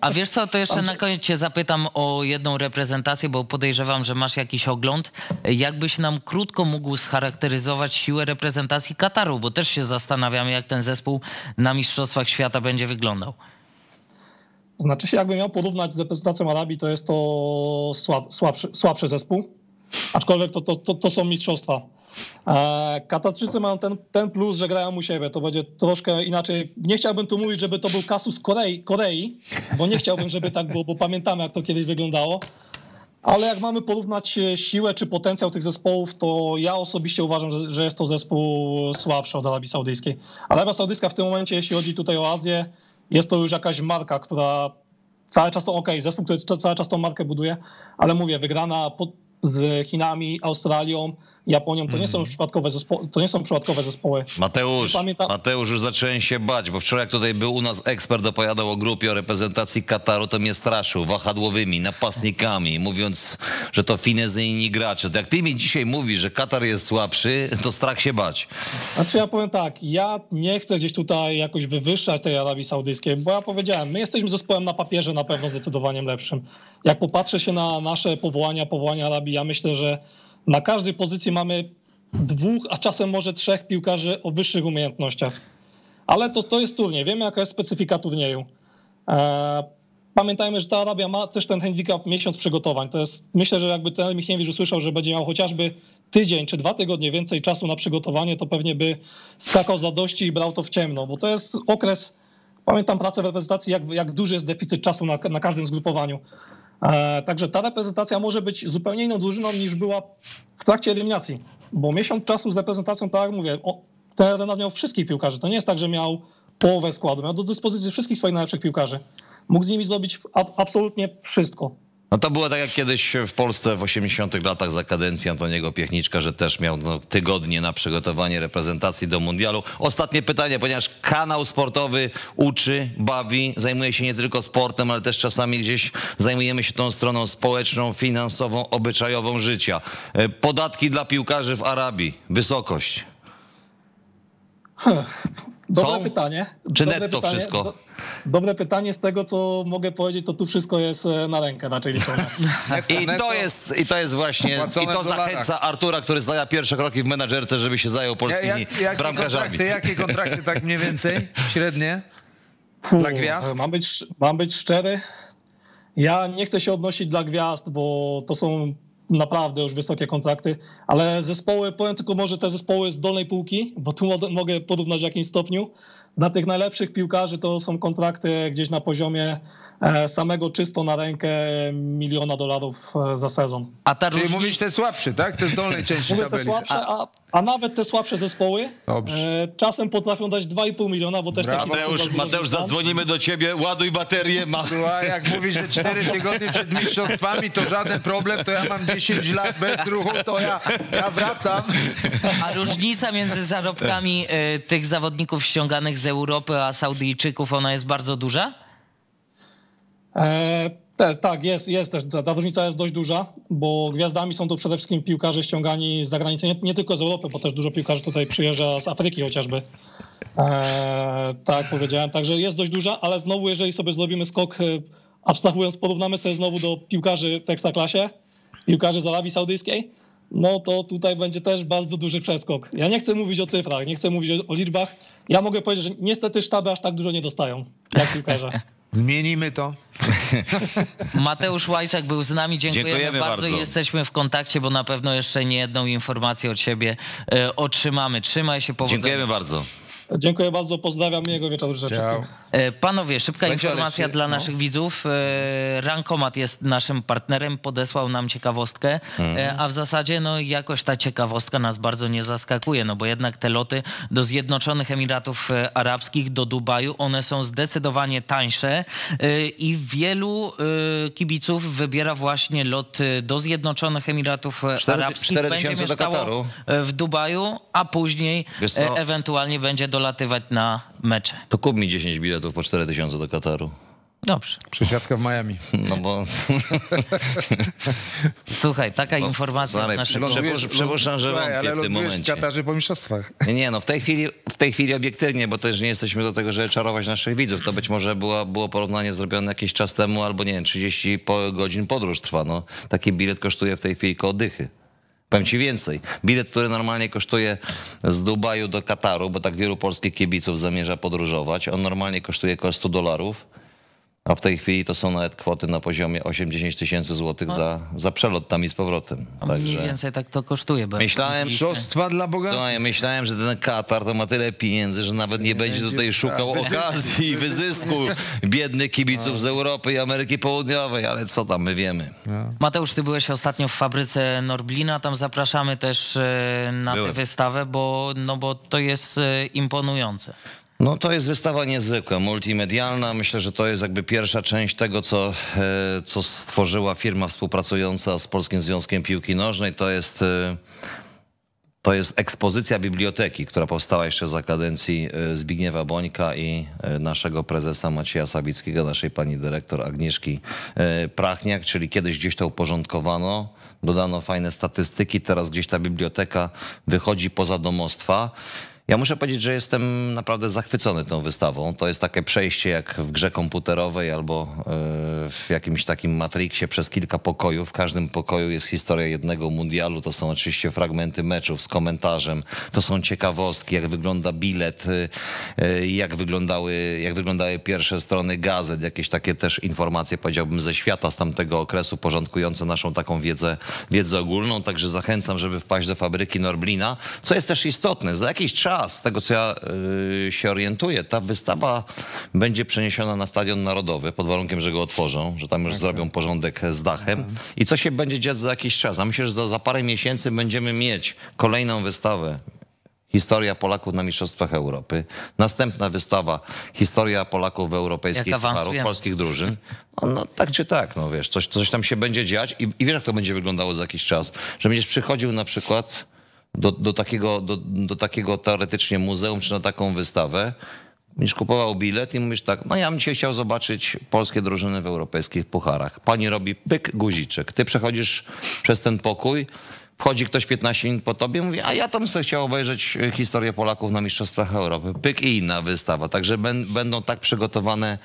A wiesz co, to jeszcze na koniec cię zapytam o jedną reprezentację, bo podejrzewam, że masz jakiś ogląd. Jakbyś nam krótko mógł scharakteryzować siłę reprezentacji Kataru, bo też się zastanawiam, jak ten zespół na Mistrzostwach Świata będzie wyglądał. Znaczy się, jakbym miał porównać z reprezentacją Arabii, to jest to słab, słabszy, słabszy zespół, aczkolwiek to, to, to, to są mistrzostwa. E, Katarczycy mają ten, ten plus, że grają u siebie. To będzie troszkę inaczej. Nie chciałbym tu mówić, żeby to był kasus Korei, Korei bo nie chciałbym, żeby tak było, bo pamiętamy, jak to kiedyś wyglądało. Ale jak mamy porównać e, siłę czy potencjał tych zespołów, to ja osobiście uważam, że, że jest to zespół słabszy od Arabii Saudyjskiej. Arabia Saudyjska w tym momencie, jeśli chodzi tutaj o Azję, jest to już jakaś marka, która cały czas to ok, zespół, który ca- cały czas tą markę buduje, ale mówię, wygrana po, z Chinami, Australią, Japonią, to nie są już przypadkowe zespoły, to nie są przypadkowe zespoły. Mateusz, Mateusz, już zacząłem się bać, bo wczoraj jak tutaj był u nas ekspert, opowiadał o grupie, o reprezentacji Kataru, to mnie straszył wahadłowymi, napastnikami, mówiąc, że to finezyjni gracze. To jak ty mi dzisiaj mówisz, że Katar jest słabszy, to strach się bać. Znaczy ja powiem tak, ja nie chcę gdzieś tutaj jakoś wywyższać tej Arabii Saudyjskiej, bo ja powiedziałem, my jesteśmy zespołem na papierze na pewno zdecydowanie lepszym. Jak popatrzę się na nasze powołania, powołania Arabii, ja myślę, że na każdej pozycji mamy dwóch, a czasem może trzech piłkarzy o wyższych umiejętnościach. Ale to, to jest turniej, wiemy jaka jest specyfika turnieju. E, Pamiętajmy, że ta Arabia ma też ten handicap miesiąc przygotowań. To jest, myślę, że jakby ten Michniewicz usłyszał, że będzie miał chociażby tydzień czy dwa tygodnie więcej czasu na przygotowanie, to pewnie by skakał za dości i brał to w ciemno, bo to jest okres, pamiętam pracę w reprezentacji, jak, jak duży jest deficyt czasu na, na każdym zgrupowaniu. E, także ta reprezentacja może być zupełnie inną drużyną niż była w trakcie eliminacji, bo miesiąc czasu z reprezentacją, tak jak mówię, ten Renat miał wszystkich piłkarzy. To nie jest tak, że miał połowę składu, miał do dyspozycji wszystkich swoich najlepszych piłkarzy. Mógł z nimi zrobić ab- absolutnie wszystko. No to było tak jak kiedyś w Polsce w 80 latach za kadencji Antoniego Piechniczka, że też miał no, tygodnie na przygotowanie reprezentacji do mundialu. Ostatnie pytanie, ponieważ kanał sportowy uczy, bawi, zajmuje się nie tylko sportem, ale też czasami gdzieś zajmujemy się tą stroną społeczną, finansową, obyczajową życia. E, Podatki dla piłkarzy w Arabii, wysokość. Dobre Są? pytanie. Czy Dobre netto pytanie. wszystko? Do, dobre pytanie z tego, co mogę powiedzieć, to tu wszystko jest e, na rękę raczej liczone. I to jest, i to jest właśnie, i to zachęca Artura, który stawia pierwsze kroki w menadżerce, żeby się zajął polskimi Jak, jakie, bramkarzami. kontrakty, jakie kontrakty tak mniej więcej? Średnie? Dla gwiazd? Mam być, mam być szczery. Ja nie chcę się odnosić dla gwiazd, bo to są naprawdę już wysokie kontrakty, ale zespoły, powiem tylko może te zespoły z dolnej półki, bo tu mo- mogę porównać w jakimś stopniu. Dla tych najlepszych piłkarzy to są kontrakty gdzieś na poziomie samego czysto na rękę miliona dolarów e, za sezon. A ta Czyli mówisz te słabsze, tak? Te z dolnej części Mówię te słabsze, a, a nawet te słabsze zespoły Dobrze. e, czasem potrafią dać 2,5 miliona, bo też Mateusz, Mateusz, znam. zadzwonimy do ciebie, ładuj baterię. Ma... Słuchaj, jak mówisz, że 4 tygodnie przed mistrzostwami to żaden problem, to ja mam 10 lat bez ruchu, to ja, ja wracam. A różnica między zarobkami e, tych zawodników ściąganych z Europy, a Saudyjczyków, ona jest bardzo duża? E, tak, jest, jest też. Ta, różnica jest dość duża, bo gwiazdami są to przede wszystkim piłkarze ściągani z zagranicy, nie, nie tylko z Europy, bo też dużo piłkarzy tutaj przyjeżdża z Afryki chociażby. E, tak powiedziałem, także jest dość duża, ale znowu, jeżeli sobie zrobimy skok, e, abstrahując, porównamy sobie znowu do piłkarzy w Ekstraklasie, piłkarzy z Arabii Saudyjskiej, no to tutaj będzie też bardzo duży przeskok. Ja nie chcę mówić o cyfrach, nie chcę mówić o, o liczbach. Ja mogę powiedzieć, że niestety sztaby aż tak dużo nie dostają, jak piłkarze. Zmienimy to. Mateusz Łajczak był z nami. Dziękujemy, Dziękujemy bardzo. bardzo. Jesteśmy w kontakcie, bo na pewno jeszcze nie jedną informację od ciebie e, otrzymamy. Trzymaj się, powodzenia. Dziękujemy bardzo. Dziękuję bardzo, pozdrawiam, miłego wieczoru życzę wszystkim. E, Panowie, szybka Będzie informacja dla no. naszych widzów. E, Rankomat jest naszym partnerem, podesłał nam ciekawostkę, e, a w zasadzie no, jakoś ta ciekawostka nas bardzo nie zaskakuje, no bo jednak te loty do Zjednoczonych Emiratów Arabskich, do Dubaju, one są zdecydowanie tańsze i wielu kibiców wybiera właśnie lot do Zjednoczonych Emiratów e, Cztery- Arabskich. cztery Będzie tysiące do Kataru. w Dubaju, a później ewentualnie będzie dolatywać na mecze. To kup mi 10 biletów po 4000 do Kataru. Dobrze. Przesiadka w Miami. No bo... Słuchaj, taka informacja Stary, od naszego... przypuszczam, przypuszczam, że wątpię ale w tym momencie. w Katarze po mistrzostwach. Nie, Nie, no w tej chwili, w tej chwili obiektywnie, bo też nie jesteśmy do tego, żeby czarować naszych widzów. To być może było, było porównanie zrobione jakiś czas temu, albo nie wiem, 30 po, godzin podróż trwa. No, taki bilet kosztuje w tej chwili koło dychy. Powiem ci więcej. Bilet, który normalnie kosztuje z Dubaju do Kataru, bo tak wielu polskich kibiców zamierza podróżować, on normalnie kosztuje około 100 dolarów, a w tej chwili to są nawet kwoty na poziomie 8-10 tysięcy złotych za, za przelot tam i z powrotem. A Mniej Także więcej tak to kosztuje. Bo Myślałem- Mistrzostwa dla Boga. Słuchaj, myślałem, że ten Katar to ma tyle pieniędzy, że nawet nie, będzie tutaj szukał okazji i wyzysku biednych kibiców z Europy i Ameryki Południowej, ale co tam, my wiemy. Mateusz, ty byłeś ostatnio w fabryce Norblina, tam zapraszamy też e, na Byłem. tę wystawę, bo, no bo to jest e, imponujące. No to jest wystawa niezwykła, multimedialna. Myślę, że to jest jakby pierwsza część tego, co, e, co stworzyła firma współpracująca z Polskim Związkiem Piłki Nożnej. To jest, e, to jest ekspozycja biblioteki, która powstała jeszcze za kadencji e, Zbigniewa Bońka i naszego prezesa Macieja Sawickiego, naszej pani dyrektor Agnieszki Prachniak, czyli kiedyś gdzieś to uporządkowano. Dodano fajne statystyki, teraz gdzieś ta biblioteka wychodzi poza domostwa. Ja muszę powiedzieć, że jestem naprawdę zachwycony tą wystawą. To jest takie przejście jak w grze komputerowej albo e, w jakimś takim Matrixie przez kilka pokojów. W każdym pokoju jest historia jednego mundialu. To są oczywiście fragmenty meczów z komentarzem. To są ciekawostki, jak wygląda bilet, e, e, jak wyglądały, jak wyglądały pierwsze strony gazet, jakieś takie też informacje, powiedziałbym, ze świata z tamtego okresu, porządkujące naszą taką wiedzę, wiedzę ogólną. Także zachęcam, żeby wpaść do fabryki Norblina. Co jest też istotne, za jakiś czas, z tego co ja y, się orientuję, ta wystawa będzie przeniesiona na Stadion Narodowy, pod warunkiem, że go otworzą, że tam już zrobią porządek z dachem. I co się będzie dziać za jakiś czas? A myślę, że za, za parę miesięcy będziemy mieć kolejną wystawę Historia Polaków na Mistrzostwach Europy. Następna wystawa Historia Polaków w europejskich pucharów, polskich drużyn. No, no tak czy tak, no wiesz, coś, coś tam się będzie dziać i, i wiesz, jak to będzie wyglądało za jakiś czas. Że będziesz przychodził na przykład do, do, takiego, do, do takiego teoretycznie muzeum czy na taką wystawę, będziesz kupował bilet i mówisz tak, no ja bym dzisiaj chciał zobaczyć polskie drużyny w europejskich pucharach. Pani robi pyk, guziczek. Ty przechodzisz przez ten pokój, wchodzi ktoś 15 minut po tobie, mówi, a ja tam sobie chciał obejrzeć e, historię Polaków na Mistrzostwach Europy. Pyk i inna wystawa. Także ben, będą tak przygotowane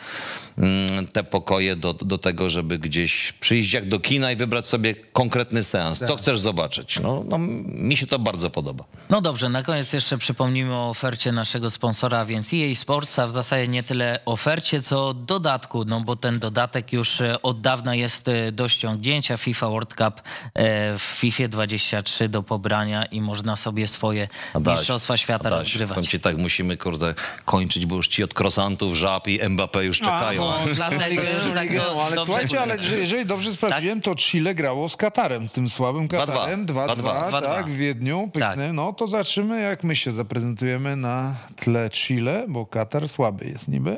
mm, te pokoje do, do tego, żeby gdzieś przyjść jak do kina i wybrać sobie konkretny seans. Co chcesz zobaczyć? No, no, mi się to bardzo podoba. No dobrze, na koniec jeszcze przypomnimy o ofercie naszego sponsora, więc EA Sports, a w zasadzie nie tyle ofercie, co dodatku, no bo ten dodatek już e, od dawna jest e, do ściągnięcia. FIFA World Cup w FIFA 23 do pobrania i można sobie swoje Adaś, mistrzostwa świata Adaś, rozgrywać. powiem ci tak, musimy kurde kończyć, bo już ci od krosantów, żab i Mbappé już czekają. no, dlatego już tak No, ale dobrze słuchajcie, ale jeżeli dobrze sprawdziłem, to Chile grało z Katarem, tym słabym 2-2. Katarem. 2-2, 2-2. tak, w Wiedniu, piękne. No to zobaczymy, jak my się zaprezentujemy na tle Chile, bo Katar słaby jest niby.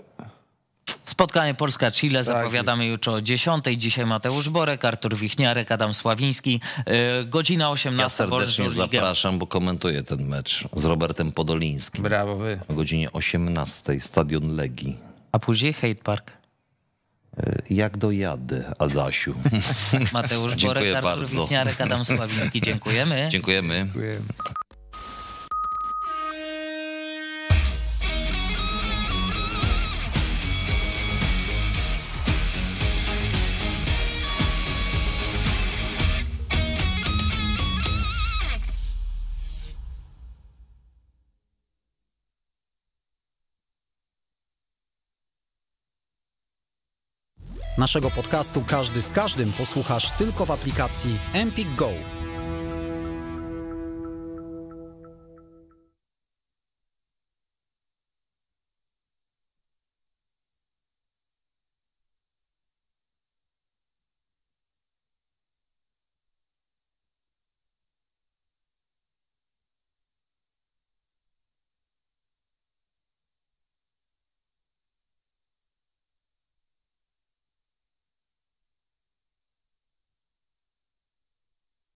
Spotkanie Polska-Chile Tak zapowiadamy jutro o 10. Dzisiaj Mateusz Borek, Artur Wichniarek, Adam Sławiński. E, Godzina 18. Ja serdecznie zapraszam, bo komentuję ten mecz z Robertem Podolińskim. Brawo wy. O godzinie 18, stadion Legii. A później Hate Park. Y, Jak dojadę, Adasiu? Mateusz Borek, Artur bardzo. Wichniarek, Adam Sławiński. Dziękujemy. Dziękujemy. Dziękujemy. Naszego podcastu Każdy z każdym posłuchasz tylko w aplikacji Empik Go.